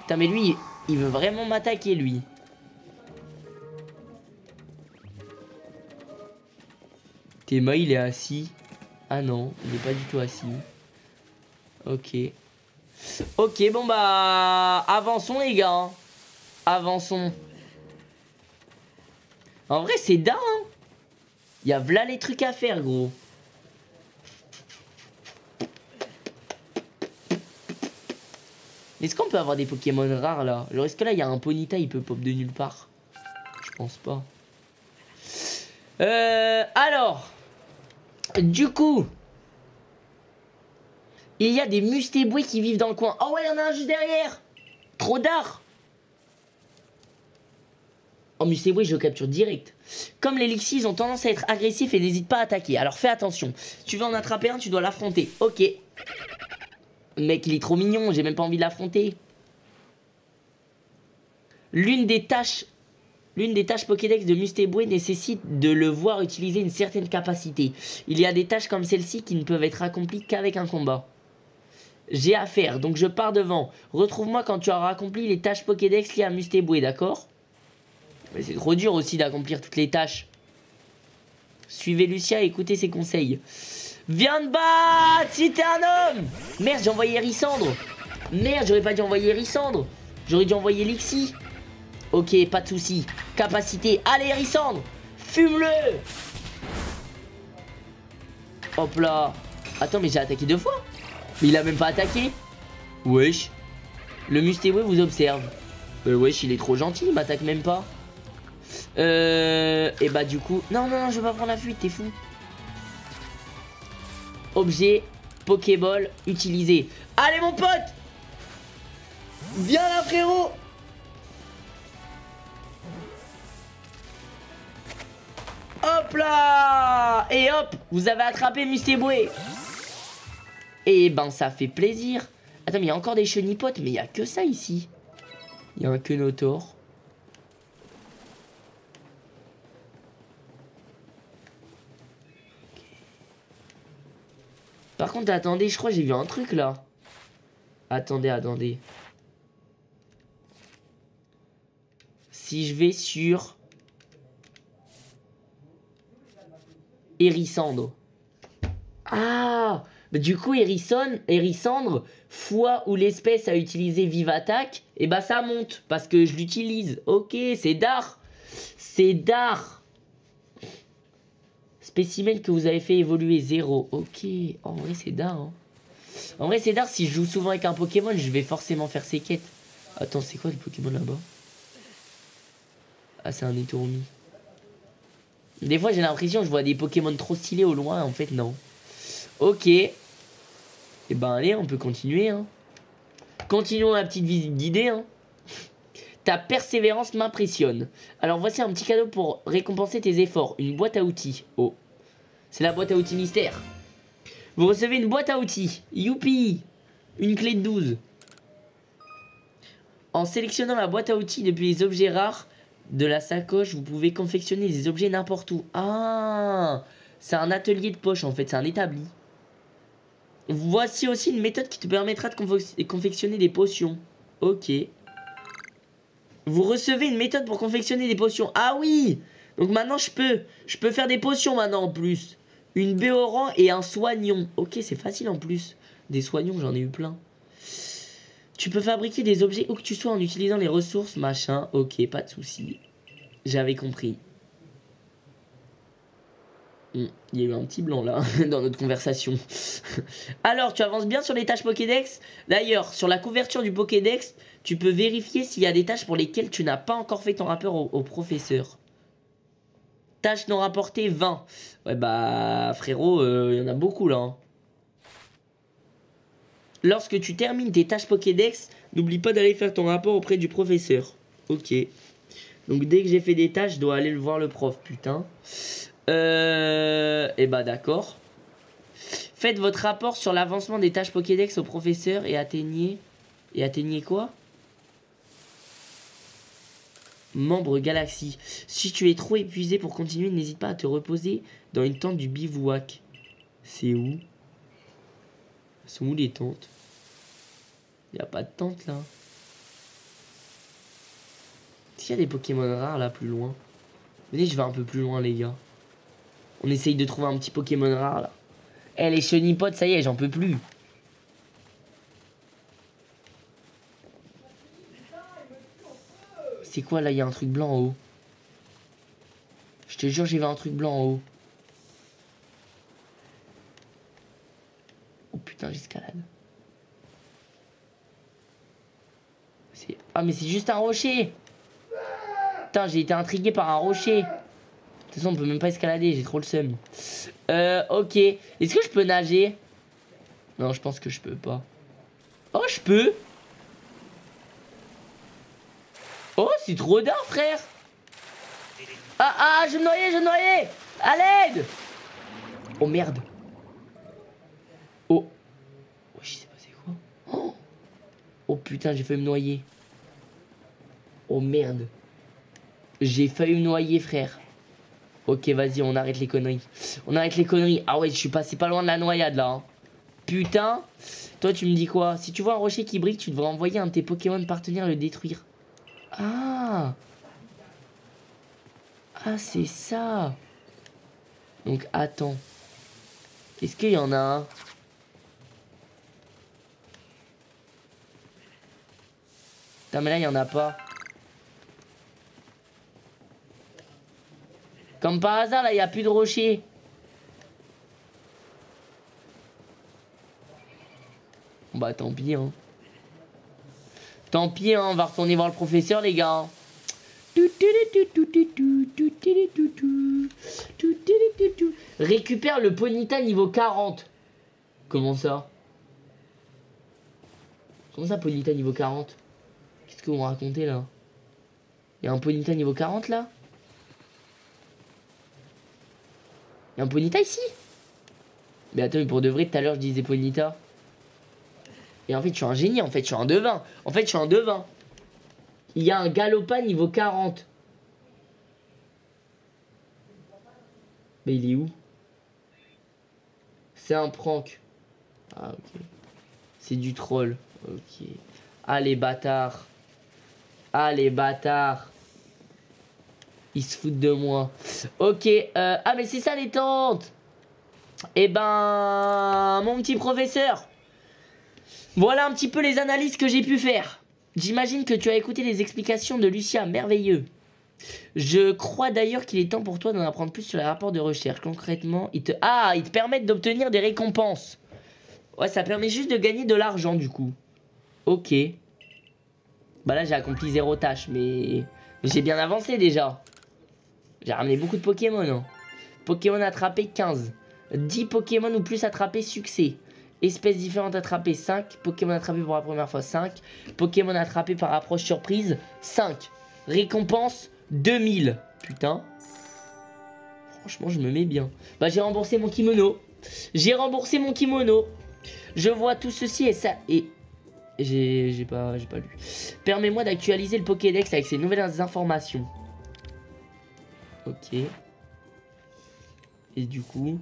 A: Putain, mais lui, il veut vraiment m'attaquer, lui. Théma, il est assis. Ah non, il n'est pas du tout assis. Ok. Ok, bon bah... Avançons, les gars. Hein. Avançons. En vrai, c'est dingue. Hein. Il y a là les trucs à faire, gros. Est-ce qu'on peut avoir des Pokémon rares là? Genre est-ce que là il y a un Ponyta il peut pop de nulle part Je pense pas. Euh, alors, du coup, il y a des mustéboués qui vivent dans le coin. Oh ouais, il y en a un juste derrière Trop d'art Oh, mustéboué, je le capture direct. Comme les ils ont tendance à être agressifs et n'hésitent pas à attaquer. Alors fais attention. Tu veux en attraper un, tu dois l'affronter. Ok. Mec, il est trop mignon, j'ai même pas envie de l'affronter. L'une des tâches L'une des tâches Pokédex de Mustéboué nécessite de le voir utiliser une certaine capacité. Il y a des tâches comme celle-ci qui ne peuvent être accomplies qu'avec un combat. J'ai à faire, donc je pars devant. Retrouve-moi quand tu auras accompli les tâches Pokédex liées à Mustéboué, d'accord? Mais c'est trop dur aussi d'accomplir toutes les tâches. Suivez Lucia et écoutez ses conseils. Viens de battre si un homme Merde, j'ai envoyé Rissandre Merde, j'aurais pas dû envoyer Rissandre J'aurais dû envoyer Lixi Ok, pas de soucis. Capacité. Allez, Rissandre Fume-le Hop là Attends, mais j'ai attaqué deux fois Mais il a même pas attaqué Wesh Le Mustéway vous observe. Euh, wesh, il est trop gentil, il m'attaque même pas. Euh... Et bah du coup... Non, non, non, je vais pas prendre la fuite, t'es fou. Objet, Pokéball, utilisé. Allez mon pote! Viens là frérot! Hop là! Et hop Vous avez attrapé Mustéboué Et ben ça fait plaisir. Attends mais il y a encore des chenipotes Mais il y a que ça ici. Il y a un Kenotor Par contre, attendez, je crois que j'ai vu un truc là. Attendez, attendez. Si je vais sur... Hérissandre. Ah Du coup, Hérissandre, fois où l'espèce a utilisé Vive Attaque, et eh bah ça monte, parce que je l'utilise. Ok, c'est d'art. C'est d'art. Spécimen que vous avez fait évoluer 0. Ok. En vrai, c'est d'art. Hein. En vrai, c'est d'art. Si je joue souvent avec un Pokémon, je vais forcément faire ses quêtes. Attends, c'est quoi le Pokémon là-bas? Ah, c'est un Etourmi. Des fois, j'ai l'impression je vois des Pokémon trop stylés au loin. En fait, non. Ok. Et eh ben, allez, on peut continuer. Hein. Continuons la petite visite d'idées. Hein. Ta persévérance m'impressionne. Alors, voici un petit cadeau pour récompenser tes efforts. Une boîte à outils. Oh. C'est la boîte à outils mystère. Vous recevez une boîte à outils. Youpi Une clé de 12. En sélectionnant la boîte à outils depuis les objets rares de la sacoche, vous pouvez confectionner des objets n'importe où. Ah C'est un atelier de poche en fait, c'est un établi. Voici aussi une méthode qui te permettra de confectionner des potions. Ok. Vous recevez une méthode pour confectionner des potions. Ah oui Donc maintenant je peux. Je peux faire des potions maintenant en plus. Une béoran et un soignon. Ok, c'est facile en plus. Des soignons, j'en ai eu plein. Tu peux fabriquer des objets où que tu sois en utilisant les ressources, machin. Ok, pas de souci. J'avais compris. Hmm, il y a eu un petit blanc là, dans notre conversation. Alors, tu avances bien sur les tâches Pokédex? D'ailleurs, sur la couverture du Pokédex, tu peux vérifier s'il y a des tâches pour lesquelles tu n'as pas encore fait ton rapport au professeur. Tâches non rapportées, 20. Ouais, bah, frérot, il y en a beaucoup là. Hein. Lorsque tu termines tes tâches Pokédex, n'oublie pas d'aller faire ton rapport auprès du professeur. Ok. Donc dès que j'ai fait des tâches, je dois aller le voir le prof, putain. Euh... Et eh bah d'accord. Faites votre rapport sur l'avancement des tâches Pokédex au professeur et atteignez... Et atteignez quoi? Membre Galaxie. Si tu es trop épuisé pour continuer, n'hésite pas à te reposer dans une tente du bivouac. C'est où? Sont où les tentes? Il a pas de tente là. Est-ce qu'il y a des Pokémon rares là plus loin? Venez, je vais un peu plus loin les gars. On essaye de trouver un petit Pokémon rare là. Eh les chenipotes, ça y est, j'en peux plus. C'est quoi là Il y a un truc blanc en haut? Je te jure, j'ai vu un truc blanc en haut. Oh putain, j'escalade. Ah mais c'est juste un rocher Putain, j'ai été intrigué par un rocher. De toute façon, on peut même pas escalader, j'ai trop le seum. Euh, ok. Est-ce que je peux nager? Non, je pense que je peux pas. Oh, je peux Oh, c'est trop d'art, frère Ah, ah, je me noyais, je me noyais À l'aide Oh, merde Oh Oh, je sais pas c'est quoi? Oh. oh putain, j'ai failli me noyer. Oh merde j'ai failli me noyer, frère. Ok, vas-y, on arrête les conneries. On arrête les conneries. Ah ouais, je suis passé pas loin de la noyade, là. Hein. Putain. Toi, tu me dis quoi? Si tu vois un rocher qui brille, tu devrais envoyer un de tes Pokémon partenaires le détruire. Ah Ah, c'est ça Donc, attends. Est-ce qu'il y en a? Un mais là, il y en a pas. Comme par hasard, là, il n'y a plus de rocher. Bah, tant pis, hein. Tant pis, hein, on va retourner voir le professeur, les gars. Récupère le Ponita niveau 40. Comment ça Comment ça, Ponita niveau 40 Qu'est-ce que vous me racontez, là Il y a un Ponita niveau 40, là Il y a un Ponita ici Mais attends, mais pour de vrai, tout à l'heure, je disais Ponita. Et en fait, je suis un génie, en fait, je suis un devin. En fait, je suis un devin. Il y a un Galopa niveau 40. Mais il est où? C'est un prank. Ah, ok. C'est du troll. Ok. Ah, les bâtards. Ah, les bâtards. Ils se foutent de moi. Ok. Euh, ah, mais c'est ça les tentes. Eh ben, mon petit professeur. Voilà un petit peu les analyses que j'ai pu faire. J'imagine que tu as écouté les explications de Lucia, merveilleux. Je crois d'ailleurs qu'il est temps pour toi d'en apprendre plus sur les rapports de recherche. Concrètement, ils te... Ah, ils te permettent d'obtenir des récompenses. Ouais, ça permet juste de gagner de l'argent du coup. Ok. Bah là, j'ai accompli zéro tâche, mais... J'ai bien avancé déjà. J'ai ramené beaucoup de Pokémon. Hein. Pokémon attrapé 15. 10 Pokémon ou plus attrapés succès. Espèces différentes attrapées 5. Pokémon attrapé pour la première fois 5. Pokémon attrapé par approche surprise 5. Récompense 2000. Putain. Franchement, je me mets bien. Bah, j'ai remboursé mon kimono. J'ai remboursé mon kimono. Je vois tout ceci et ça. Et. J'ai pas, pas lu. Permets-moi d'actualiser le Pokédex avec ces nouvelles informations. Ok. Et du coup...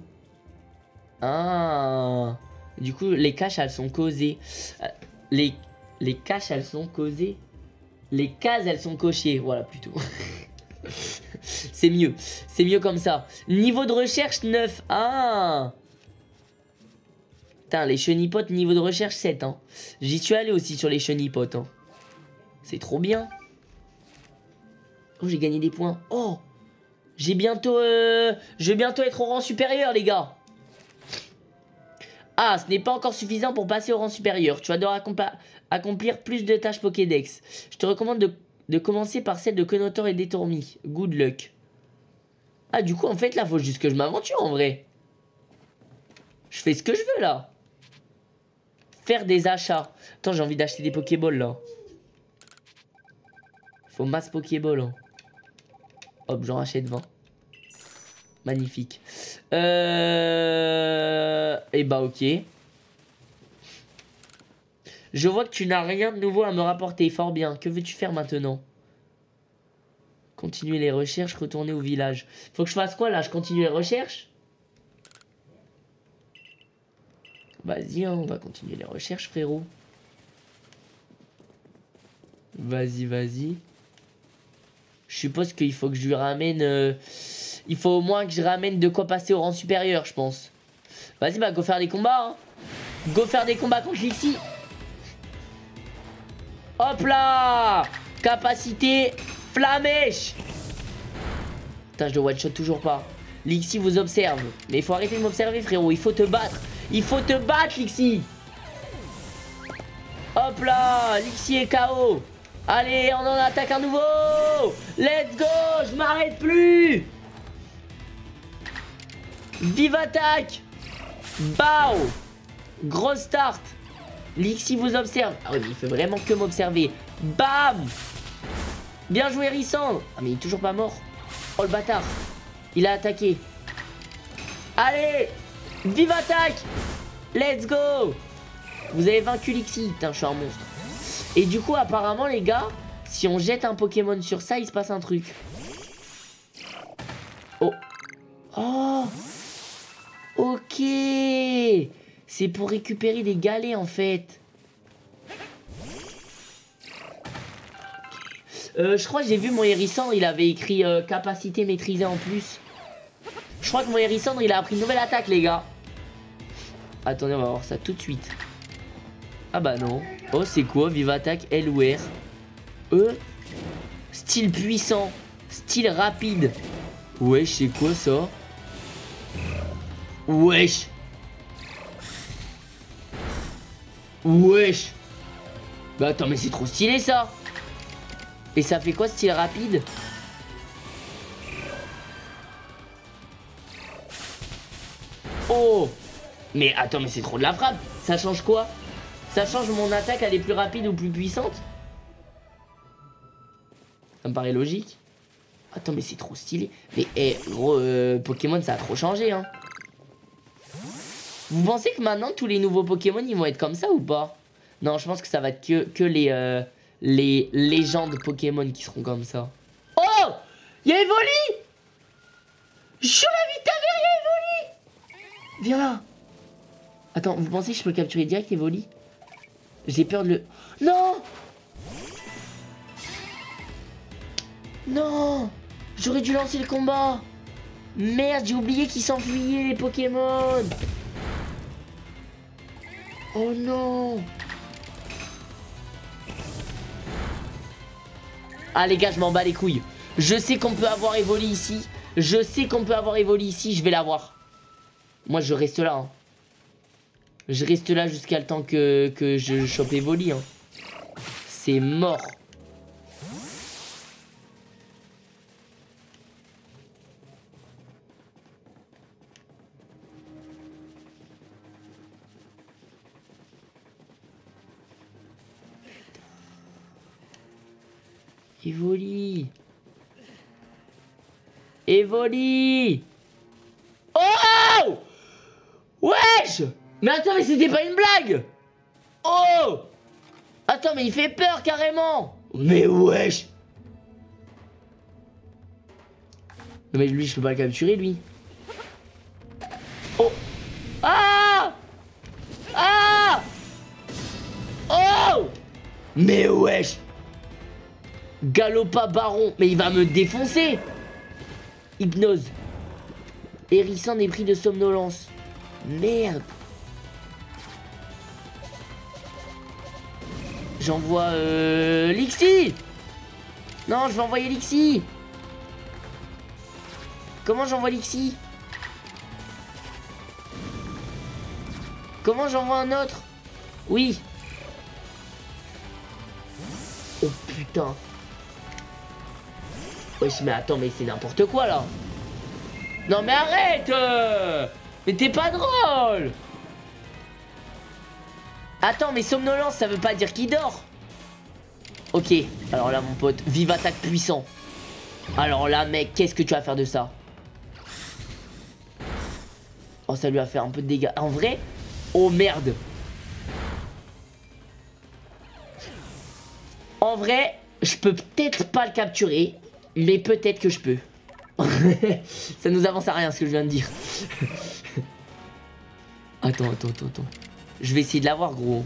A: Ah Du coup, les caches, elles sont causées. Euh, les, les caches, elles sont causées. Les cases, elles sont cochées. Voilà, plutôt. C'est mieux. C'est mieux comme ça. Niveau de recherche, 9. Ah Putain, les chenipotes, niveau de recherche, 7. Hein. J'y suis allé aussi sur les chenipotes. Hein. C'est trop bien. Oh, j'ai gagné des points. Oh j'ai bientôt... Euh, je vais bientôt être au rang supérieur, les gars. Ah, ce n'est pas encore suffisant pour passer au rang supérieur. Tu vas devoir accomplir plus de tâches Pokédex. Je te recommande de, commencer par celle de Konotor et d'Etormi. Good luck. Ah, du coup, en fait, là, faut juste que je m'aventure, en vrai. Je fais ce que je veux, là. Faire des achats. Attends, j'ai envie d'acheter des Pokéballs, là. Faut masse Pokéball, hein. Hop, j'en achète 20. Magnifique. Euh... Et eh bah, ok. Je vois que tu n'as rien de nouveau à me rapporter. Fort bien. Que veux-tu faire maintenant? Continuer les recherches, retourner au village. Faut que je fasse quoi là? Je continue les recherches? Vas-y, hein, on va continuer les recherches, frérot. Vas-y, vas-y. Je suppose qu'il faut que je lui ramène... Euh, il faut au moins que je ramène de quoi passer au rang supérieur, je pense. Vas-y, bah, go faire des combats. Hein. Go faire des combats contre Lixi. Hop là Capacité flamèche Putain, je le one-shot toujours pas. Lixi vous observe. Mais il faut arrêter de m'observer, frérot. Il faut te battre. Il faut te battre, Lixi. Hop là Lixi est KO. Allez, on en attaque un nouveau Let's go Je m'arrête plus Vive attaque Bao Grosse start Lixi vous observe. Ah oui, il fait vraiment que m'observer. Bam Bien joué, Rissandre. Ah, mais il est toujours pas mort. Oh, le bâtard. Il a attaqué. Allez Vive attaque Let's go Vous avez vaincu Lixi. Putain, je suis un monstre. Et du coup, apparemment, les gars, si on jette un Pokémon sur ça, il se passe un truc. Oh Oh Ok c'est pour récupérer des galets en fait. Euh, je crois que j'ai vu mon hérissandre, il avait écrit euh, capacité maîtrisée en plus. Je crois que mon hérissandre, il a appris une nouvelle attaque, les gars. Attendez, on va voir ça tout de suite. Ah bah non. Oh, c'est quoi? Vive attaque, L ou R E Style puissant. Style rapide. Wesh, c'est quoi ça? Wesh. Wesh. Bah attends mais c'est trop stylé ça. Et ça fait quoi style rapide? Oh. Mais attends mais c'est trop de la frappe. Ça change quoi? Ça change mon attaque elle est plus rapide ou plus puissante Ça me paraît logique. Attends mais c'est trop stylé. Mais eh, gros euh, Pokémon ça a trop changé hein vous pensez que maintenant tous les nouveaux Pokémon ils vont être comme ça ou pas? Non, je pense que ça va être que, que les, euh, les légendes Pokémon qui seront comme ça. Oh! Il y a Evoli! Je la vite Evoli! Viens là! Attends, vous pensez que je peux capturer direct Evoli? J'ai peur de le... Non! Non! J'aurais dû lancer le combat! Merde, j'ai oublié qu'ils s'enfuyaient les Pokémon Oh non Ah les gars, je m'en bats les couilles. Je sais qu'on peut avoir Evoli ici. Je sais qu'on peut avoir Evoli ici. Je vais l'avoir. Moi, je reste là. Hein. Je reste là jusqu'à le temps que, que je chope Evoli. Hein. C'est mort. Evoli Evoli Oh Wesh Mais attends, mais c'était pas une blague Oh Attends, mais il fait peur carrément Mais wesh Mais lui, je peux pas le capturer, lui. Oh Ah Ah Oh Mais wesh Galopa Baron. Mais il va me défoncer. Hypnose. Hérisson des prix de somnolence. Merde. J'envoie euh, Lixi. Non, je vais envoyer Lixi. Comment j'envoie Lixi? Comment j'envoie un autre? Oui. Oh putain. Wesh, mais attends, mais c'est n'importe quoi là. Non mais arrête euh. Mais t'es pas drôle Attends, mais somnolence, ça veut pas dire qu'il dort Ok, alors là, mon pote, vive attaque puissant. Alors là, mec, qu'est-ce que tu vas faire de ça? Oh, ça lui a fait un peu de dégâts. En vrai? Oh, merde En vrai, je peux peut-être pas le capturer, mais peut-être que je peux. ça nous avance à rien ce que je viens de dire. attends, attends, attends, attends. Je vais essayer de l'avoir, gros.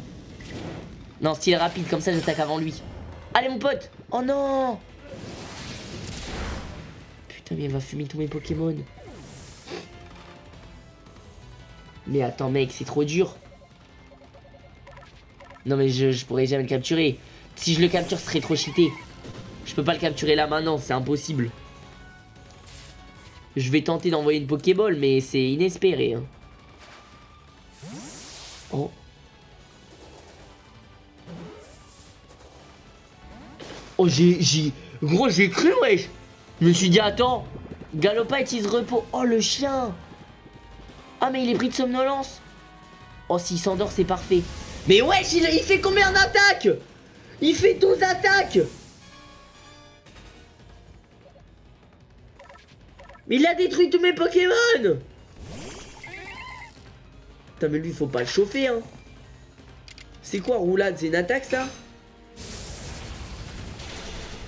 A: Non, style rapide, comme ça j'attaque avant lui. Allez, mon pote Oh non Putain, mais il va fumer tous mes Pokémon. Mais attends, mec, c'est trop dur. Non, mais je, je pourrais jamais le capturer. Si je le capture, ce serait trop cheaté. Je peux pas le capturer là maintenant, c'est impossible. Je vais tenter d'envoyer une Pokéball, mais c'est inespéré. Hein. Oh. Oh, j'ai... Gros, j'ai cru, wesh Je me suis dit, attends. Galopa utilise repos. Oh, le chien Ah, mais il est pris de somnolence. Oh, s'il s'endort, c'est parfait. Mais wesh, il, il fait combien d'attaques? Il fait 12 attaques Mais il a détruit tous mes Pokémon. Putain mais lui faut pas le chauffer hein. C'est quoi roulade C'est une attaque ça?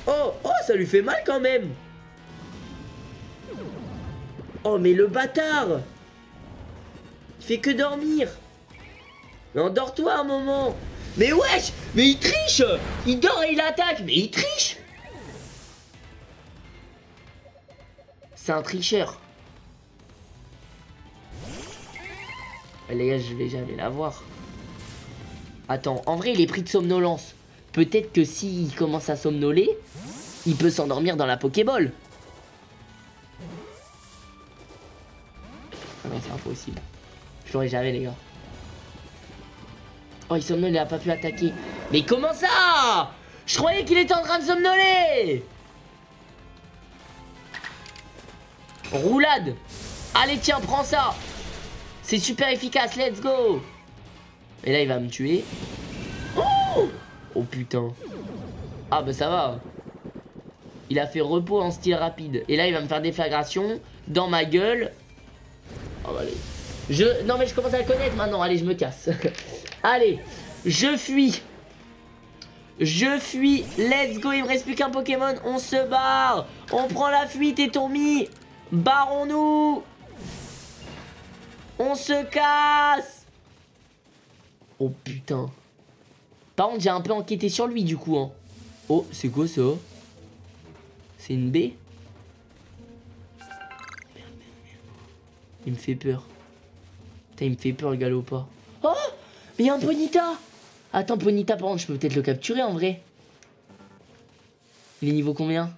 A: Oh Oh ça lui fait mal quand même. Oh mais le bâtard. Il fait que dormir. Mais endors-toi un moment. Mais wesh Mais il triche. Il dort et il attaque. Mais il triche C'est un tricheur. Les gars, je vais jamais l'avoir. Attends, en vrai, il est pris de somnolence. Peut-être que s'il commence à somnoler, il peut s'endormir dans la Pokéball. Ah non, c'est impossible. Je l'aurai jamais, les gars. Oh, il somnole, il a pas pu attaquer. Mais comment ça? Je croyais qu'il était en train de somnoler Roulade. Allez tiens prends ça. C'est super efficace let's go. Et là il va me tuer. Oh Oh putain. Ah bah ça va. Il a fait repos en style rapide. Et là il va me faire déflagration Dans ma gueule. Oh bah allez. Je... Non mais je commence à le connaître maintenant. Allez je me casse. Allez Je fuis. Je fuis, let's go, il me reste plus qu'un Pokémon, on se barre. On prend la fuite et Tommy Barrons-nous On se casse Oh putain. Par contre, j'ai un peu enquêté sur lui du coup. Hein. Oh, c'est quoi ça? C'est une baie Il me fait peur. Putain, il me fait peur le galopa. Oh Mais il y a un Ponita Attends, Ponita, par contre, je peux peut-être le capturer en vrai. Il est niveau combien?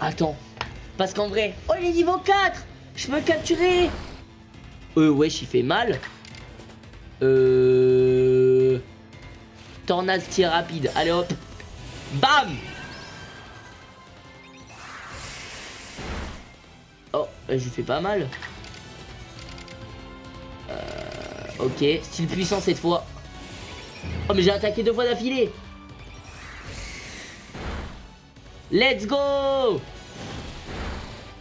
A: Attends. Parce qu'en vrai... Oh, il est niveau 4 Je peux capturer Euh, wesh, il fait mal. Euh... Tornade tir rapide. Allez, hop. Bam Oh, je lui fais pas mal. Euh, ok, style puissant cette fois. Oh, mais j'ai attaqué deux fois d'affilée. Let's go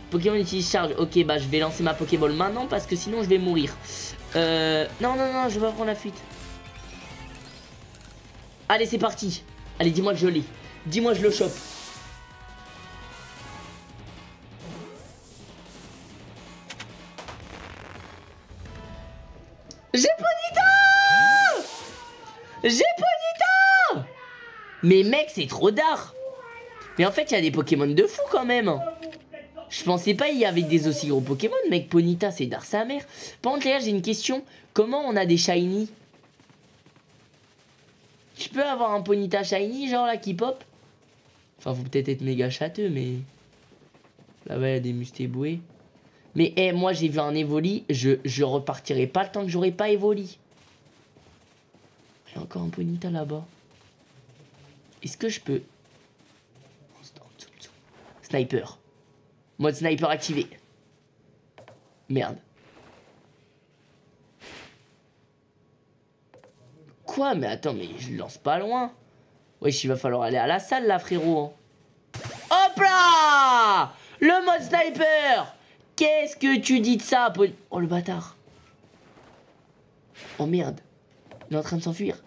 A: Pokémon utilise charge. Ok, bah je vais lancer ma Pokéball maintenant parce que sinon je vais mourir. Euh... Non, non, non, je vais prendre la fuite. Allez, c'est parti. Allez, dis-moi que je l'ai. Dis-moi je le chope. J'ai Ponita J'ai Ponita Mais mec, c'est trop d'art mais en fait, il y a des Pokémon de fou quand même. Je pensais pas y avait des aussi gros Pokémon, mec. Ponita, c'est d'art sa mère. Par contre, j'ai une question. Comment on a des shiny Je peux avoir un Ponita shiny, genre là, qui pop Enfin, faut peut-être être méga châteux, mais... Là-bas, il y a des mustéboués. Mais, eh, moi, j'ai vu un Evoli. Je, je repartirai pas temps que j'aurai pas Evoli. Il y a encore un Ponita là-bas. Est-ce que je peux... Sniper. Mode sniper activé. Merde. Quoi Mais attends, mais je lance pas loin. Wesh, il va falloir aller à la salle là, frérot. Hein. Hop là Le mode sniper Qu'est-ce que tu dis de ça, Oh, le bâtard. Oh merde. Il est en train de s'enfuir.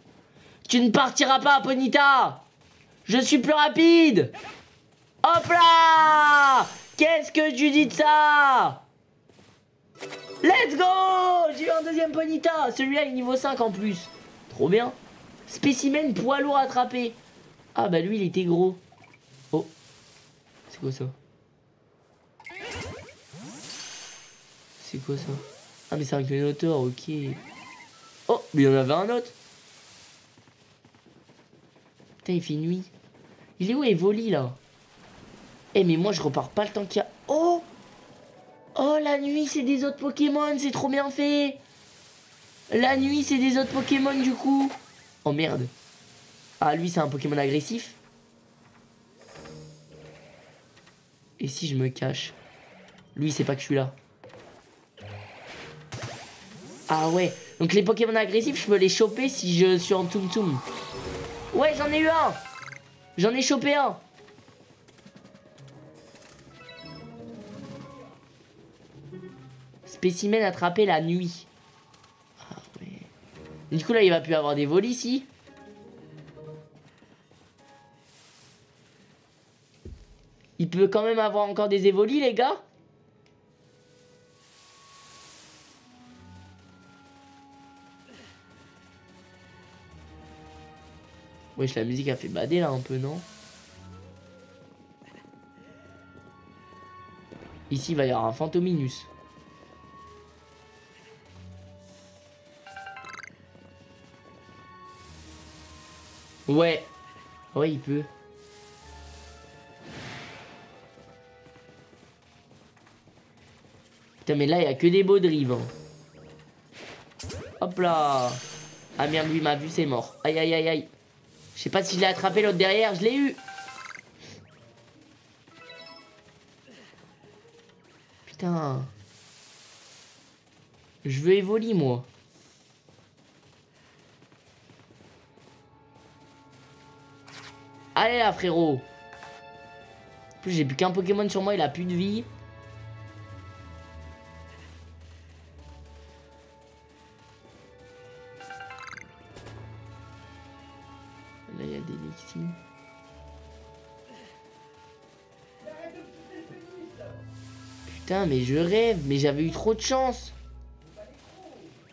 A: Tu ne partiras pas, Ponita Je suis plus rapide Hop là Qu'est-ce que tu dis de ça Let's go J'ai eu un deuxième Ponita Celui-là est niveau 5 en plus. Trop bien. Spécimen poids lourd attrapé. Ah bah lui il était gros. Oh. C'est quoi ça? C'est quoi ça? Ah mais c'est un clignoteur, ok. Oh, mais il y en avait un autre. Putain, il fait nuit. Il est où Evoli là? Eh mais moi je repars pas le temps qu'il y a... Oh! Oh la nuit c'est des autres Pokémon, c'est trop bien fait! La nuit c'est des autres Pokémon du coup! Oh merde! Ah lui c'est un Pokémon agressif! Et si je me cache? Lui c'est pas que je suis là. Ah ouais! Donc les Pokémon agressifs je peux les choper si je suis en Tum Tum Ouais j'en ai eu un! J'en ai chopé un Spécimen attrapé la nuit. Ah ouais. Du coup là il va plus avoir des vols ici. Il peut quand même avoir encore des évolis les gars. Wesh la musique a fait bader là un peu non? Ici il va y avoir un Fantominus. Ouais. Ouais, il peut. Putain, mais là, il n'y a que des beaux drives. Hop là. Ah merde, lui m'a vu, c'est mort. Aïe, aïe, aïe, aïe. Je sais pas si je l'ai attrapé l'autre derrière. Je l'ai eu. Putain. Je veux évoluer, moi. Allez là, frérot. En plus, j'ai plus qu'un Pokémon sur moi, il a plus de vie. Là, il y a des Lexi. Putain, mais je rêve, mais j'avais eu trop de chance.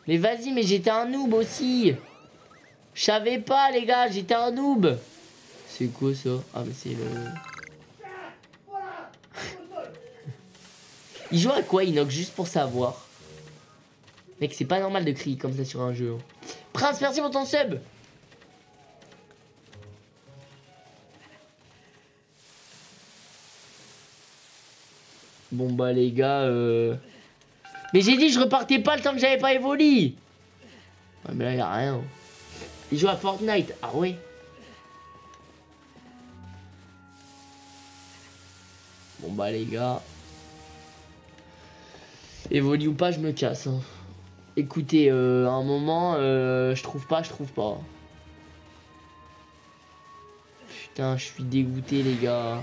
A: Mais vas-y, mais j'étais un noob aussi. Je savais pas, les gars, j'étais un noob. C'est quoi ça Ah mais c'est le... Il joue à quoi Inox juste pour savoir? Mec c'est pas normal de crier comme ça sur un jeu. Hein. Prince merci pour ton sub! Bon bah les gars euh... Mais j'ai dit je repartais pas le temps que j'avais pas évolué. Ouais mais là y'a rien. Il joue à Fortnite. Ah ouais? Bah les gars. Évolue ou pas, je me casse. Hein. Écoutez, euh, un moment, euh, je trouve pas, je trouve pas. Putain, je suis dégoûté les gars.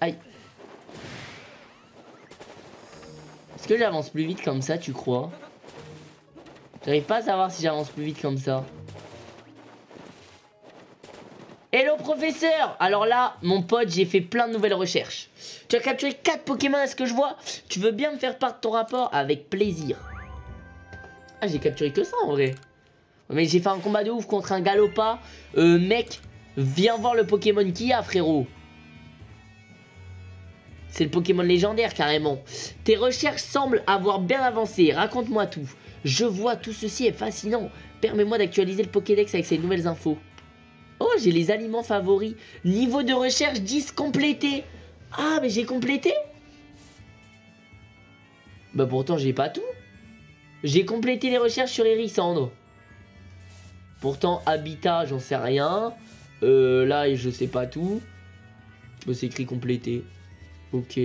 A: Aïe. Est-ce que j'avance plus vite comme ça, tu crois? J'arrive pas à savoir si j'avance plus vite comme ça. Hello professeur Alors là, mon pote, j'ai fait plein de nouvelles recherches. Tu as capturé 4 Pokémon à ce que je vois? Tu veux bien me faire part de ton rapport? Avec plaisir. Ah, j'ai capturé que ça en vrai. Mais j'ai fait un combat de ouf contre un Galopa. Euh, mec, viens voir le Pokémon qu'il y a, frérot. C'est le Pokémon légendaire, carrément. Tes recherches semblent avoir bien avancé. Raconte-moi tout. Je vois tout ceci est fascinant. Permets-moi d'actualiser le Pokédex avec ces nouvelles infos. Oh, j'ai les aliments favoris. Niveau de recherche 10 complété. Ah, mais j'ai complété Bah pourtant, j'ai pas tout. J'ai complété les recherches sur Érissandre. Pourtant, habitat, j'en sais rien. Euh, là, je sais pas tout. c'est écrit complété. Ok.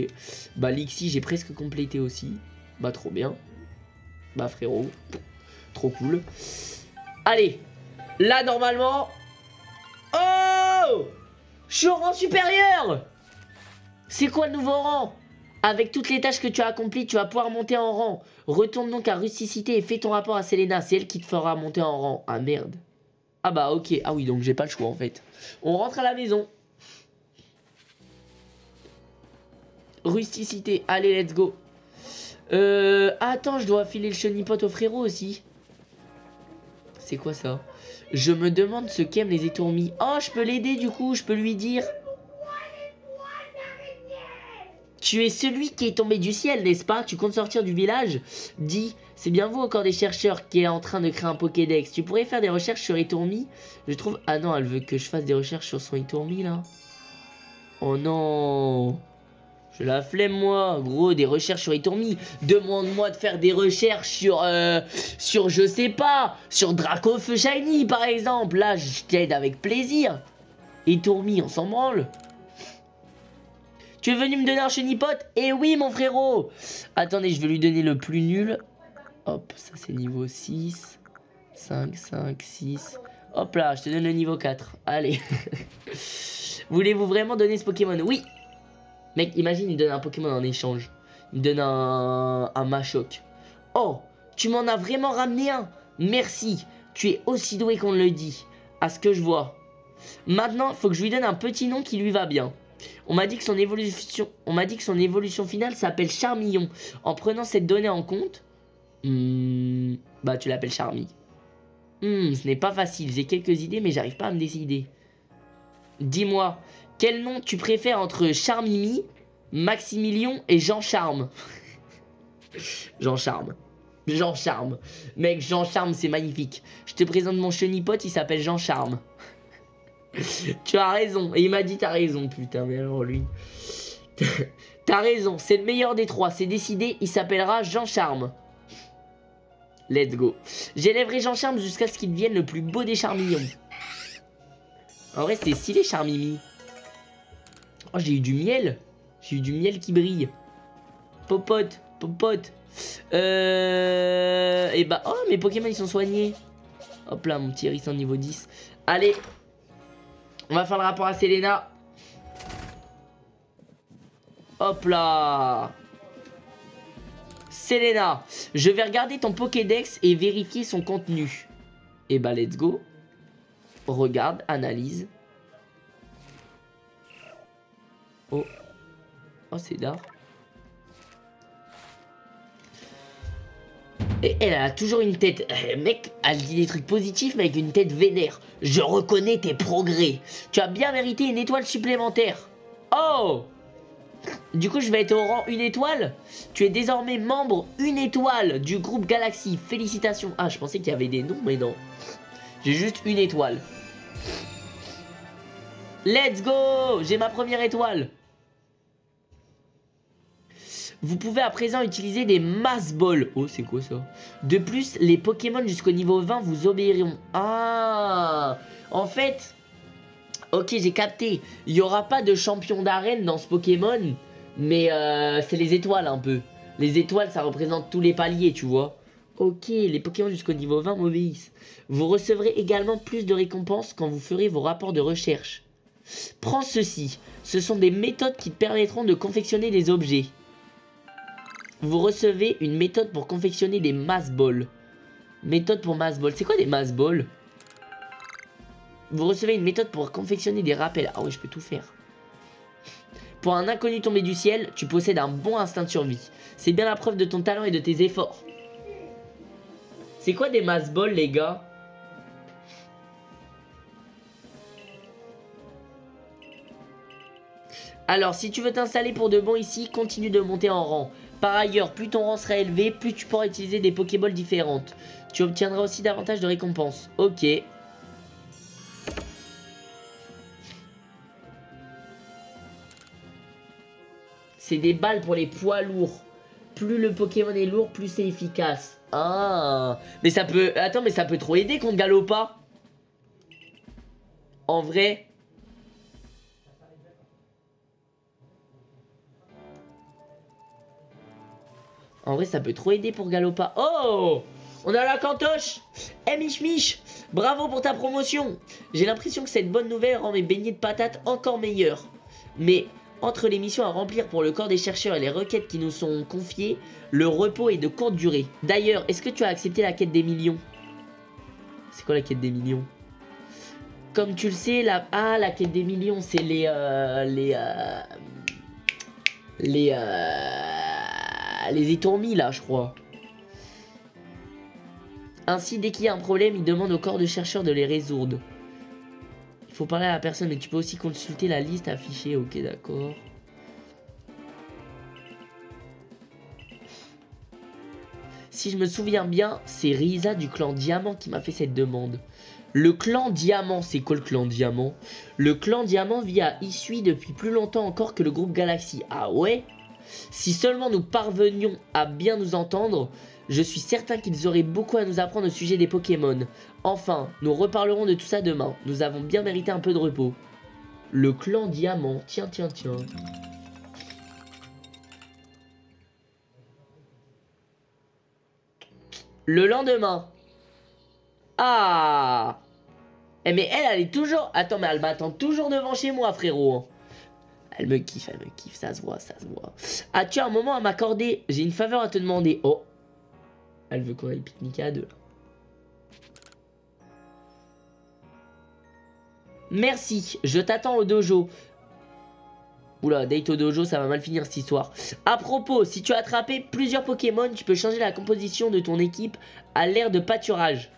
A: Bah, Lixi, j'ai presque complété aussi. Bah, trop bien. Bah, frérot. Trop cool. Allez. Là, normalement... Je suis au rang supérieur C'est quoi le nouveau rang? Avec toutes les tâches que tu as accomplies, tu vas pouvoir monter en rang. Retourne donc à Rusticité et fais ton rapport à Selena. C'est elle qui te fera monter en rang. Ah merde. Ah bah ok. Ah oui, donc j'ai pas le choix en fait. On rentre à la maison. Rusticité. Allez, let's go. Euh, attends, je dois filer le chenipote au frérot aussi. C'est quoi ça? Je me demande ce qu'aiment les étourmis. Oh, je peux l'aider du coup, je peux lui dire. Tu es celui qui est tombé du ciel, n'est-ce pas? Tu comptes sortir du village? Dis, c'est bien vous encore des chercheurs qui est en train de créer un Pokédex. Tu pourrais faire des recherches sur Etourmi Je trouve... Ah non, elle veut que je fasse des recherches sur son Etourmi, là. Oh non Je la flemme, moi. Gros, des recherches sur Etourmi. Demande-moi de faire des recherches sur... Euh, sur, je sais pas, sur Dracofeu Shiny, par exemple. Là, je t'aide avec plaisir. Etourmi, on s'en branle. Tu es venu me donner un chenipote Eh oui, mon frérot Attendez, je vais lui donner le plus nul. Hop, ça c'est niveau 6. 5, 5, 6. Hop là, je te donne le niveau 4. Allez. Voulez-vous vraiment donner ce Pokémon? Oui Mec, imagine, il donne un Pokémon en échange. Il donne un, un Machoc. Oh, tu m'en as vraiment ramené un Merci. Tu es aussi doué qu'on le dit. À ce que je vois. Maintenant, faut que je lui donne un petit nom qui lui va bien. On m'a dit que son évolution, on m'a dit que son évolution finale s'appelle Charmillon. En prenant cette donnée en compte, hmm, bah tu l'appelles Charmy. Hmm, ce n'est pas facile. J'ai quelques idées, mais j'arrive pas à me décider. Dis-moi, quel nom tu préfères entre Charmimi, Maximilion et Jean Charme Jean Charme. Jean Charme. Mec, Jean Charme, c'est magnifique. Je te présente mon chenipote, il s'appelle Jean Charme. tu as raison. Et il m'a dit t'as raison, putain, mais alors lui. t'as raison, c'est le meilleur des trois. C'est décidé, il s'appellera Jean Charme. Let's go. J'élèverai Jean Charme jusqu'à ce qu'il devienne le plus beau des charmillons. En vrai, c'était stylé, Charmimi. Oh, j'ai eu du miel. J'ai eu du miel qui brille. Popote, popote. Euh... Et bah, oh, mes Pokémon, ils sont soignés. Hop là, mon petit hérisson niveau 10. Allez, on va faire le rapport à Selena. Hop là Selena, je vais regarder ton Pokédex et vérifier son contenu. Et eh bah let's go. Regarde, analyse. Oh. Oh, c'est d'art. Et elle a toujours une tête... Euh, mec, elle dit des trucs positifs, mais avec une tête vénère. Je reconnais tes progrès. Tu as bien mérité une étoile supplémentaire. Oh Du coup, je vais être au rang une étoile. Tu es désormais membre une étoile du groupe Galaxy. Félicitations. Ah, je pensais qu'il y avait des noms, mais non. J'ai juste une étoile. Let's go J'ai ma première étoile. Vous pouvez à présent utiliser des mass balls. Oh, c'est quoi ça? De plus, les Pokémon jusqu'au niveau 20 vous obéiront. Ah En fait... Ok, j'ai capté. Il n'y aura pas de champion d'arène dans ce Pokémon. Mais euh, c'est les étoiles un peu. Les étoiles, ça représente tous les paliers, tu vois. Ok, les Pokémon jusqu'au niveau 20 m'obéissent. Vous recevrez également plus de récompenses quand vous ferez vos rapports de recherche. Prends ceci. Ce sont des méthodes qui permettront de confectionner des objets. Vous recevez une méthode pour confectionner des mass balls. Méthode pour mass balls. C'est quoi des mass balls Vous recevez une méthode pour confectionner des rappels. Ah oui, je peux tout faire. Pour un inconnu tombé du ciel, tu possèdes un bon instinct de survie. C'est bien la preuve de ton talent et de tes efforts. C'est quoi des mass balls, les gars? Alors, si tu veux t'installer pour de bon ici, continue de monter en rang. Par ailleurs, plus ton rang sera élevé, plus tu pourras utiliser des Pokéballs différentes. Tu obtiendras aussi davantage de récompenses. Ok. C'est des balles pour les poids lourds. Plus le Pokémon est lourd, plus c'est efficace. Ah Mais ça peut... Attends, mais ça peut trop aider contre Galopa En vrai... En vrai, ça peut trop aider pour Galopa. Oh On a la cantoche Eh Mich Mich Bravo pour ta promotion J'ai l'impression que cette bonne nouvelle rend mes beignets de patates encore meilleurs. Mais entre les missions à remplir pour le corps des chercheurs et les requêtes qui nous sont confiées, le repos est de courte durée. D'ailleurs, est-ce que tu as accepté la quête des millions? C'est quoi la quête des millions? Comme tu le sais, la... Ah, la quête des millions, c'est les... Euh, les... Euh, les... Euh, les étourmis, là, je crois. Ainsi, dès qu'il y a un problème, il demande au corps de chercheurs de les résoudre. Il faut parler à la personne, mais tu peux aussi consulter la liste affichée. Ok, d'accord. Si je me souviens bien, c'est Risa du clan Diamant qui m'a fait cette demande. Le clan Diamant, c'est quoi le clan Diamant? Le clan Diamant vit à Issui depuis plus longtemps encore que le groupe Galaxy. Ah ouais? Si seulement nous parvenions à bien nous entendre, je suis certain qu'ils auraient beaucoup à nous apprendre au sujet des Pokémon. Enfin, nous reparlerons de tout ça demain. Nous avons bien mérité un peu de repos. Le clan Diamant. Tiens, tiens, tiens. Le lendemain. Ah Eh mais elle, elle est toujours... Attends, mais elle m'attend toujours devant chez moi, frérot. Elle me kiffe, elle me kiffe, ça se voit, ça se voit. As-tu un moment à m'accorder J'ai une faveur à te demander. Oh elle veut qu'on aille pique-niquer à deux. Merci, je t'attends au dojo. Oula, date au dojo, ça va mal finir cette histoire. À propos, si tu as attrapé plusieurs Pokémon, tu peux changer la composition de ton équipe à l'air de pâturage.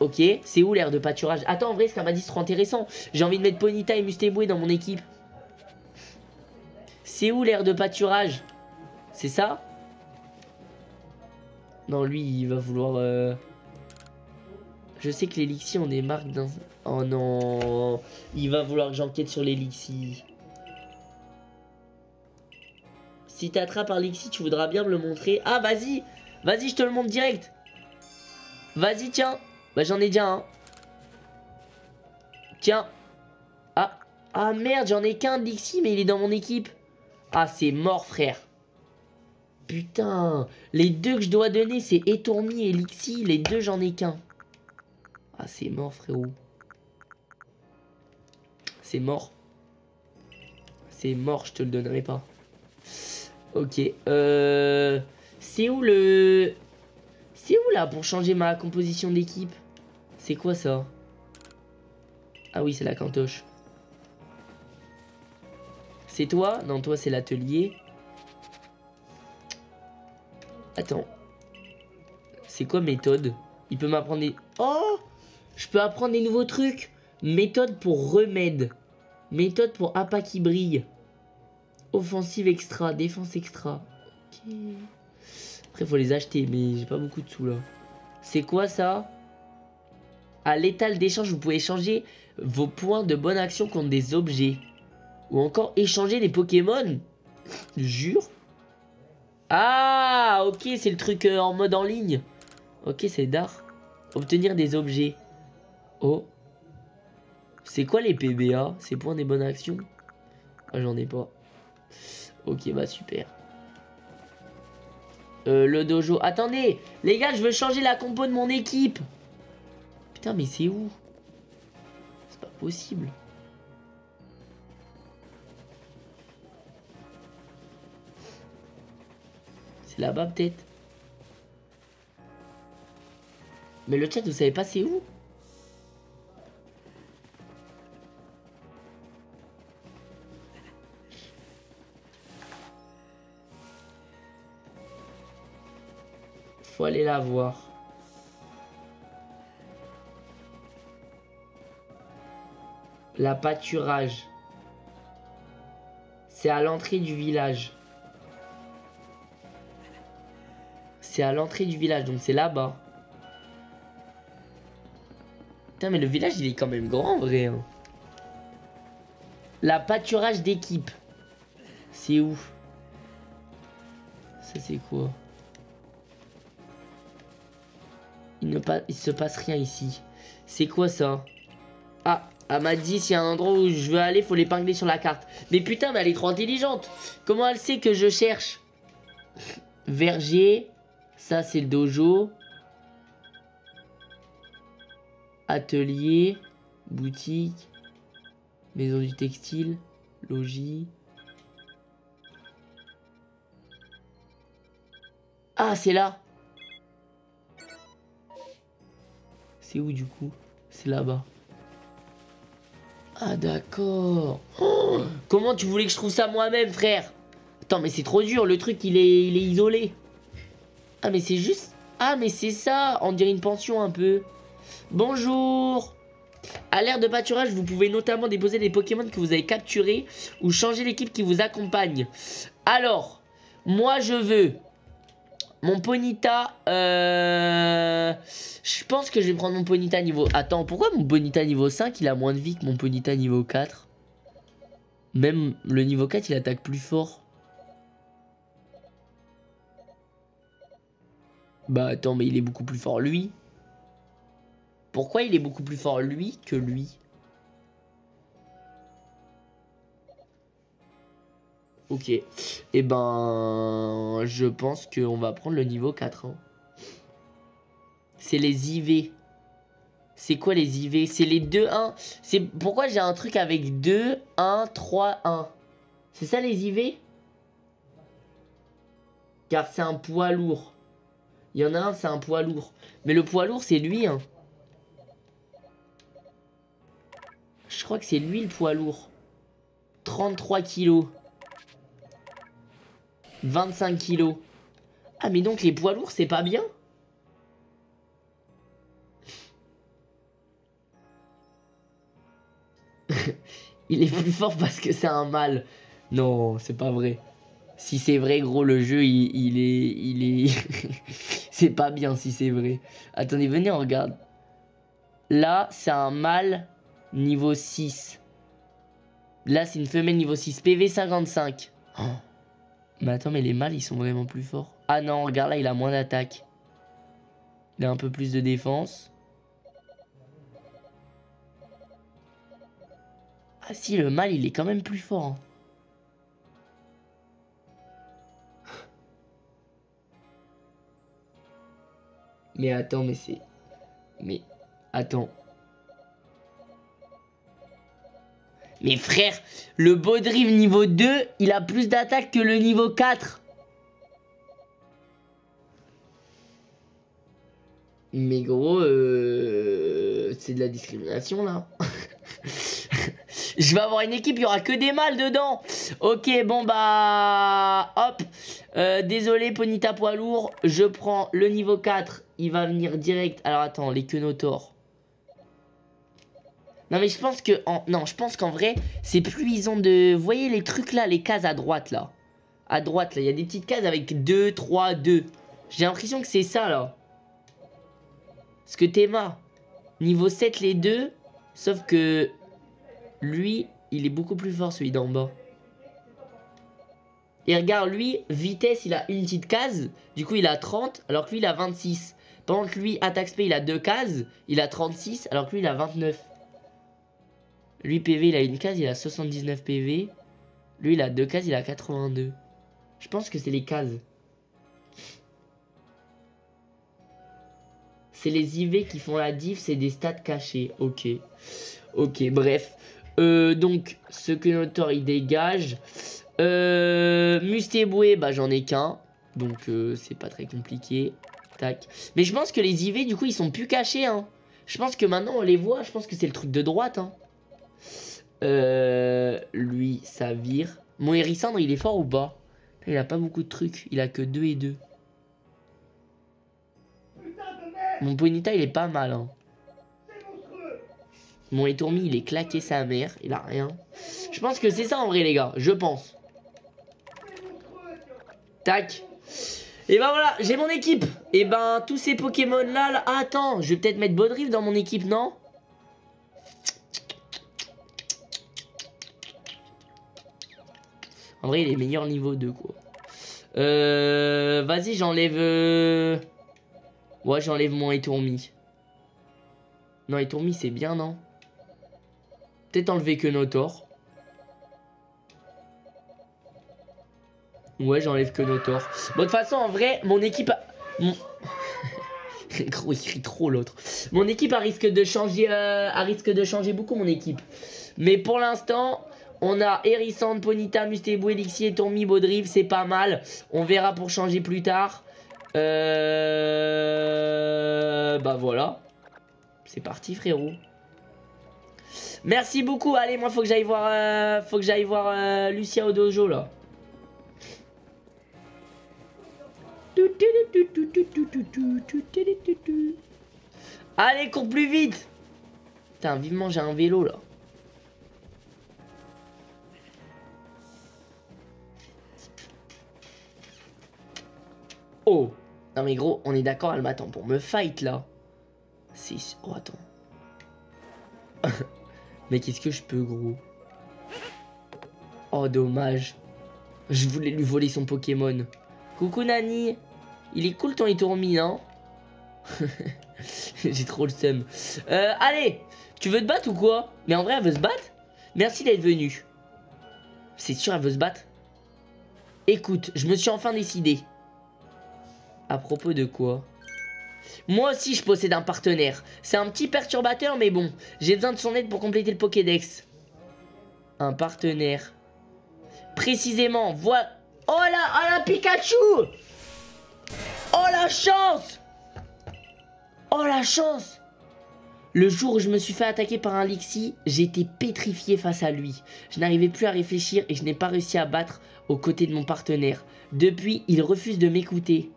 A: Ok, c'est où l'air de pâturage? Attends, en vrai, ce qu'elle m'a dit, c'est trop intéressant. J'ai envie de mettre Ponyta et Mustéboué dans mon équipe. C'est où l'air de pâturage? C'est ça? Non, lui, il va vouloir... Euh, je sais que l'élixir, on des marques d'un... Oh non Il va vouloir que j'enquête sur l'élixir. Si t'attrapes un Lixi, tu voudras bien me le montrer. Ah, vas-y Vas-y, je te le montre direct Vas-y, tiens Bah, j'en ai déjà un. Tiens Ah Ah, merde, j'en ai qu'un Lixi, mais il est dans mon équipe. Ah, c'est mort, frère Putain, les deux que je dois donner, c'est Étourmi et Lixi. Les deux, j'en ai qu'un. Ah, c'est mort, frérot. C'est mort. C'est mort, je te le donnerai pas. Ok. Euh... C'est où le... C'est où là pour changer ma composition d'équipe? C'est quoi ça? Ah oui, c'est la cantoche. C'est toi? Non, toi c'est l'atelier. Attends. C'est quoi méthode? Il peut m'apprendre des... Oh Je peux apprendre des nouveaux trucs Méthode pour remède. Méthode pour appât qui brille. Offensive extra, défense extra. Ok. Après, faut les acheter, mais j'ai pas beaucoup de sous là. C'est quoi ça? À l'étal d'échange, vous pouvez échanger vos points de bonne action contre des objets. Ou encore échanger des Pokémon. Jure ah, ok, c'est le truc euh, en mode en ligne. Ok, c'est d'art. Obtenir des objets. Oh. C'est quoi les PBA C'est points des bonnes actions? Ah, j'en ai pas. Ok, bah super. Euh, le dojo. Attendez, les gars, je veux changer la compo de mon équipe. Putain, mais c'est où? C'est pas possible. là-bas peut-être. Mais le chat, vous savez pas c'est où? Faut aller la voir. La pâturage. C'est à l'entrée du village. C'est à l'entrée du village, donc c'est là-bas. Putain, mais le village, il est quand même grand, en vrai. Hein. La pâturage d'équipe. C'est où? Ça, c'est quoi? Il ne il se passe rien ici. C'est quoi ça? Ah, elle m'a dit s'il y a un endroit où je veux aller, faut l'épingler sur la carte. Mais putain, mais elle est trop intelligente. Comment elle sait que je cherche Verger. Ça, c'est le dojo. Atelier. Boutique. Maison du textile. Logis. Ah, c'est là. C'est où du coup? C'est là-bas. Ah d'accord. Comment tu voulais que je trouve ça moi-même, frère? Attends, mais c'est trop dur. Le truc, il est, il est isolé. Ah, mais c'est juste... Ah, mais c'est ça. On dirait une pension un peu. Bonjour. À l'ère de pâturage, vous pouvez notamment déposer des Pokémon que vous avez capturés ou changer l'équipe qui vous accompagne. Alors, moi je veux mon Ponita, euh... je pense que je vais prendre mon Ponita niveau... Attends, pourquoi mon Ponita niveau 5, il a moins de vie que mon Ponita niveau 4 Même le niveau 4, il attaque plus fort. Bah attends, mais il est beaucoup plus fort lui. Pourquoi il est beaucoup plus fort lui que lui? Ok. Et eh ben, je pense qu'on va prendre le niveau 4. Hein. C'est les IV. C'est quoi les IV C'est les 2-1. C'est pourquoi j'ai un truc avec 2, 1, 3, 1. C'est ça les IV Car c'est un poids lourd. Il y en a un, c'est un poids lourd. Mais le poids lourd, c'est lui. Hein. Je crois que c'est lui le poids lourd. 33 kilos. 25 kilos. Ah, mais donc les poids lourds, c'est pas bien Il est plus fort parce que c'est un mâle. Non, c'est pas vrai. Si c'est vrai, gros, le jeu, il, est... Il est... c'est pas bien si c'est vrai. Attendez, venez, on regarde. Là, c'est un mâle niveau 6. Là, c'est une femelle niveau 6. PV 55. Oh. Mais attends, mais les mâles, ils sont vraiment plus forts. Ah non, regarde là, il a moins d'attaque. Il a un peu plus de défense. Ah si, le mâle, il est quand même plus fort. Hein. Mais attends, mais c'est... Mais... Attends. Mais frère, le Baudrive niveau 2, il a plus d'attaque que le niveau 4. Mais gros, euh, c'est de la discrimination là. Je vais avoir une équipe, il y aura que des mâles dedans. Ok, bon bah, hop. Euh, désolé, Ponita poids lourd. Je prends le niveau 4. Il va venir direct. Alors attends, les Quenotaurs. Non mais je pense que... Non, je pense qu'en vrai, c'est plus ils ont de... Vous voyez les trucs là, les cases à droite là À droite là, il y a des petites cases avec 2, 3, 2. J'ai l'impression que c'est ça là. Parce que Théma, niveau 7 les deux, sauf que lui, il est beaucoup plus fort celui d'en bas. Et regarde, lui, vitesse, il a une petite case. Du coup, il a 30, alors que lui, il a 26. Pendant que lui, attaque spé, il a deux cases. Il a 36, alors que lui, il a 29. Lui, PV, il a une case, il a 79 PV. Lui, il a deux cases, il a 82. Je pense que c'est les cases. C'est les IV qui font la diff, c'est des stats cachés. Ok. Ok, bref. Euh, donc, ce que notre il dégage. Euh, Mustéboué, bah j'en ai qu'un. Donc, euh, c'est pas très compliqué. Tac. Mais je pense que les IV, du coup, ils sont plus cachés. Hein. Je pense que maintenant, on les voit. Je pense que c'est le truc de droite. Hein. Euh, lui, ça vire. Mon Hérissandre, il est fort ou pas? Il a pas beaucoup de trucs. Il a que 2 et 2. Mon Bonita, il est pas mal. Hein. Mon Etourmi, il est claqué sa mère. Il a rien. Je pense que c'est ça en vrai, les gars. Je pense. Tac. Et ben voilà, j'ai mon équipe. Et ben, tous ces Pokémon là, là... attends, je vais peut-être mettre Bodriff dans mon équipe, non? En vrai, il est meilleur niveau 2, quoi. Euh, Vas-y, j'enlève... Euh... Ouais, j'enlève mon étourmi. Non, et Tourmi, c'est bien, non? Peut-être enlever que Notor. Ouais, j'enlève que Notor. Bon, de toute façon, en vrai, mon équipe... A... Gros, il crie trop l'autre. Mon équipe a risque de changer, euh, a risque de changer beaucoup mon équipe. Mais pour l'instant, on a Hérissante, Ponita, Mustébou, Elixir, Tourmi, Baudrive, c'est pas mal. On verra pour changer plus tard. Euh... Bah voilà. C'est parti frérot. Merci beaucoup. Allez, moi faut que j'aille voir, euh, faut que j'aille voir euh, Lucia au dojo là. Allez, cours plus vite. Putain, vivement j'ai un vélo là. Oh Non mais gros, on est d'accord, elle m'attend pour me fight là. 6. Oh attends. mais qu'est-ce que je peux gros? Oh dommage. Je voulais lui voler son Pokémon. Coucou Nani. Il est cool ton Itourmi, non J'ai trop le seum. Euh, allez Tu veux te battre ou quoi? Mais en vrai, elle veut se battre? Merci d'être venue. C'est sûr, elle veut se battre Écoute, je me suis enfin décidé. À propos de quoi? Moi aussi, je possède un partenaire. C'est un petit perturbateur, mais bon. J'ai besoin de son aide pour compléter le Pokédex. Un partenaire. Précisément, voilà... Oh là, oh la Pikachu Oh la chance Oh la chance Le jour où je me suis fait attaquer par un Lixi, j'étais pétrifié face à lui. Je n'arrivais plus à réfléchir et je n'ai pas réussi à battre aux côtés de mon partenaire. Depuis, il refuse de m'écouter.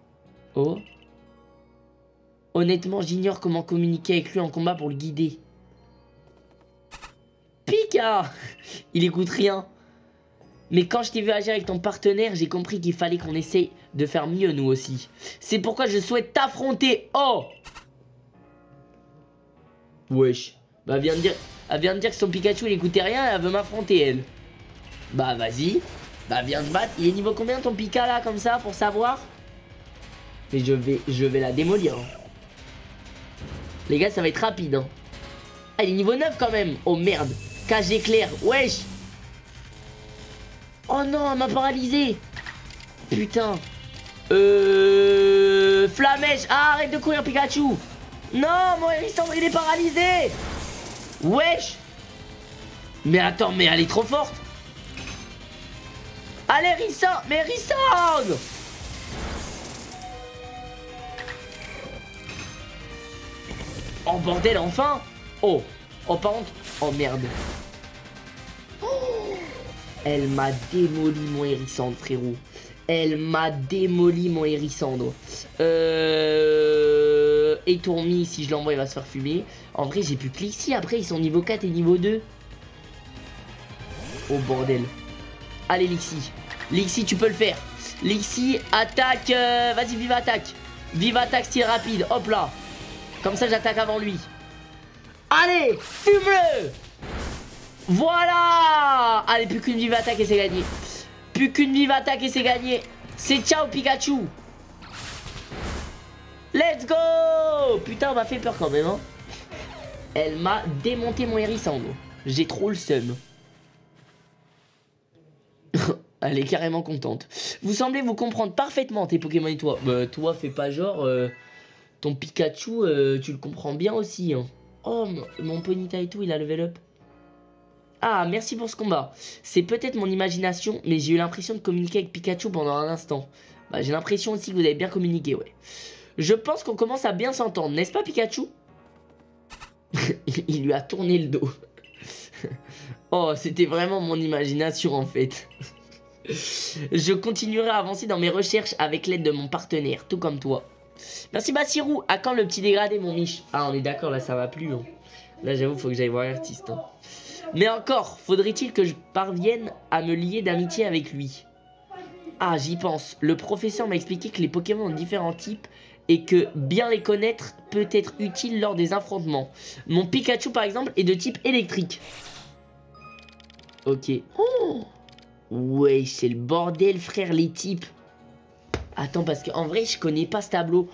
A: Oh Honnêtement, j'ignore comment communiquer avec lui en combat pour le guider. Pika Il écoute rien. Mais quand je t'ai vu agir avec ton partenaire, j'ai compris qu'il fallait qu'on essaye de faire mieux nous aussi. C'est pourquoi je souhaite t'affronter. Oh Wesh. Bah, elle vient, de dire, elle vient de dire que son Pikachu, il écoutait rien, elle veut m'affronter, elle. Bah, vas-y. Bah, viens te battre. Il est niveau combien ton Pika, là, comme ça, pour savoir? Mais je vais, je vais la démolir. Hein. Les gars, ça va être rapide. Hein. Ah, il est niveau 9 quand même. Oh, merde. Cage éclair. Wesh. Oh non, elle m'a paralysé. Putain. Euh... Flamèche. Ah, arrête de courir, Pikachu. Non, mon Hérissandre, il est paralysé Wesh Mais attends, mais elle est trop forte Allez, Hérissandre Mais Hérissandre Oh, bordel, enfin Oh Oh, par contre... Oh, merde Elle m'a démoli mon Hérissandre, frérot elle m'a démoli mon Hérissandre. Euh... Et Tourmi, si je l'envoie, il va se faire fumer. En vrai, j'ai plus que Lixi. Après, ils sont niveau 4 et niveau 2. Oh bordel. Allez, Lixi. Lixi, tu peux le faire. Lixi, attaque. Euh, vas-y, vive attaque. Vive attaque, style rapide. Hop là. Comme ça, j'attaque avant lui. Allez, fume-le. Voilà. Allez, plus qu'une vive attaque et c'est gagné. Plus qu'une vive attaque et c'est gagné. C'est ciao Pikachu. Let's go Putain, on m'a fait peur quand même. Hein. Elle m'a démonté mon hérissandre. J'ai trop le seum. Elle est carrément contente. Vous semblez vous comprendre parfaitement tes Pokémon et toi. Bah, toi, fais pas genre. Euh, ton Pikachu, euh, tu le comprends bien aussi. Hein. Oh, mon Ponyta et tout, il a level up. Ah, merci pour ce combat. C'est peut-être mon imagination, mais j'ai eu l'impression de communiquer avec Pikachu pendant un instant. Bah, j'ai l'impression aussi que vous avez bien communiqué, ouais. Je pense qu'on commence à bien s'entendre, n'est-ce pas Pikachu? Il lui a tourné le dos. oh, c'était vraiment mon imagination en fait. Je continuerai à avancer dans mes recherches avec l'aide de mon partenaire, tout comme toi. Merci Bassirou. À quand le petit dégradé, mon Mich Ah, on est d'accord, là, ça va plus. Hein. Là, j'avoue, faut que j'aille voir l'artiste. Hein. Mais encore, faudrait-il que je parvienne à me lier d'amitié avec lui? Ah, j'y pense. Le professeur m'a expliqué que les Pokémon ont différents types et que bien les connaître peut être utile lors des affrontements. Mon Pikachu, par exemple, est de type électrique. Ok. Oh Ouais, c'est le bordel, frère, les types. Attends, parce qu'en vrai, je connais pas ce tableau.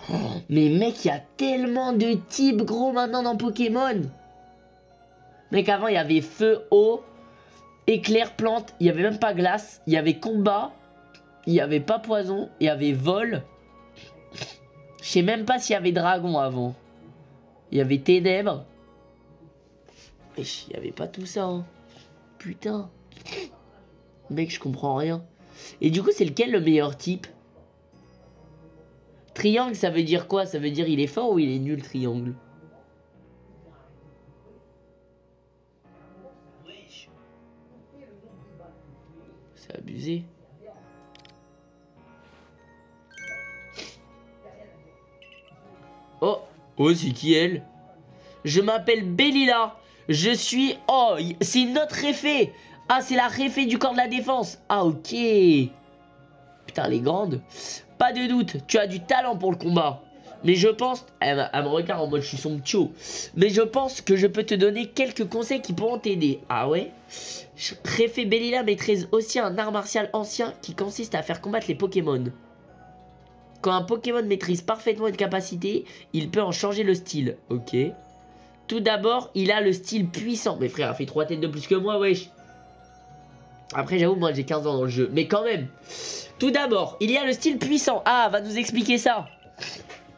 A: Mais mec, il y a tellement de types gros maintenant dans Pokémon. Mec, avant, il y avait feu, eau, éclair, plante. Il y avait même pas glace. Il y avait combat. Il y avait pas poison. Il y avait vol. Je sais même pas s'il y avait dragon avant. Il y avait ténèbres. Wesh, il y avait pas tout ça. hein. Putain. Mec, je comprends rien. Et du coup, c'est lequel le meilleur type? Triangle, ça veut dire quoi? Ça veut dire il est fort ou il est nul, triangle? C'est abusé. Oh Oh, c'est qui elle? Je m'appelle Bellila. Je suis... Oh, c'est notre réfé. Ah, c'est la réfé du corps de la défense. Ah, ok. Putain, elle est grande. Pas de doute, tu as du talent pour le combat. Mais je pense... Elle, elle me regarde en mode je suis son tio. Mais je pense que je peux te donner quelques conseils qui pourront t'aider. Ah ouais? Réfé Bellila maîtrise aussi un art martial ancien qui consiste à faire combattre les Pokémon. Quand un Pokémon maîtrise parfaitement une capacité, il peut en changer le style. Ok. Tout d'abord, il a le style puissant. Mais frère, il fait 3 têtes de plus que moi, wesh. Après, j'avoue, moi j'ai 15 ans dans le jeu. Mais quand même. Tout d'abord, il y a le style puissant. Ah, va nous expliquer ça.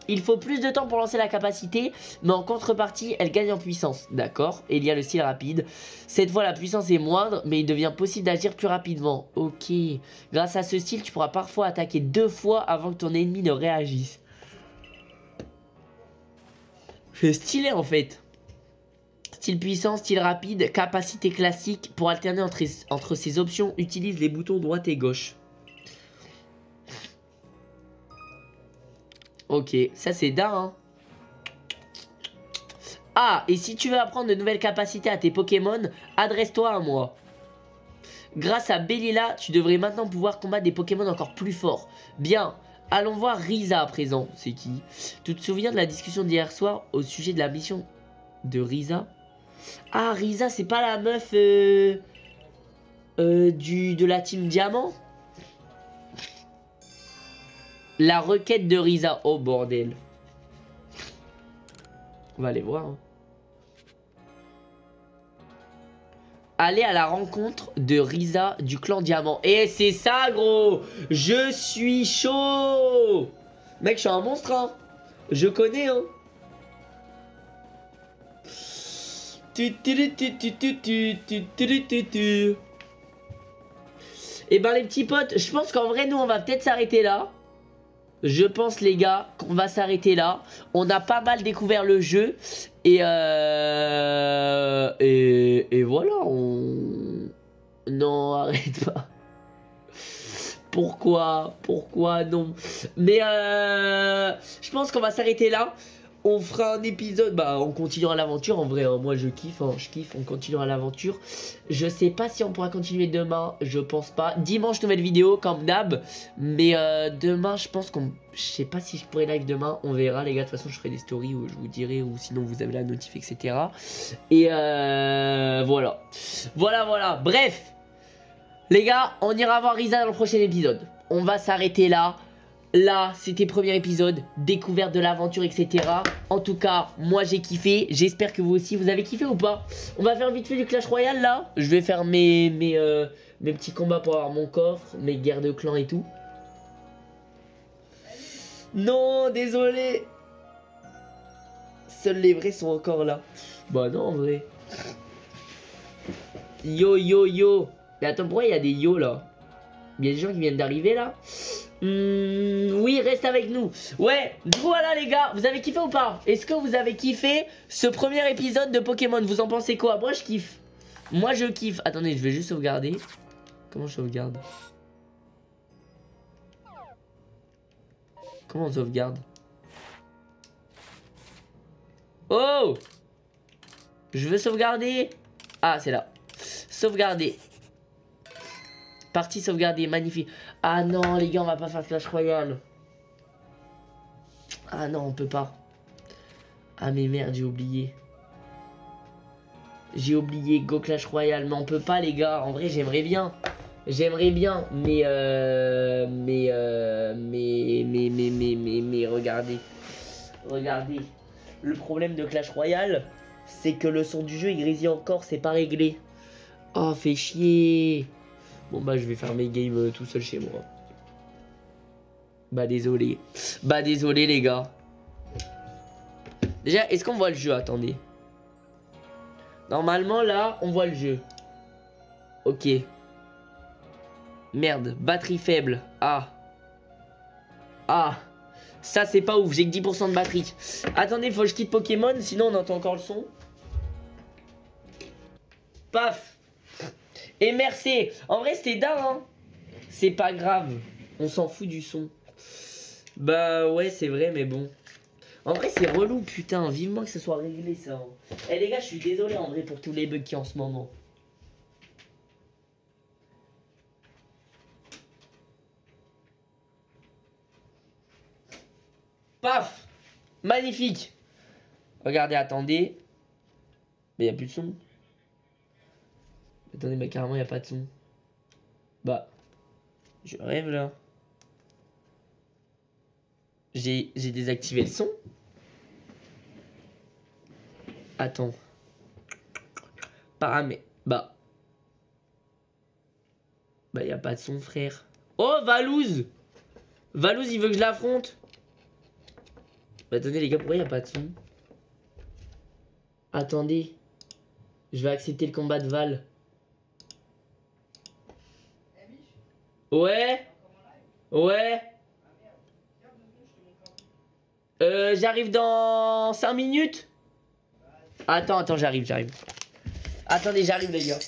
A: Il faut plus de temps pour lancer la capacité, mais en contrepartie, elle gagne en puissance. D'accord Et il y a le style rapide. Cette fois, la puissance est moindre, mais il devient possible d'agir plus rapidement. Ok. Grâce à ce style, tu pourras parfois attaquer deux fois avant que ton ennemi ne réagisse. C'est stylé en fait. Style puissant, style rapide, capacité classique. Pour alterner entre, entre ces options, utilise les boutons droite et gauche. Ok, ça c'est dingue. hein. Ah, et si tu veux apprendre de nouvelles capacités à tes Pokémon, adresse-toi à moi. Grâce à Bellila, tu devrais maintenant pouvoir combattre des Pokémon encore plus forts. Bien, allons voir Risa à présent. C'est qui? Tu te souviens de la discussion d'hier soir au sujet de la mission de Risa Ah, Risa, c'est pas la meuf euh, euh, du, de la team Diamant? La requête de Risa. Oh bordel. On va aller voir. Aller à la rencontre de Risa du clan Diamant. Et c'est ça, gros Je suis chaud Mec, je suis un monstre, Je connais, hein Et ben les petits potes, je pense qu'en vrai nous on va peut-être s'arrêter là. Je pense les gars qu'on va s'arrêter là. On a pas mal découvert le jeu et euh... et, voilà. On non arrête pas. Pourquoi? Pourquoi non? Mais euh... je pense qu'on va s'arrêter là. On fera un épisode, bah on continuera l'aventure en vrai, hein. moi je kiffe, hein, je kiffe, on continuera l'aventure. Je sais pas si on pourra continuer demain, je pense pas. Dimanche nouvelle vidéo comme d'hab, mais euh, demain je pense qu'on... Je sais pas si je pourrai live demain, on verra les gars, de toute façon je ferai des stories où je vous dirai, ou sinon vous avez la notif etc. Et euh, voilà. Voilà voilà, bref. Les gars, on ira voir Risa dans le prochain épisode. On va s'arrêter là. Là, c'était premier épisode, découverte de l'aventure, etc. En tout cas, moi j'ai kiffé. J'espère que vous aussi, vous avez kiffé ou pas On va faire vite fait du Clash Royale là. Je vais faire euh, mes petits combats pour avoir mon coffre, mes guerres de clans et tout. Non, désolé. Seuls les vrais sont encore là. Bah non, en vrai. Yo, yo, yo. Mais attends, pourquoi il y a des yo là? Il y a des gens qui viennent d'arriver là? Hmm, oui, reste avec nous. Ouais, voilà les gars, vous avez kiffé ou pas? Est-ce que vous avez kiffé ce premier épisode de Pokémon? Vous en pensez quoi? Moi, je kiffe. Moi, je kiffe. Attendez, je vais juste sauvegarder. Comment je sauvegarde? Comment on sauvegarde? Oh Je veux sauvegarder. Ah, c'est là. Sauvegarder. Partie sauvegardée, magnifique. Ah non, les gars, on va pas faire Clash Royale. Ah non, on peut pas. Ah mais merde, j'ai oublié. J'ai oublié Go Clash Royale, mais on peut pas, les gars. En vrai, j'aimerais bien. J'aimerais bien, mais, euh, mais, euh, mais, mais, mais, mais, mais, mais, regardez. Regardez. Le problème de Clash Royale, c'est que le son du jeu, il grésille encore, c'est pas réglé. Oh, fait chier. Bon, bah, je vais faire mes games euh, tout seul chez moi. Bah, désolé. Bah, désolé, les gars. Déjà, est-ce qu'on voit le jeu? Attendez. Normalement, là, on voit le jeu. Ok. Merde, batterie faible. Ah. Ah. Ça, c'est pas ouf. J'ai que 10% de batterie. Attendez, faut que je quitte Pokémon, sinon on entend encore le son. Paf. Et merci. En vrai, c'était dingue, hein. C'est pas grave. On s'en fout du son. Bah ouais, c'est vrai, mais bon. En vrai, c'est relou, putain. Vivement que ce soit réglé, ça. hein. Eh les gars, je suis désolé, en vrai, pour tous les bugs a en ce moment. Paf Magnifique Regardez, attendez. Mais il a plus de son. Attendez, mais carrément, il a pas de son. Bah. Je rêve là. J'ai désactivé le son. Attends. Paramètres. Bah. Bah, y a pas de son, frère. Oh, Valouz Valouz, il veut que je l'affronte bah attendez les gars, pourquoi il a pas de son? Attendez. Je vais accepter le combat de Val. Ouais Ouais Euh, j'arrive dans 5 minutes Attends, attends, j'arrive, j'arrive. Attendez, j'arrive les gars.
B: Ok,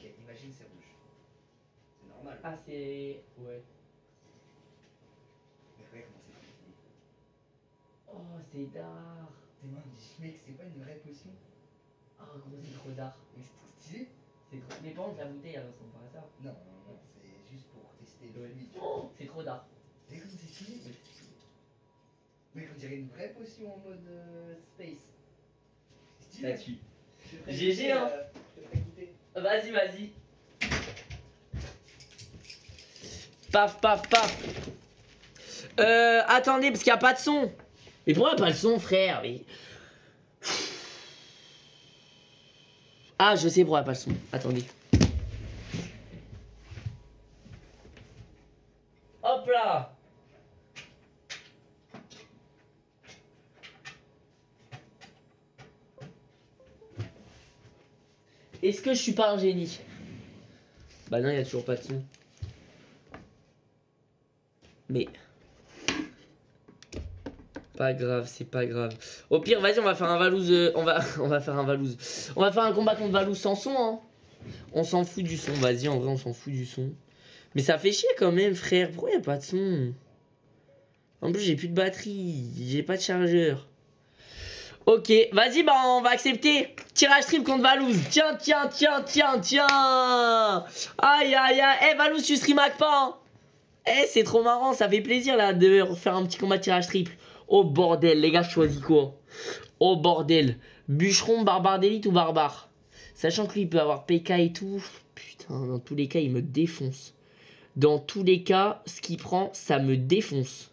B: imagine c'est rouge. C'est normal.
A: Ah, c'est... Ouais.
B: Comment.
A: Oh, c'est d'art.
B: Tes mains, mec, c'est pas une vraie potion?
A: Oh, gros, c'est trop d'art.
B: Trop...
A: Mais par contre, la bouteille, elle ressemble pas à ça.
B: Non, non, non, c'est juste pour tester le fluide.
A: Oh, c'est trop d'art.
B: Comme c'est stylé. Mec, on dirait une vraie potion en mode euh, space. Stylé.
A: tue. GG, hein.
B: euh, Je te ferai goûter.
A: Vas-y, vas-y. Paf, paf, paf. Euh, attendez, parce qu'il n'y a pas de son. Mais pourquoi pas le son, frère Mais... Ah, je sais pourquoi pas le son. Attendez. Hop là Est-ce que je suis pas un génie? Bah non, il y a toujours pas de son. Mais pas grave, c'est pas grave. Au pire, vas-y, on va faire un Valouz. euh, on va, on va faire un Valouz. On va faire un combat contre Valouz sans son. Hein. On s'en fout du son. Vas-y, en vrai, on s'en fout du son. Mais ça fait chier quand même, frère. Pourquoi y a pas de son? En plus, j'ai plus de batterie. J'ai pas de chargeur. Ok, vas-y, bah on va accepter. Tirage trip contre Valouz. Tiens, tiens, tiens, tiens, tiens. Aïe, aïe, aïe. Eh, Valouz, tu streamac pas. Hein. Eh, c'est trop marrant. Ça fait plaisir là de refaire un petit combat tirage triple. Oh bordel, les gars, je choisis quoi Oh bordel. Bûcheron, barbare d'élite ou barbare Sachant que lui, il peut avoir PK et tout. Putain, dans tous les cas, il me défonce. Dans tous les cas, ce qu'il prend, ça me défonce.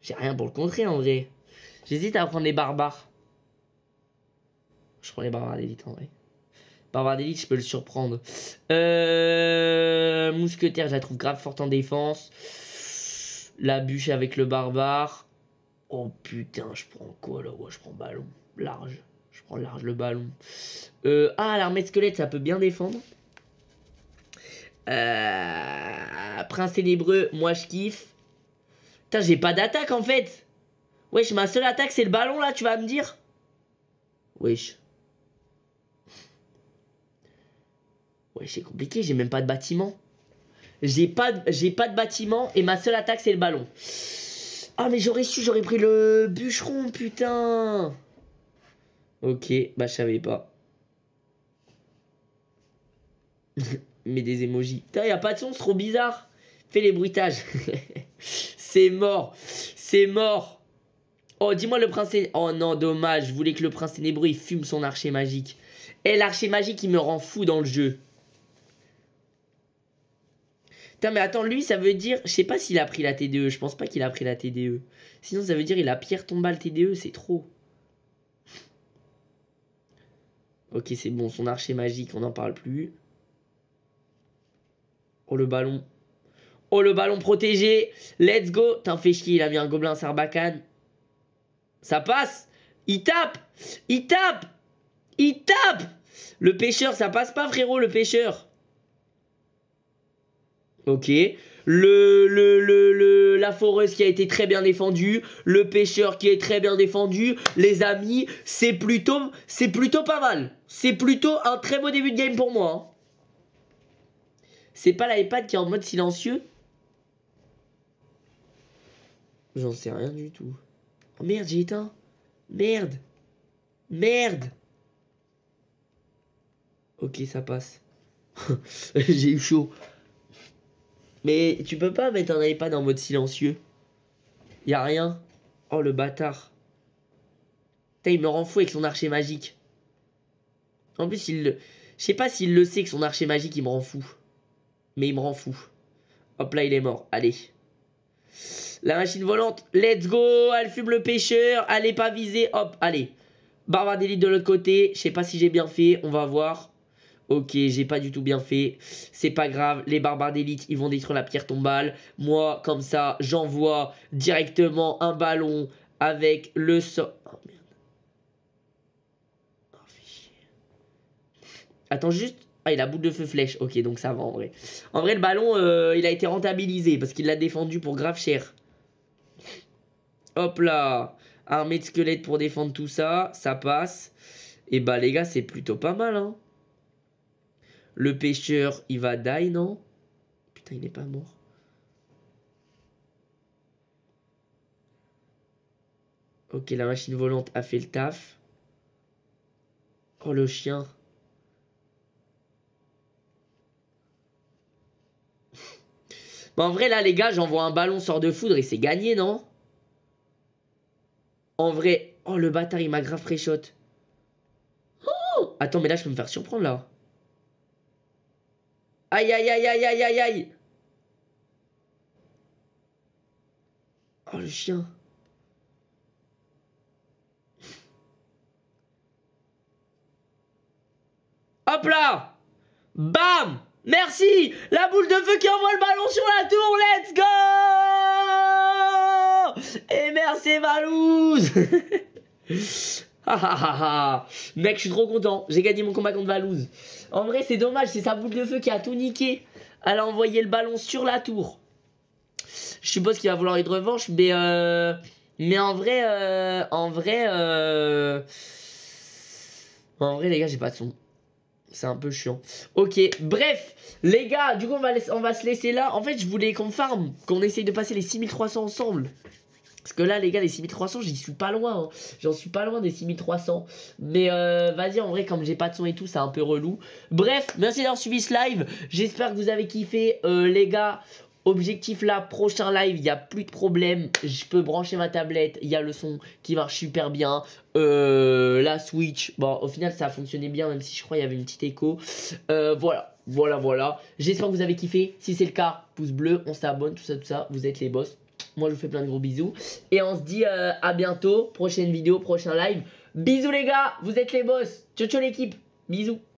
A: J'ai rien pour le contrer en vrai. J'hésite à prendre les barbares. Je prends les barbares d'élite en vrai. Barbare d'élite, je peux le surprendre. Euh, mousquetaire, je la trouve grave forte en défense. La bûche avec le barbare. Oh putain, je prends quoi là? Ouais, je prends ballon. Large. Je prends large le ballon. Euh, ah, l'armée de squelette, ça peut bien défendre. Euh, Prince ténébreux, moi je kiffe. Putain, j'ai pas d'attaque en fait. Wesh, ma seule attaque c'est le ballon là, tu vas me dire Wesh. Wesh, c'est compliqué, j'ai même pas de bâtiment. J'ai pas, de- j'ai pas de bâtiment et ma seule attaque c'est le ballon. Ah mais j'aurais su, j'aurais pris le bûcheron, putain. Ok, bah je savais pas. mais des emojis. Putain, y a pas de son, c'est trop bizarre. Fais les bruitages. c'est mort. C'est mort. Oh, dis-moi le prince. Oh non, dommage. Je voulais que le prince ténébreux fume son archer magique. Et l'archer magique, il me rend fou dans le jeu. Putain, mais attends, lui, ça veut dire. Je sais pas s'il a pris la TDE. Je pense pas qu'il a pris la TDE. Sinon, ça veut dire il a pierre tombale TDE. C'est trop. Ok, c'est bon. Son archer magique, on n'en parle plus. Oh, le ballon. Oh, le ballon protégé. Let's go. T'en fais chier. Il a mis un gobelin sarbacane. Ça passe. Il tape. Il tape. Il tape. Le pêcheur, ça passe pas, frérot, le pêcheur. Ok. Le, le, le, la foreuse qui a été très bien défendue. Le pêcheur qui est très bien défendu. Les amis, c'est plutôt, c'est plutôt pas mal. C'est plutôt un très beau début de game pour moi. Hein. C'est pas l'iPad qui est en mode silencieux? J'en sais rien du tout. Oh merde, j'ai éteint. Merde. Merde. Ok, ça passe. j'ai eu chaud. Mais tu peux pas mettre un iPad en mode silencieux. Y a rien. Oh le bâtard. Il me rend fou avec son archer magique. En plus, il Je sais pas s'il le sait que son archer magique, il me rend fou. Mais il me rend fou. Hop là, il est mort. Allez. La machine volante. Let's go. Elle fume le pêcheur. Elle est pas visée. Hop, allez. Barbare d'élite de l'autre côté. Je sais pas si j'ai bien fait. On va voir. Ok, j'ai pas du tout bien fait. C'est pas grave. Les barbares d'élite, ils vont détruire la pierre tombale. Moi, comme ça, j'envoie directement un ballon avec le sort. Oh merde. Oh, Attends juste. Ah, il a boule de feu flèche. Ok, donc ça va en vrai. En vrai, le ballon, euh, il a été rentabilisé parce qu'il l'a défendu pour grave cher. Hop là. Armée de squelettes pour défendre tout ça. Ça passe. Et bah, les gars, c'est plutôt pas mal, hein. Le pêcheur, il va die, non? Putain, il n'est pas mort. Ok, la machine volante a fait le taf. Oh, le chien. Bon, en vrai, là, les gars, j'envoie un ballon sort de foudre et c'est gagné, non? En vrai... Oh, le bâtard, il m'a grave pré-shot. Oh Attends, mais là, je peux me faire surprendre, là. Aïe, aïe, aïe, aïe, aïe, aïe, aïe. Oh, le chien. Hop là Bam Merci La boule de feu qui envoie le ballon sur la tour, let's go Et merci Valouz Mec, je suis trop content. J'ai gagné mon combat contre Valouz. En vrai, c'est dommage, c'est sa boule de feu qui a tout niqué. Elle a envoyé le ballon sur la tour. Je suppose qu'il va vouloir une revanche, mais euh... mais en vrai, euh... en vrai, euh... en vrai, les gars, j'ai pas de son. C'est un peu chiant. Ok, bref, les gars, du coup, on va, on va se laisser là. En fait, je voulais qu'on farm, qu'on essaye de passer les 6300 ensemble. Parce que là, les gars, les 6300, j'y suis pas loin. Hein. J'en suis pas loin des 6300. Mais euh, vas-y, en vrai, comme j'ai pas de son et tout, c'est un peu relou. Bref, merci d'avoir suivi ce live. J'espère que vous avez kiffé. Euh, les gars, objectif là, prochain live, il a plus de problème. Je peux brancher ma tablette. Il y a le son qui marche super bien. Euh, la Switch, bon, au final, ça a fonctionné bien, même si je crois qu'il y avait une petite écho. Voilà, voilà, voilà. J'espère que vous avez kiffé. Si c'est le cas, pouce bleu, on s'abonne, tout ça, tout ça. Vous êtes les boss. Moi, je vous fais plein de gros bisous. Et on se dit euh, à bientôt. Prochaine vidéo, prochain live. Bisous les gars, vous êtes les boss. Ciao, ciao l'équipe. Bisous.